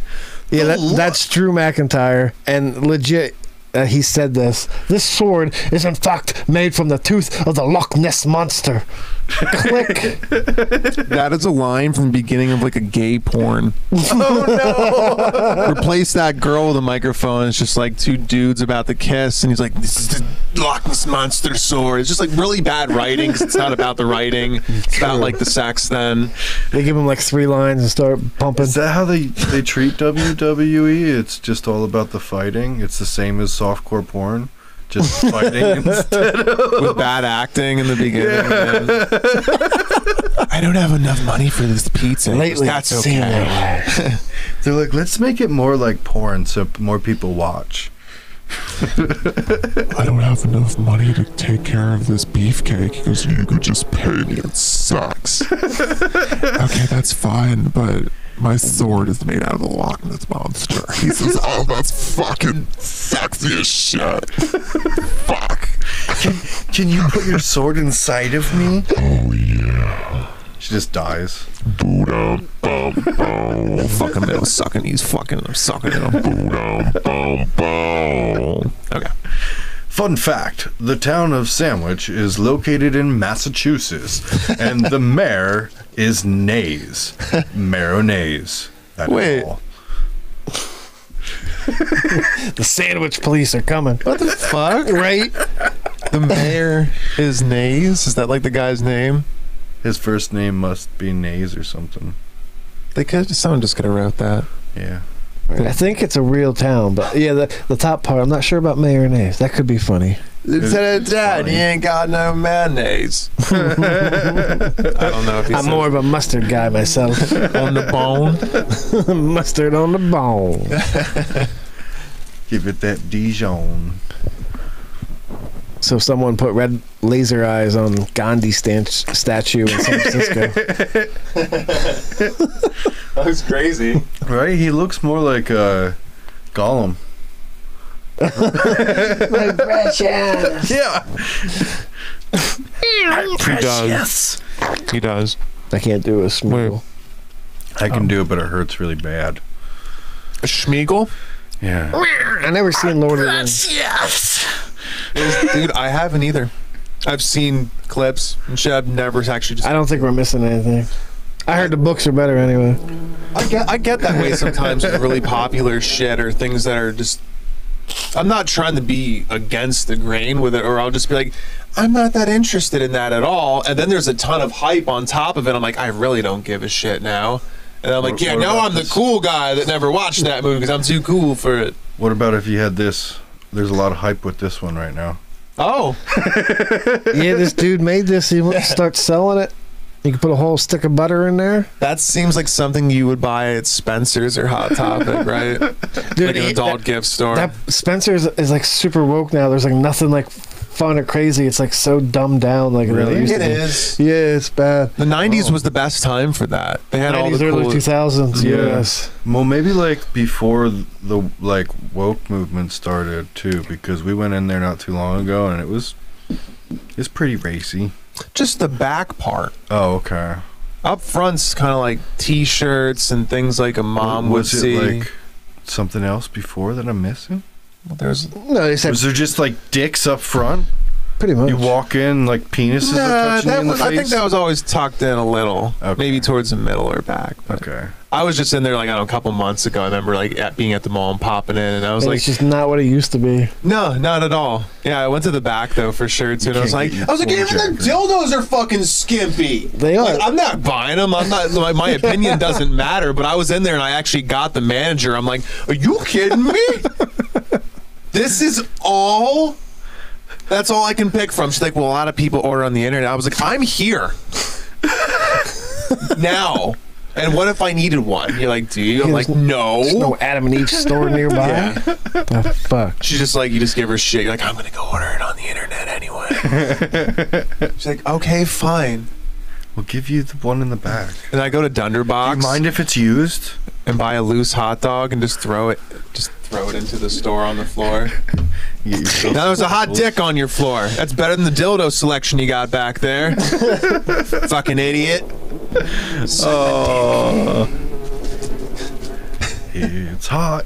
Yeah, that, that's Drew McIntyre, and legit. Uh, he said this. This sword is in fact made from the tooth of the Loch Ness monster. Click. That is a line from the beginning of like a gay porn. Oh no! Replace that girl with a microphone. It's just like two dudes about to kiss, and he's like, "This is the Loch Ness monster sword." It's just like really bad writing 'cause it's not about the writing. It's about like the sex. Then They give him like three lines and start pumping. Is that how they, they treat WWE? It's just all about the fighting. It's the same as softcore porn, just fighting instead. with bad acting in the beginning. I don't have enough money for this pizza. Lately, That's it's okay. They're like, let's make it more like porn so more people watch. I don't have enough money to take care of this beefcake. He goes, You could just pay me. It sucks. okay, that's fine, but my sword is made out of the Loch Ness Monster. He says, Oh, that's fucking sexy as shit. Fuck. Can you put your sword inside of me? Oh, yeah. She just dies. Boom, bum, boom. Fucking him. I was sucking. He's fucking. I'm sucking him. Boom, boom, boom. Okay. Fun fact the town of Sandwich is located in Massachusetts, and the mayor is Nays. Mayonnaise. That is Wait. all. The sandwich police are coming. What the fuck? Right? The mayor is Nays. Is that like the guy's name? His first name must be Nays or something. They could. Someone just could have wrote that. Yeah. I think it's a real town, but yeah, the, the top part, I'm not sure about mayonnaise. That could be funny. Instead of dad, he ain't got no mayonnaise. I don't know if he's I'm more of a mustard guy myself. on the bone. mustard on the bone. Give it that Dijon. So someone put red laser eyes on Gandhi stan- statue in San Francisco. That was crazy. Right? He looks more like uh, Gollum. My precious. Yeah. He does. Mm, he does. I can't do a Sméagol. I can oh. do it, but it hurts really bad. A Sméagol? Yeah. Mm, I never seen Lord of the Rings. Dude, I haven't either. I've seen clips and shit. I've never actually just. I don't think we're missing anything. I heard the books are better anyway. I get I get that way sometimes with really popular shit or things that are just I'm not trying to be against the grain with it or I'll just be like I'm not that interested in that at all and then there's a ton of hype on top of it I'm like I really don't give a shit now and I'm like What- yeah what now I'm the cool guy that never watched that movie because I'm too cool for it What about if you had this? There's a lot of hype with this one right now. oh yeah, this dude made this. He wants to start selling it. You can put a whole stick of butter in there. that seems like something you would buy at Spencer's or Hot Topic right Dude, like an it- adult gift store That Spencer's is like super woke now. There's like nothing like fun or crazy. It's like so dumbed down. Like Really? it used it to be. is Yeah, it's bad. the 90s was the best time for that they had all the early cool 2000s. Yeah. Yes. Well, maybe like before the like woke movement started too, because we went in there not too long ago and it was it's pretty racy. Just the back part Oh, okay. Up front's kind of like T-shirts and things like a mom would was it see. like something else before that I'm missing? Well, there's No, they said Was there just like dicks up front? pretty much. You walk in like penises are Nah, touching that you in the was, face. I think that was always tucked in a little, Okay. maybe towards the middle or back. But okay. I was just in there like I don't know, a couple months ago. I remember like at, being at the mall and popping in, and I was And like, it's just not what it used to be. no, not at all. Yeah, I went to the back though for sure too. And I was can't like, I was like, even the dildos are fucking skimpy. They are. Like, I'm not buying them. I'm not. My, my opinion doesn't matter. But I was in there and I actually got the manager. I'm like, are you kidding me? this is all. That's all I can pick from. She's like, well, a lot of people order on the internet. I was like, I'm here now. And what if I needed one? You're like, do you? I'm like, no. There's no Adam and Eve store nearby. Yeah. The fuck. She's just like, you just give her shit. You're like, I'm gonna go order it on the internet anyway. She's like, okay, fine. We'll give you the one in the back. And I go to Do Dunderbox you mind if it's used? and buy a loose hot dog and just throw it, just throw it into the store on the floor. Get yourself Now there's a hot dick on your floor. That's better than the dildo selection you got back there. Fucking idiot. Oh. it's hot.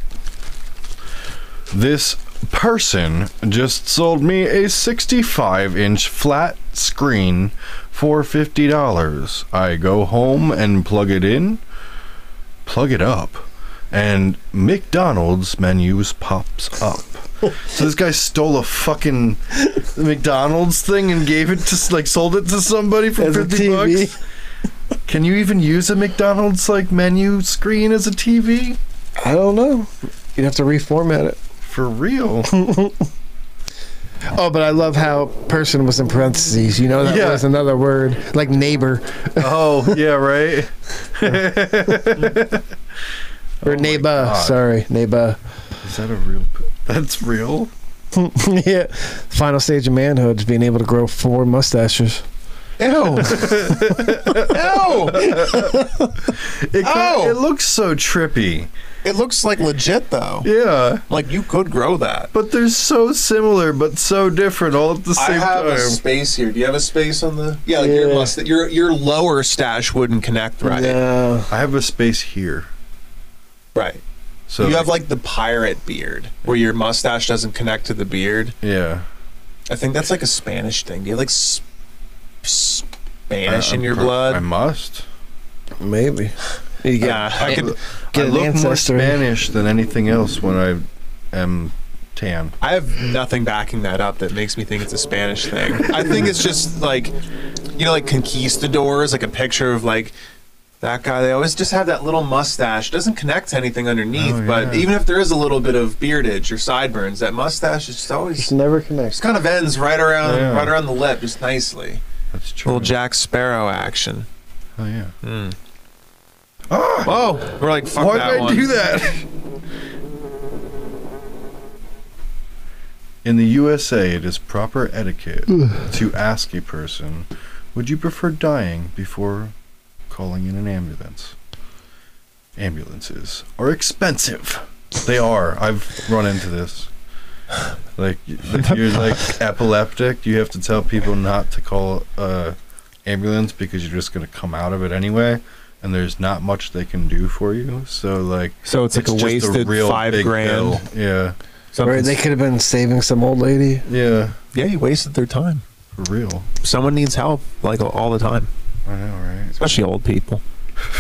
This person just sold me a 65 inch flat screen for $50. I go home and plug it in, plug it up, and McDonald's menus pops up. So this guy stole a fucking McDonald's thing and gave it to like sold it to somebody for As a 50 TV. bucks. Can you even use a McDonald's like menu screen as a TV? I don't know. You'd have to reformat it. For real? Oh, but I love how person was in parentheses. You know that Yeah. was another word, like neighbor oh, yeah, right. or oh neighbor. God. Sorry, Neba. Is that a real? That's real. yeah. Final stage of manhood is being able to grow four mustaches. Ew. Ew. It, Oh! it looks so trippy. It looks like legit though. Yeah, Like you could grow that. but they're so similar but so different all at the same time. I same have a space here. Do you have a space on the? Yeah, like your must. Your your lower stash wouldn't connect right. No. I have a space here. Right. So you have like the pirate beard, where your mustache doesn't connect to the beard. yeah. I think that's like a Spanish thing. Do you have like sp- Spanish I- in your I'm blood? I must. Maybe. You get, yeah, I could. get I an look more. Spanish than anything else when I am tan. I have nothing backing that up that makes me think it's a Spanish thing. I think it's just like, you know, like conquistadors, like a picture of like that guy. They always just have that little mustache. Doesn't connect to anything underneath, Oh, but even if there is a little bit of beardage or sideburns, that mustache is just always Just never connects. just kind of ends right around Yeah. right around the lip, just nicely. That's true. Little Jack Sparrow action. Oh yeah. Mm. Ah, Whoa, we're like fuck why that did I one. do that? In the USA, it is proper etiquette to ask a person, "Would you prefer dying before calling in an ambulance?" Ambulances are expensive. They are. I've run into this. Like if you're like epileptic, you have to tell people not to call uh ambulance because you're just gonna come out of it anyway, and there's not much they can do for you. So like So it's, like a just wasted five big grand. bill. Yeah, Or they could have been saving some old lady. yeah, yeah, you wasted their time. for real. Someone needs help like all the time, I know, right? especially old people.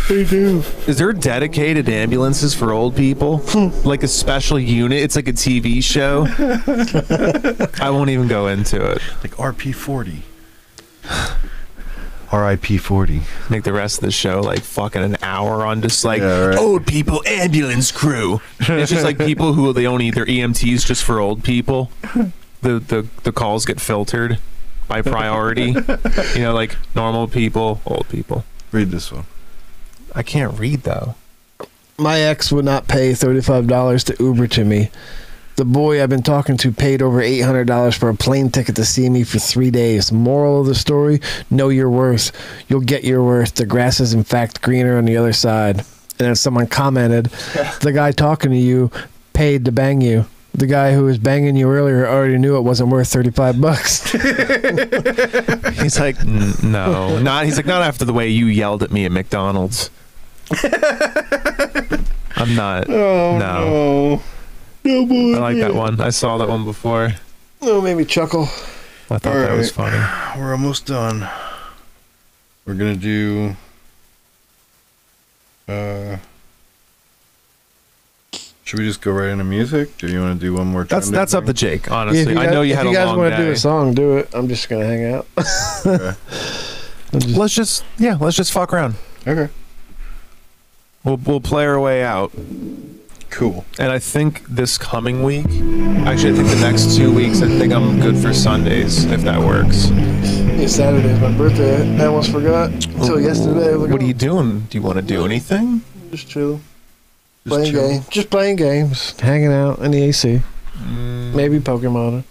They do. Is there dedicated ambulances for old people? like a special unit? It's like a TV show. I won't even go into it. Like RP forty. RIP forty. Make the rest of the show like fucking an hour on just like Yeah, right. old people ambulance crew. it's just like people who they only their EMTs just for old people. The the the calls get filtered by priority. you know, like normal people, old people. Read this one. I can't read though. My ex would not pay $35 to Uber to me. The boy I've been talking to paid over $800 for a plane ticket to see me for three days. Moral of the story know your worth. You'll get your worth. The grass is, in fact, greener on the other side. And then someone commented, The guy talking to you paid to bang you. The guy who was banging you earlier already knew it wasn't worth 35 bucks. He's like, no, not. He's like, not after the way you yelled at me at McDonald's. I'm not. Oh no. no, boy. I like that one. I saw that one before. Oh, made me chuckle. I thought that was funny. We're almost done. We're gonna do. Uh, should we just go right into music? Do you want to do one more? That's trending that's up to thing? Jake. Honestly, if I know you had a long day. if you guys wanna do a song, do it. I'm just gonna hang out. Okay. Just- Let's just yeah, let's just fuck around. okay. We'll we'll play our way out. Cool. And I think this coming week, actually, I think the next two weeks, I think I'm good for Sundays if that works. It's Saturday, my birthday. I almost forgot until yesterday. What are you doing? Do you want to do anything? Just chilling, Just playing chill. games, just playing games, hanging out in the AC. Mm. Maybe Pokemon.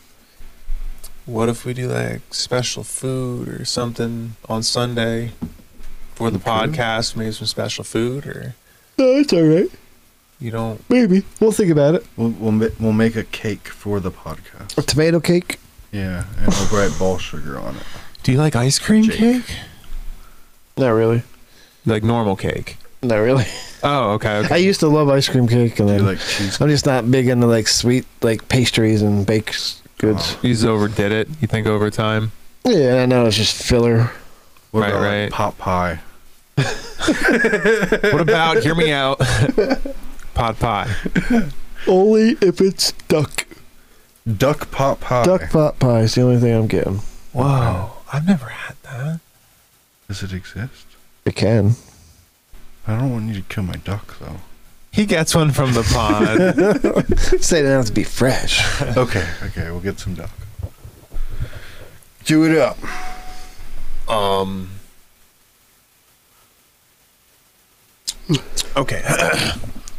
What if we do like special food or something on Sunday for the Okay. podcast? Maybe some special food, or No, it's all right. you don't. Maybe we'll think about it. We'll we'll, ma- we'll make a cake for the podcast. A tomato cake. Yeah, and we'll write ball sugar on it. Do you like ice cream cake? Not really. Like normal cake? Not really. Oh, okay. I used to love ice cream cake, and Do you then like cheese? I'm just not big into like sweet like pastries and baked goods. Oh. You just overdid it. You think over time? Yeah, I know it's just filler. What Right, about like, right. pot pie? What about? hear me out. Pot pie. Only if it's duck. Duck pot pie. Duck pot pie is the only thing I'm getting. Whoa, I've never had that. Does it exist? It can. I don't want you to kill my duck though. He gets one from the pod. Say that doesn't to be fresh. Okay, okay, we'll get some duck. Do it up. um. Okay.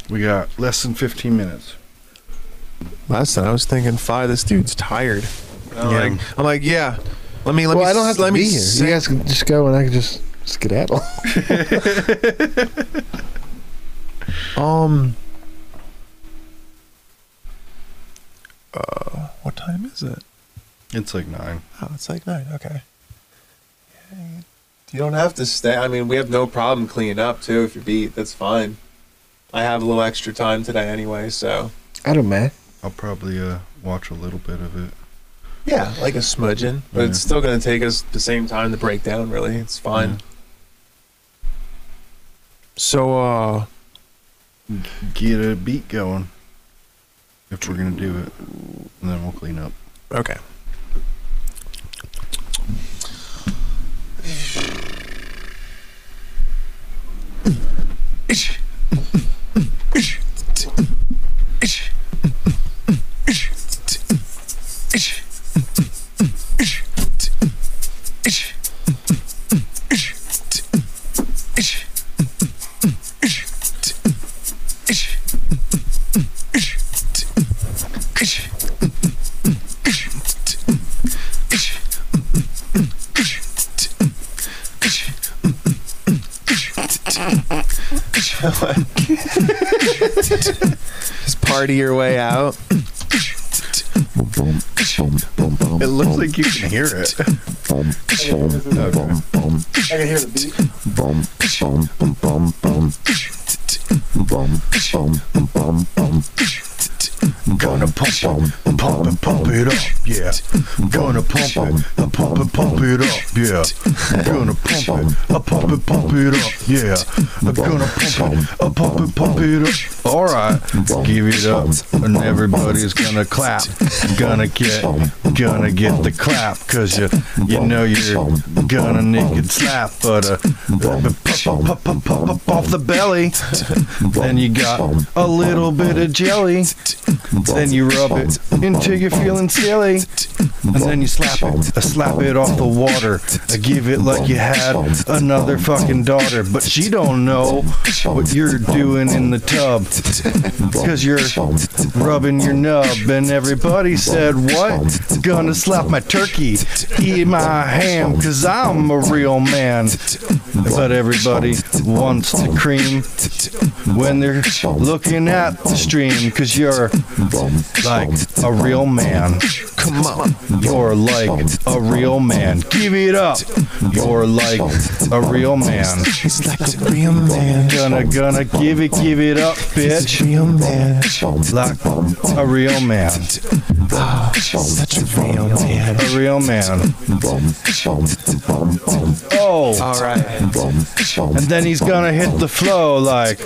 We got less than 15 minutes. Last time I was thinking, five. This dude's tired. I'm Yeah. like, I'm like, yeah. Let me. Let well, me. I don't have to let be me here. sing- You guys can just go and I can just skedaddle. Um. Uh, what time is it? It's like nine. Oh, it's like nine. Okay. Yeah, you don't have to stay. I mean, we have no problem cleaning up too. If you beat, that's fine. I have a little extra time today anyway, so I don't mind. I'll probably uh, watch a little bit of it. yeah, like a smudging. But it's still gonna take us the same time to break down. Really, it's fine. So, uh, Get a beat going. If we're gonna do it, and then we'll clean up. okay. Just party your way out. It looks like you can hear it. I can hear the beat. Gonna pump it, pump and pump it up, yeah. Gonna pump it, a pump and pump it up, yeah. I'm gonna pump it, a pump and pump it up, yeah. I'm gonna pump it, a pump and pump it up. All right, give it up, and everybody's gonna clap. Gonna get, gonna get the clap, cause you, you know you're gonna naked slap, but uh, pop off the belly. Then you got a little bit of jelly. Then you rub it until you're feeling silly. And then you slap it, uh, slap it off the water. I give it like you had another fucking daughter. But she don't know what you're doing in the tub. Cause you're rubbing your nub. And everybody said, What? Gonna slap my turkey, eat my ham, cause I'm a real man. But everybody wants to cream when they're looking at the stream, cause you're like a real man. Come on. You're like a real man. Give it up. You're like a real man. He's like a real man. Gonna, gonna give it, give it up, bitch. Real man. Like a real man. Such a real man. A real man. Oh. All right. And then he's gonna hit the flow like,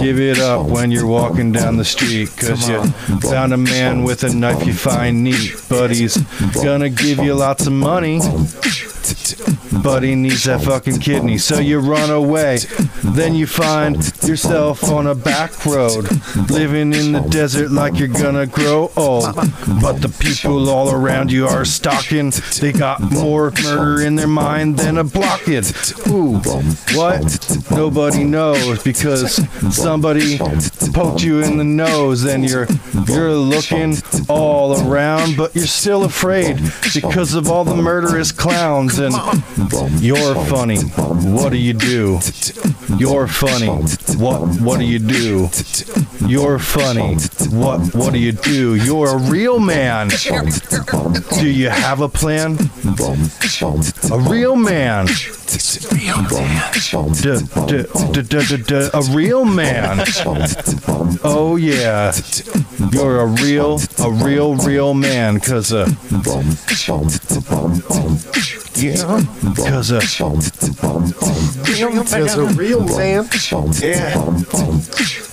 give it up when you're walking down the street. Cause you found a man with a knife you find neat. But he's gonna give you lots of money. But he needs that fucking kidney. So you run away. Then you find yourself on a back road. Living in the desert like you're gonna grow old. But the people all around you are stalking. They got more murder in their mind than a blockade. Ooh, what? Nobody knows because somebody poked you in the nose and you're you're looking all around, but you're still afraid because of all the murderous clowns and you're funny. What do you do? You're funny. What what do you do? You're funny. What what do you do? You're a real man. Do you have a plan? A real man. A real man. Oh yeah, you're a real, a real, real man. Cause uh, yeah, cause uh, Because a real man. Yeah.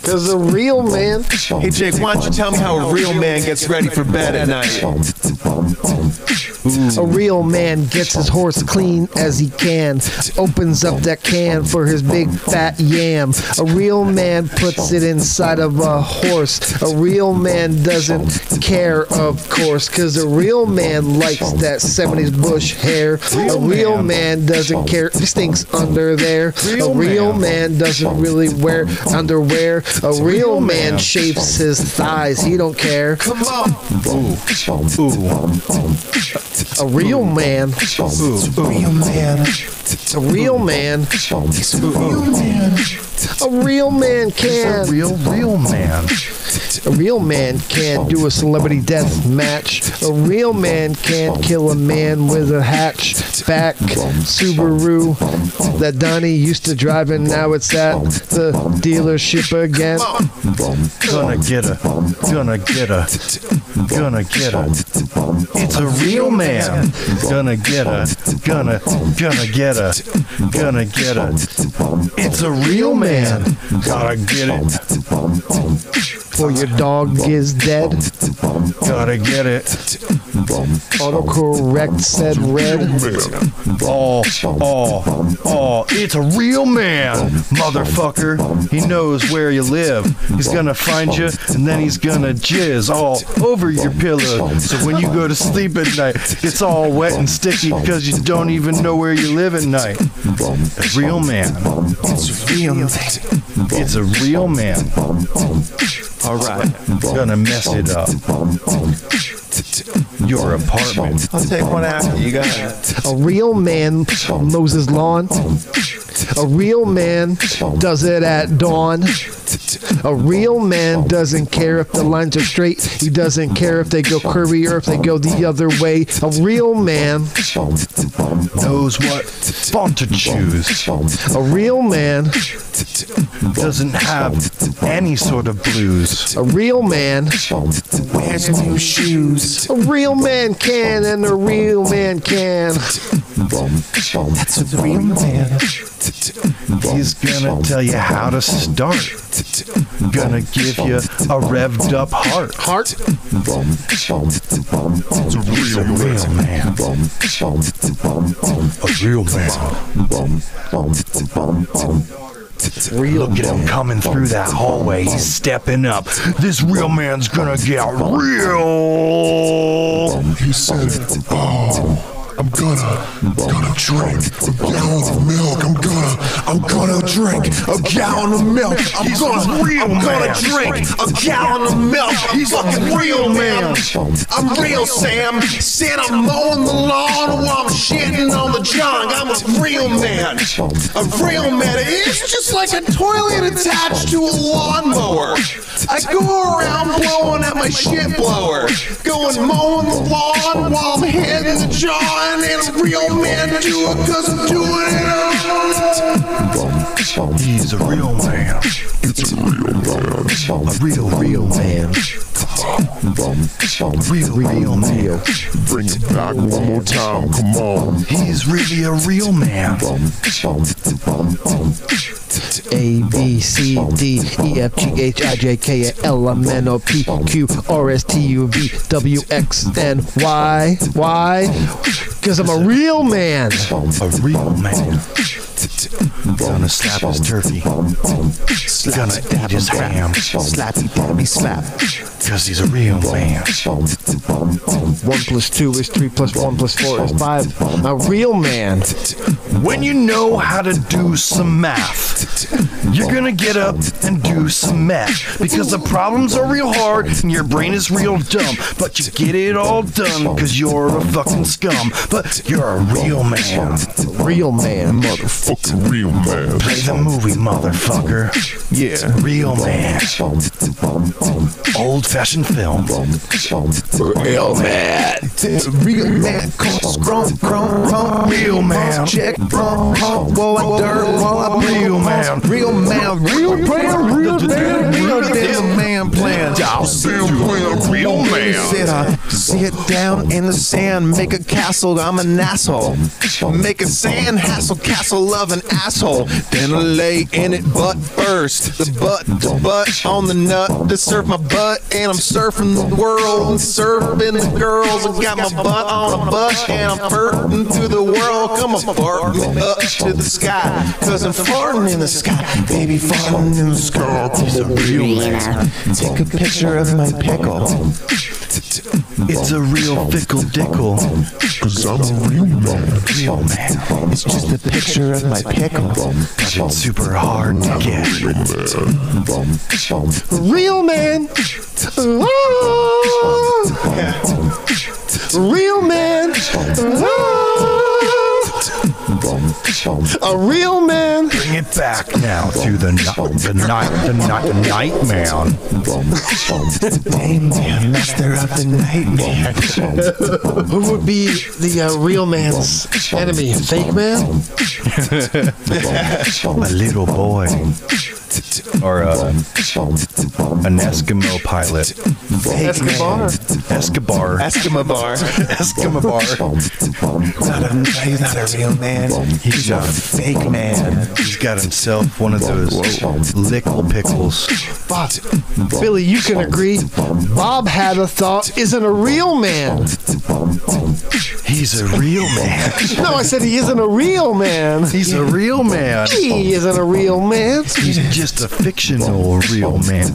Because a real man. Hey, Jake, why don't you tell me how a real man gets ready for bed at night? A real man gets his horse clean as he can. Opens up that can for his big fat yam. A real man puts it inside of a horse. A real man doesn't care, of course, because a real man likes that 70s bush hair. A real man doesn't care stinks under there. A real man doesn't really wear underwear. A real man shapes his thighs. He don't care. Come on. A real man. Real man. A real man. Real man. A real man can. real, real man. A real man can't do a celebrity death match. A real man can't kill a man with a hatchback Subaru that Donnie used to drive and now it's at the dealership again. Gonna get a, gonna get a, gonna get a. It's a real man. Gonna get a, gonna, gonna get a, gonna get a. It's a real man. Gotta get it. For your dog is dead. Gotta get it. Autocorrect said red. Oh, oh, oh, it's a real man, motherfucker. He knows where you live. He's gonna find you and then he's gonna jizz all over your pillow. So when you go to sleep at night, it's all wet and sticky because you don't even know where you live at night. A real man. It's real man. It's a real man. All right, I'm gonna mess it up. Your apartment. I'll take one after. You got it. A real man mows his lawn. A real man does it at dawn. A real man doesn't care if the lines are straight. He doesn't care if they go curvy or if they go the other way. A real man, Knows what font to choose. a real man, Doesn't have any sort of blues. a real man, Wears new shoes. A real man can, and a real man can. That's a real man. He's gonna tell you how to start. Gonna give you a revved up heart. Heart, It's a real, real man. A real man. Look at him coming through that hallway. He's stepping up. This real man's gonna get real. He said, "Oh, I'm gonna, I'm gonna drink a gallon of milk. I'm gonna, I'm gonna drink a gallon of milk. I'm gonna, real I'm gonna drink a gallon of milk. He's fucking real man. I'm real, Sam. Said I'm mowing the lawn while I'm shitting on the junk. I'm a real man. A real man. It's just like a toilet attached to a lawnmower. I go around blowing at my shit blower, going mowing the lawn while I'm hitting the john. And a real man do it cause I'm doing it alone. He's a real man. It's a real man. A real, real man. Real, real man. Bring it back one more time. Come on. He's really a real man. A B C D E F G H I J K L M N O P Q R S T U V W X N Y Y. Because I'm a real man. A real man. Gonna slap his turkey. Gonna eat his ham. Slappy dabby slap. Cause he's a real man. One plus two is three plus one plus four is five. A real man. When you know how to do some math, you're gonna get up and do some math. Because the problems are real hard and your brain is real dumb. But you get it all done because you're a fucking scum. But you're a real man. Real man. Motherfucker, real man. Play the movie, motherfucker. Yeah. Real man. Old fashioned film. Real man. Real man. Grown, grown. Real man. Check, grown. Whoa, dirt, Real man. Real man, real man, real man, real damn man plan. Playing real man. Sit, uh, sit down in the sand, make a castle. I'm an asshole. Make a sand hassle, castle of an asshole. Then I lay in it butt first. The butt to butt on the nut to surf my butt, and I'm surfing the world and surfing the girls. I got my butt on a butt, and I'm farting through the world. Come on, fart me up to the sky, cause I'm farting in the sky, baby, farting in the sky. A. Take a picture of my pickle. It's a real fickle dickle. Cause I'm a real man. Real man. It's just a picture of my pickle. Super hard to get. Real man. Real man. A real man. Bring it back now to the night, the night, the night, the night man. Hey man, master of the nightmare. Who would be the uh, real man's enemy? Fake man? A little boy. Or uh, an Eskimo pilot. Escobar? Escobar. Eskimo bar. Escobar. Not a, he's not a real man. He's a fake man. He's got himself one of those lickle pickles. But, Billy, you can agree, Bob had a thought isn't a real man. He's a real man. No, I said he isn't a real man. He's a real man. He isn't a real man. He's just a fictional real man.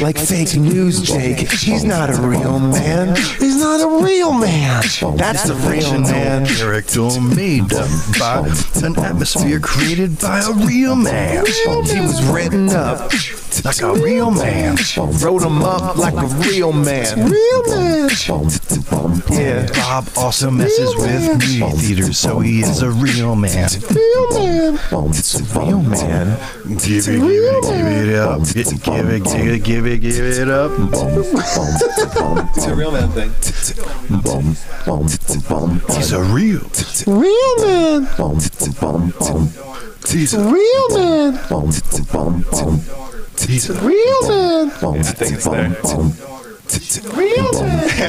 Like fake news, Jake. He's not a real man. He's not a real man. That's the real Fictional man. character made up by an atmosphere created by a real man. He was written up like a real man. Wrote him up like a real man. Real man. Yeah. Bob also messes with movie theaters, so he is a real man. Real man. It's a real man. Give it, give it, give it up. Give it, give it, give it, give it, give it up. It's a real man thing. He's a real. Real man. He's a Real man. he's a Real man. I think it's there. Real man.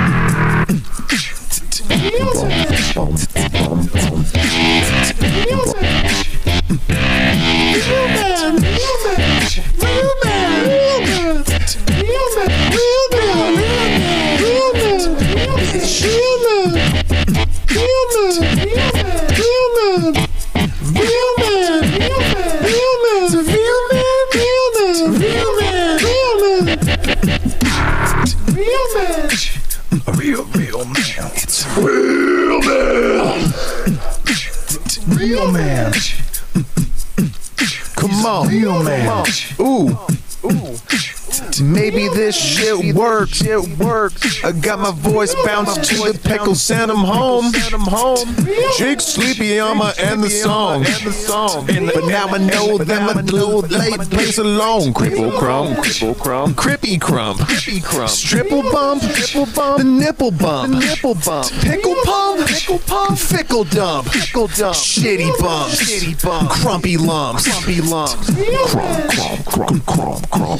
Real man real, real man. It's real man. Real man. Come on, real man. Ooh. Ooh. Maybe this shit works. It works. I got my voice bounced to the pickle, sent him home. Sent him home. Jake Sleepy, I'ma end the song. But now I know them a little late place alone. Cripple crumb, cripple crumb, crippy crumb, crippy crumb, stripple bump, triple bump, the nipple bump, the nipple bump, pickle pump, pickle pump, fickle dump, fickle dump, shitty bump, shitty bump, crumpy lumps, crumpy lumps. Crumb, crumb, crumb, crumb, crumb,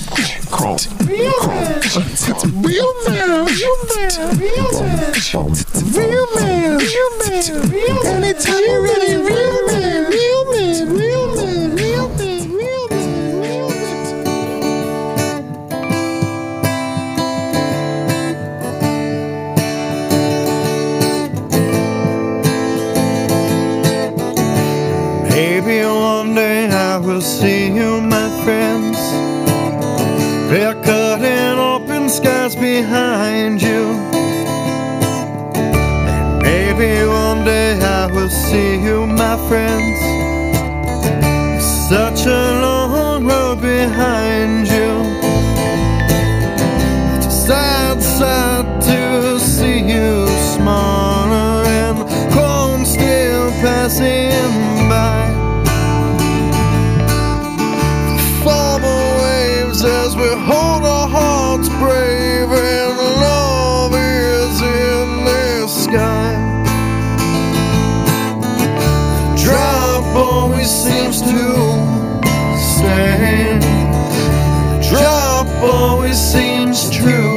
crumb. Real man. Real man. Real man. Real man. Real man. Real man. Real man. Anytime you're ready. Real man. Real man. Real man. Real man. Real man. Real man. Maybe one day I will see They're cutting open skies behind you. And maybe one day I will see you, my friends. Such a long road behind you. It's a sad sight comes true.